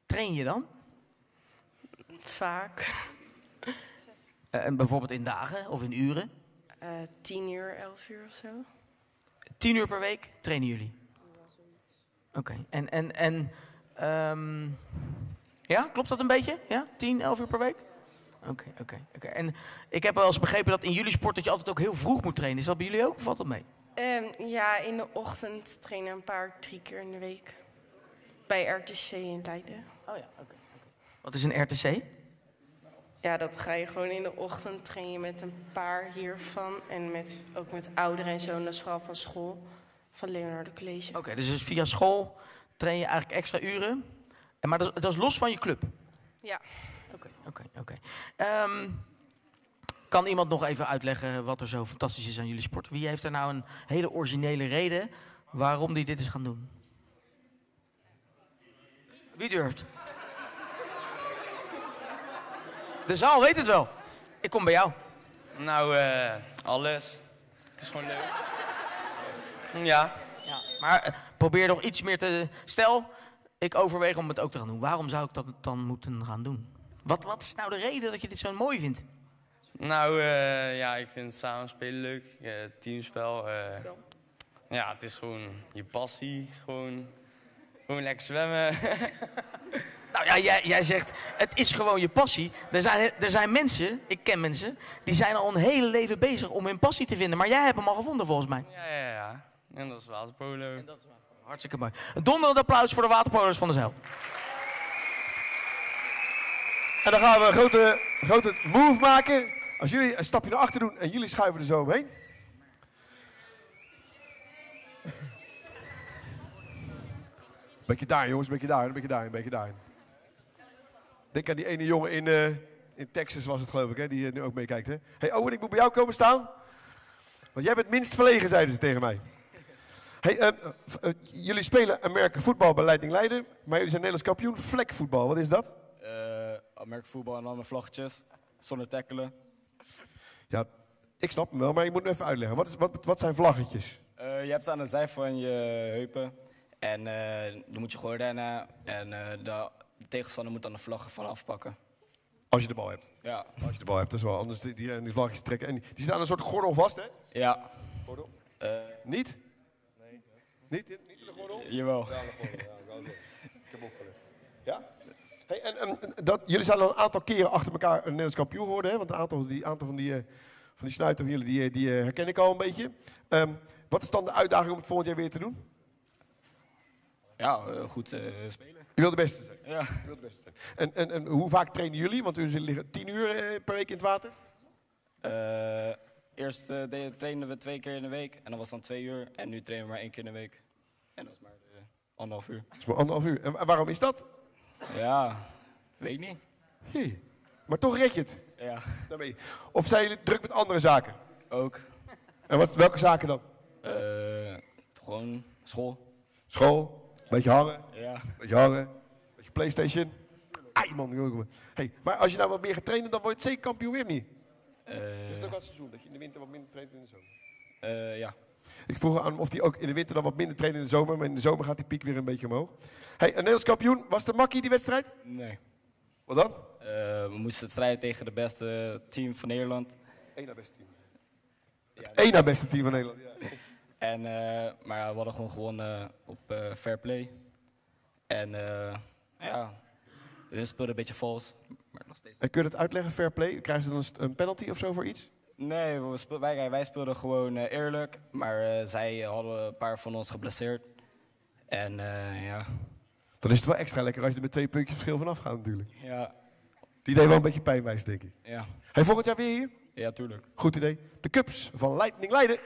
train je dan? Vaak. Eh, en bijvoorbeeld in dagen of in uren? Eh, tien uur, elf uur of zo. Tien uur per week trainen jullie? Oké. En, en, en ehm, ja, klopt dat een beetje? Ja, 10, 11 uur per week? Oké, oké, oké. En ik heb wel eens begrepen dat in jullie sport dat je altijd ook heel vroeg moet trainen. Is dat bij jullie ook of valt dat mee? Ehm, ja, in de ochtend trainen een paar, drie keer in de week. Bij RTC in Leiden. Oh ja, oké. Wat is een RTC? Ja, dat ga je gewoon in de ochtend trainen met een paar hiervan. En met, ook met ouderen en zo. En dat is vooral van school. Van Leonardo College. Oké, dus via school train je eigenlijk extra uren. En, maar dat, is- dat is los van je club? Ja. Oké, oké, oké. Kan iemand nog even uitleggen wat er zo fantastisch is aan jullie sport? Wie heeft er nou een hele originele reden waarom die dit is gaan doen? Wie durft? De zaal weet het wel. Ik kom bij jou. Nou, eh, alles. Het is gewoon leuk. Ja. Ja, maar eh, probeer nog iets meer te... Stel, ik overweeg om het ook te gaan doen. Waarom zou ik dat dan moeten gaan doen? Wat, wat is nou de reden dat je dit zo mooi vindt? Nou, eh, ja, ik vind het samenspelen leuk. eh, teamspel. eh, ja, het is gewoon je passie. Gewoon, gewoon lekker zwemmen. Nou ja, jij, jij zegt, het is gewoon je passie. Er zijn, er zijn mensen, ik ken mensen, die zijn al een hele leven bezig om hun passie te vinden. Maar jij hebt hem al gevonden volgens mij. ja, ja, ja. En dat is waterpolo. Hartstikke mooi. Een donderend applaus voor de waterpolers van de Zeil. En dan gaan we een grote, grote move maken. Als jullie een stapje naar achter doen en jullie schuiven er zo omheen. Beetje daar jongens, beetje daar, beetje daar, beetje daar. Denk aan die ene jongen in, eh, in Texas was het geloof ik, hè, die eh, nu ook meekijkt. Hè? hey Owen, ik moet bij jou komen staan. Want jij bent minst verlegen, zeiden ze tegen mij. Hey, eh, jullie spelen Amerika voetbal bij Leiding Leiden, maar jullie zijn Nederlands kampioen vlekvoetbal. Wat is dat? Amerika voetbal en met vlaggetjes. Zonder tackelen. Ja, ik snap hem wel, maar je moet me even uitleggen. Wat, is, wat, wat zijn vlaggetjes? Eh, je hebt ze aan de zij van je heupen. En eh, dan moet je rennen. En eh, de, de tegenstander moet dan de vlag van afpakken. Als je de bal hebt. Ja. Als je de bal hebt, dat is wel. Anders die, die, die vlaggetjes trekken. En die, die zitten aan een soort gordel vast, hè? Ja. Gordel? Niet? Nee. Niet, in- niet in de gordel? Jawel. Ja, de gordel, ja, wel zo. Ik heb opgelet. Ja? Hey, en, en, dat, jullie zijn al een aantal keren achter elkaar een Nederlands kampioen geworden, hè? Want een aantal, die, aantal van die, eh, van die snuiten van jullie, die, eh, die eh, herken ik al een beetje. Ehm, wat is dan de uitdaging om het volgend jaar weer te doen? Ja, goed eh, spelen. Je wilt de beste zijn? Ja. Je wilt de beste zijn. En, en, en hoe vaak trainen jullie? Want jullie liggen tien uur per week in het water. Eerst de- trainen we twee keer in de week. En dat was dan twee uur. En nu trainen we maar één keer in de week. En dat is maar anderhalf uur. Dat is maar anderhalf uur. En wa- waarom is dat? Ja, weet ik niet. Maar toch red je het. Ja. Daarmee. Of zijn jullie druk met andere zaken? Ook. En wat, welke zaken dan? Eh, gewoon school. School, beetje hangen, Ja. beetje hangen, beetje Playstation. Ai man, jongen. Hey, maar als je nou wat meer gaat trainen, dan word je zeker kampioen weer niet. Eh, is het ook wel het seizoen, dat je in de winter wat minder traint dan in de zomer? eh, ja. Ik vroeg aan hem of hij ook in de winter dan wat minder traint in de zomer, maar in de zomer gaat die piek weer een beetje omhoog. Hey, een Nederlands kampioen, was de makkie die wedstrijd? Nee. Wat dan? Eh, we moesten strijden tegen de beste team van Nederland. Eén na beste team. Eén na beste team van Nederland. Ja. En, eh, maar ja, we hadden gewoon gewonnen op eh, fair play. En ja, we speelden een beetje vals. Maar nog steeds. En kun je dat uitleggen, fair play? Krijgen ze dan een penalty of zo voor iets? Nee, we speel- wij, wij speelden gewoon eh, eerlijk. Maar eh, zij hadden een paar van ons geblesseerd. En eh, ja, Dan is het wel extra lekker als je er met twee puntjes verschil vanaf gaat natuurlijk. ja, Die deed wel een beetje pijnwijs, denk ik. ja. Hey, volgend jaar weer hier? Ja, tuurlijk. Goed idee. De Cups van Lightning Leiden.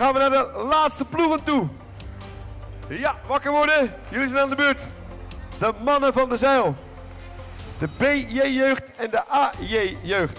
Gaan we naar de laatste ploegen toe. Ja, wakker worden. Jullie zijn aan de beurt. De mannen van de zeil. De BJ-jeugd en de AJ-jeugd.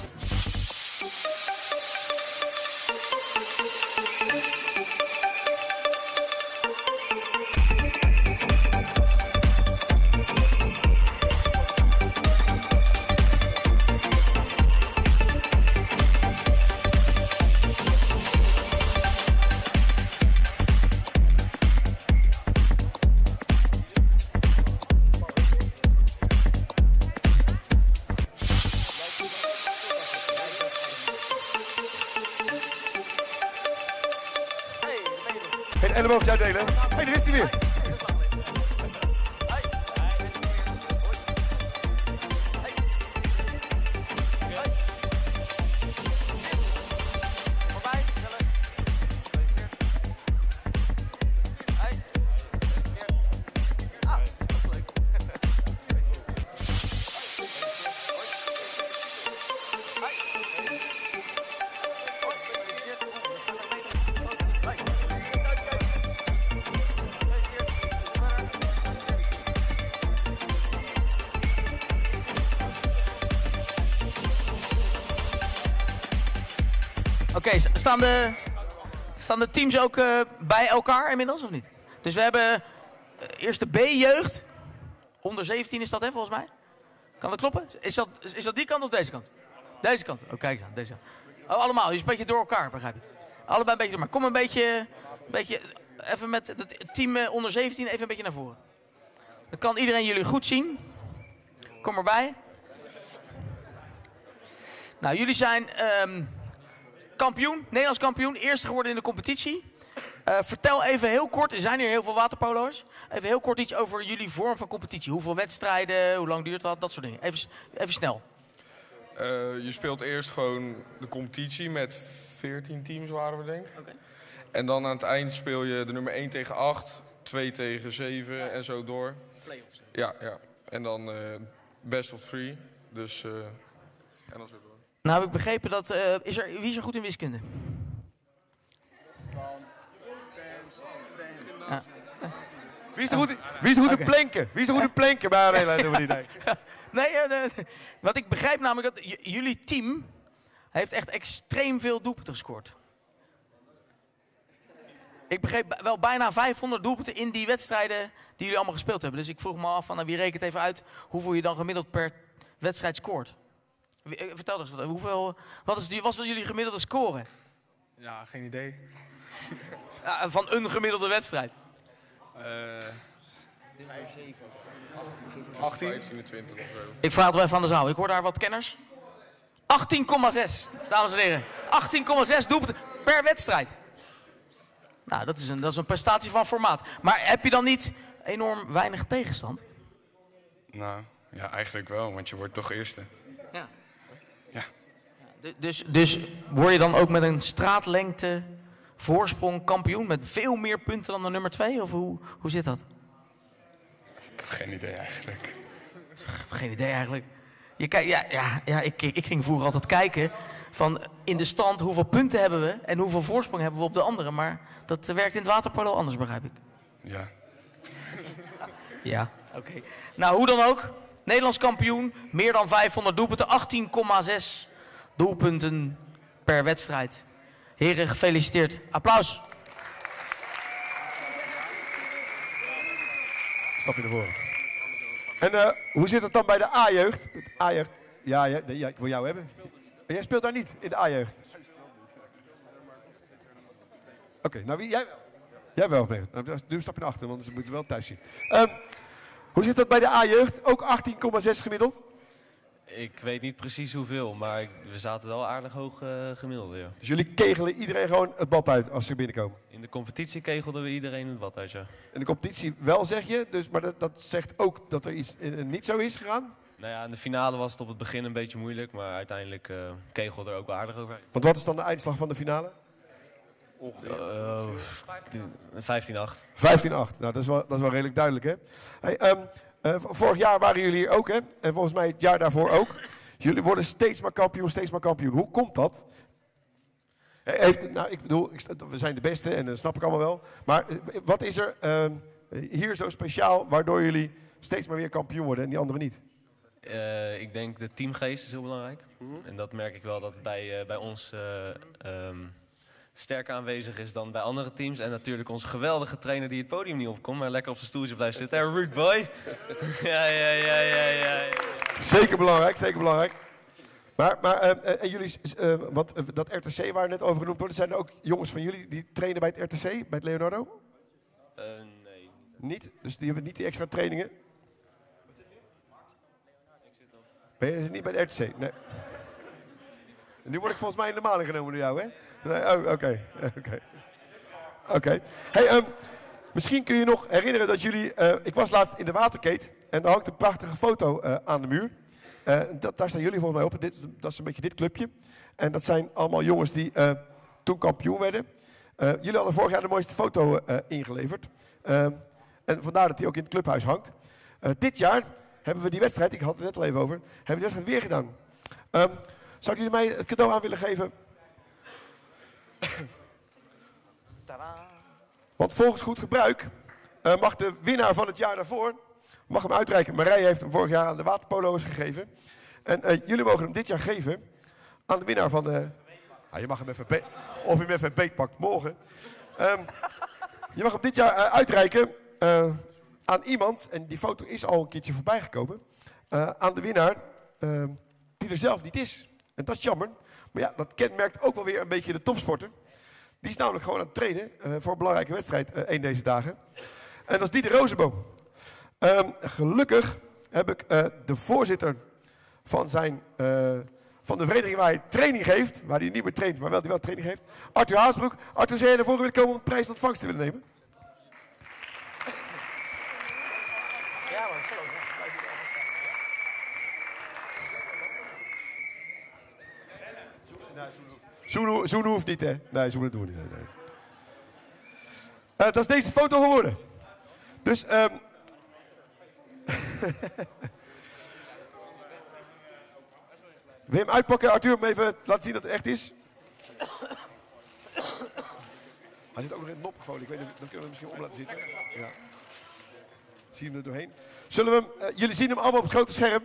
Staan, de, staan de teams ook eh, bij elkaar inmiddels of niet? Dus we hebben eh, eerst de B-jeugd. Onder 17 is dat, hè, volgens mij? Kan dat kloppen? Is dat, is, dat die kant of deze kant? Deze kant. Oh, kijk aan. Deze. Oh, allemaal. Dus een beetje door elkaar, begrijp ik. Allebei een beetje door. Maar kom een beetje, een beetje even met het team eh, onder 17 even een beetje naar voren. Dan kan iedereen jullie goed zien. Kom erbij. Nou, jullie zijn ehm, kampioen, Nederlands kampioen, eerste geworden in de competitie. Eh, vertel even heel kort, er zijn hier heel veel waterpolo's. Even heel kort iets over jullie vorm van competitie. Hoeveel wedstrijden, hoe lang duurt dat, dat soort dingen. Even, even snel. Eh, je speelt eerst gewoon de competitie met 14 teams waren we denk ik. En dan aan het eind speel je de nummer 1 tegen 8, 2 tegen 7 en zo door. Playoffs. Ja, ja. En dan eh, best of three. Dus, en dan zo door. Nou heb ik begrepen dat, eh, is er, wie is er goed in wiskunde? Ja. Wie is er goed, wie is er goed in planken? Wie is er goed in planken? Maar nee, nee, doen we niet. Nee. Eh, de- wat ik begrijp namelijk dat jullie team heeft echt extreem veel doelpunten gescoord. Ik begreep bij- wel bijna 500 doelpunten in die wedstrijden die jullie allemaal gespeeld hebben. Dus ik vroeg me af van nou, wie rekent even uit hoeveel je dan gemiddeld per wedstrijd scoort. Eh, Vertel eens, wat, hoeveel, wat is die, is jullie gemiddelde score? Ja, geen idee. Ja, van een gemiddelde wedstrijd. Eh 18? 15 20 of zo. Ik vraag het wel even aan de zaal. Ik hoor daar wat kenners. 18,6, dames en heren. 18,6 doelpunten per wedstrijd. Nou, dat is, een, dat is een prestatie van formaat. Maar heb je dan niet enorm weinig tegenstand? Nou, ja, eigenlijk wel, want je wordt toch eerste. Ja. Du- Dus, dus word je dan ook met een straatlengte voorsprong kampioen? Met veel meer punten dan de nummer 2? Of hoe, hoe zit dat? Ik heb geen idee eigenlijk. Geen idee eigenlijk. Je kijkt, ja, ja, ja ik, ik ging vroeger altijd kijken van in de stand hoeveel punten hebben we en hoeveel voorsprong hebben we op de anderen. Maar dat werkt in het waterpolo anders, begrijp ik. Ja. Ja, oké. Nou, hoe dan ook. Nederlands kampioen, meer dan 500 doelpunten, 18,6 doelpunten per wedstrijd. Heren, gefeliciteerd. Applaus. Stap je naar voren. En eh, hoe zit het dan bij de A-jeugd? A-jeugd. Ja, ja, ja, ik wil jou hebben. En jij speelt daar niet, in de A-jeugd? Oké, nou wie? Jij wel. Jij wel. Nou, doe een stapje naar achter, want ze moeten wel thuis zien. Ehm, hoe zit dat bij de A-jeugd? Ook 18,6 gemiddeld? Ik weet niet precies hoeveel, maar we zaten wel aardig hoog eh, gemiddeld. Ja. Dus jullie kegelen iedereen gewoon het bad uit als ze binnenkomen? In de competitie kegelden we iedereen het wat uit, ja. In de competitie wel, zeg je, dus, maar dat, dat zegt ook dat er iets eh, niet zo is gegaan? Nou ja, in de finale was het op het begin een beetje moeilijk, maar uiteindelijk eh kegelde er ook wel aardig over. Want wat is dan de eindslag van de finale? Uh, 15-8. 15-8. Nou, dat is, wel, dat is wel redelijk duidelijk, hè? Hey, ehm, eh, vorig jaar waren jullie hier ook, hè? En volgens mij het jaar daarvoor ook. Jullie worden steeds maar kampioen, steeds maar kampioen. Hoe komt dat? Heeft, nou, ik bedoel, we zijn de beste en dat snap ik allemaal wel. Maar eh, wat is er ehm, hier zo speciaal waardoor jullie steeds maar weer kampioen worden en die anderen niet? Eh, ik denk de teamgeest is heel belangrijk. En dat merk ik wel dat bij, bij ons ehm, sterker aanwezig is dan bij andere teams. En natuurlijk onze geweldige trainer die het podium niet opkomt, maar lekker op zijn stoeltje blijft zitten. Hey, boy! ja, ja, ja, ja, ja. Zeker belangrijk, zeker belangrijk. Maar, maar eh, eh, en jullie, eh, wat, dat RTC waar net over genoemd wordt, zijn er ook jongens van jullie die trainen bij het RTC, bij het Leonardo? Nee. Niet? Dus die hebben niet die extra trainingen? Ben je niet bij de RTC? Nee. Nu word ik volgens mij in de maling genomen door jou, hè? Nee, oh, oké. Oké. Hey, ehm, misschien kun je nog herinneren dat jullie... eh, ik was laatst in de Waterkeet en daar hangt een prachtige foto eh, aan de muur. Eh, dat, daar staan jullie volgens mij op. Dit, dat is een beetje dit clubje. En dat zijn allemaal jongens die toen kampioen werden. Jullie hadden vorig jaar de mooiste foto ingeleverd. Ehm, en vandaar dat die ook in het clubhuis hangt. Dit jaar hebben we die wedstrijd, ik had het net al even over, hebben we die wedstrijd weer gedaan. Ehm zouden jullie mij het cadeau aan willen geven? Want volgens goed gebruik eh, mag de winnaar van het jaar daarvoor mag hem uitreiken. Marije heeft hem vorig jaar aan de waterpolo's gegeven. En eh, jullie mogen hem dit jaar geven aan de winnaar van de... Ah, je mag hem even of je hem even beetpakt morgen. Ehm, je mag hem dit jaar eh, uitreiken aan iemand, en die foto is al een keertje voorbij gekomen, aan de winnaar eh, die er zelf niet is. En dat is jammer. Maar ja, dat kenmerkt ook wel weer een beetje de topsporter. Die is namelijk gewoon aan het trainen eh, voor een belangrijke wedstrijd eh één deze dagen. En dat is Dieder Rozenboom. Ehm, gelukkig heb ik eh, de voorzitter van, zijn, van de vereniging waar hij training geeft, waar hij niet meer traint, maar wel, die wel training geeft, Arthur Haasbroek. Arthur, zou jij ervoor willen komen om een prijs in ontvangst te willen nemen? Zoenen, zoenen hoeft niet, hè? Nee, zoenen doen we niet. Nee, nee. Eh, dat is deze foto geworden. Dus, Wil je hem uitpakken, Arthur, om even laten zien dat het echt is? Hij zit ook nog in het nopgefolie. Ik weet niet, dat kunnen we misschien om laten zitten. Ja. zie hem er doorheen. Zullen we hem, eh, jullie zien hem allemaal op het grote scherm.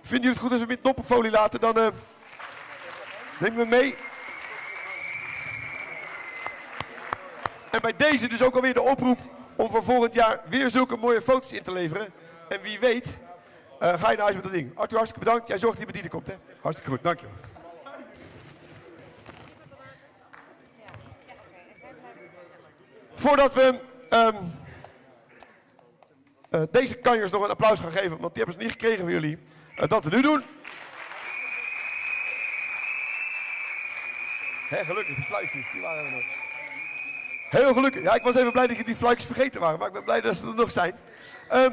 Vinden jullie het goed als we hem in noppenfolie laten? Dan eh, nemen we hem mee. En bij deze dus ook alweer de oproep om voor volgend jaar weer zulke mooie foto's in te leveren. En wie weet, eh, ga je naar huis met dat ding. Arthur, hartstikke bedankt. Jij zorgt dat die bediening komt, hè? Hartstikke goed, dankjewel. Voordat we ehm, eh, deze kanjers nog een applaus gaan geven, want die hebben ze niet gekregen van jullie. eh, dat we nu doen. Hé, gelukkig, die fluitjes, die waren er nog. Heel gelukkig. Ja, ik was even blij dat je die fluitjes vergeten waren, maar ik ben blij dat ze er nog zijn. Ehm,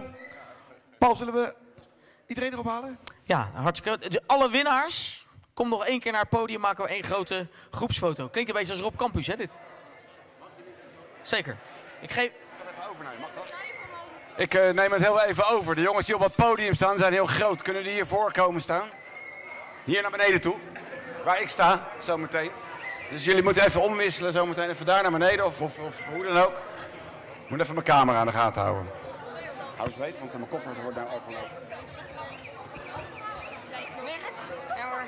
Paul, zullen we iedereen erop halen? Ja, hartstikke. Dus alle winnaars, kom nog één keer naar het podium, maken we één grote groepsfoto. Klinkt een beetje als Rob Campus, hè, dit? Zeker. Ik geef... Ik eh, neem het heel even over. De jongens die op het podium staan zijn heel groot. Kunnen die hier voor komen staan? Hier naar beneden toe. Waar ik sta, zometeen. Dus jullie moeten even omwisselen, zometeen even daar naar beneden of, of, hoe dan ook. Ik moet even mijn camera aan de gaten houden. Hou eens beet, want mijn koffers worden daar overlopen. Ja hoor.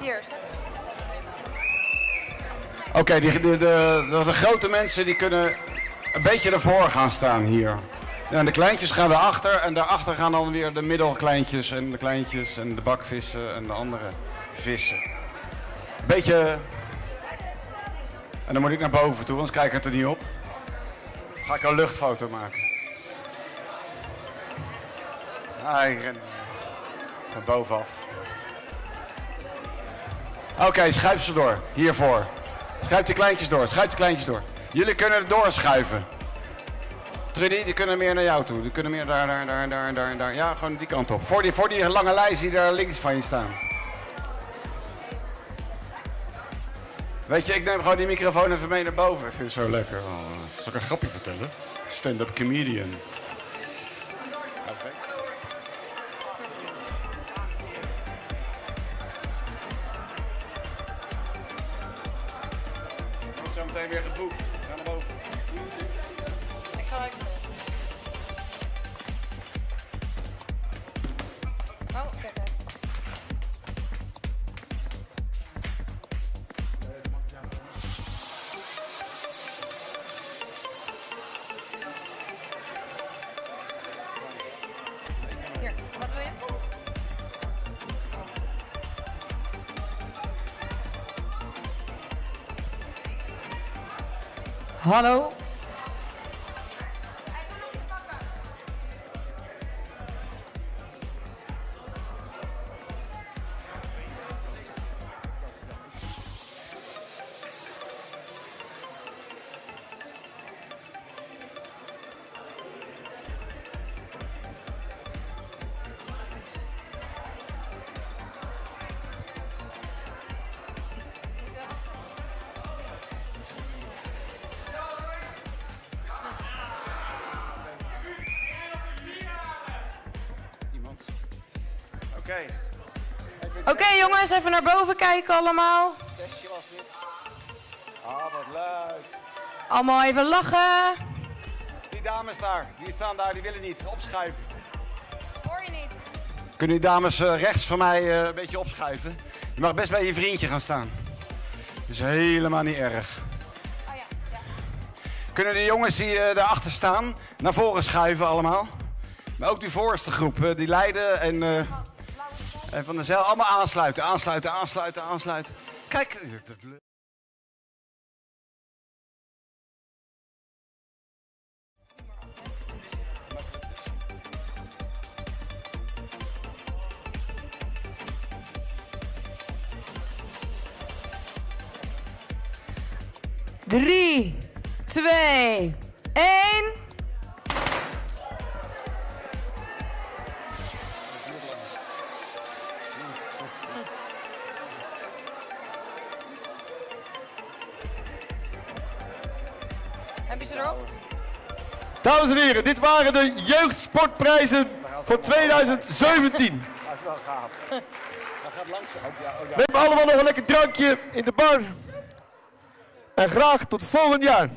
Hier. Oké, de, de, de, grote mensen die kunnen een beetje ervoor gaan staan hier. En de kleintjes gaan erachter en daarachter gaan dan weer de middelkleintjes en de kleintjes en de bakvissen en de andere vissen. Beetje... En dan moet ik naar boven toe, anders kijk ik het er niet op. Ga ik een luchtfoto maken. Ah, ik van bovenaf. Oké, schuif ze door. Hiervoor. Schuif die kleintjes door. Schuif die kleintjes door. Jullie kunnen er doorschuiven. Trudy, die kunnen meer naar jou toe. Die kunnen meer daar, daar, daar, daar, daar, daar. Ja, gewoon die kant op. Voor die, voor die lange lijst die daar links van je staan. Weet je, ik neem gewoon die microfoon even mee naar boven. Ik vind het zo lekker. Oh, zal ik een grapje vertellen? Stand-up comedian. tomorrow jongens, even naar boven kijken allemaal. Testje was dit. Ah, wat leuk. Allemaal even lachen. Die dames daar, die staan daar, die willen niet opschuiven. Hoor je niet? Kunnen die dames eh, rechts van mij eh, een beetje opschuiven? Je mag best bij je vriendje gaan staan. Dat is helemaal niet erg. Kunnen de jongens die eh, daarachter staan naar voren schuiven allemaal? Maar ook die voorste groep, die leiden en, eh, en van de zeil allemaal aansluiten, aansluiten, aansluiten, aansluiten. Kijk, dat. Drie, twee, één. Dames en heren, dit waren de jeugdsportprijzen voor 2017. Dat is wel gaaf. Dat gaat langzaam. Neem allemaal nog een lekker drankje in de bar. En graag tot volgend jaar.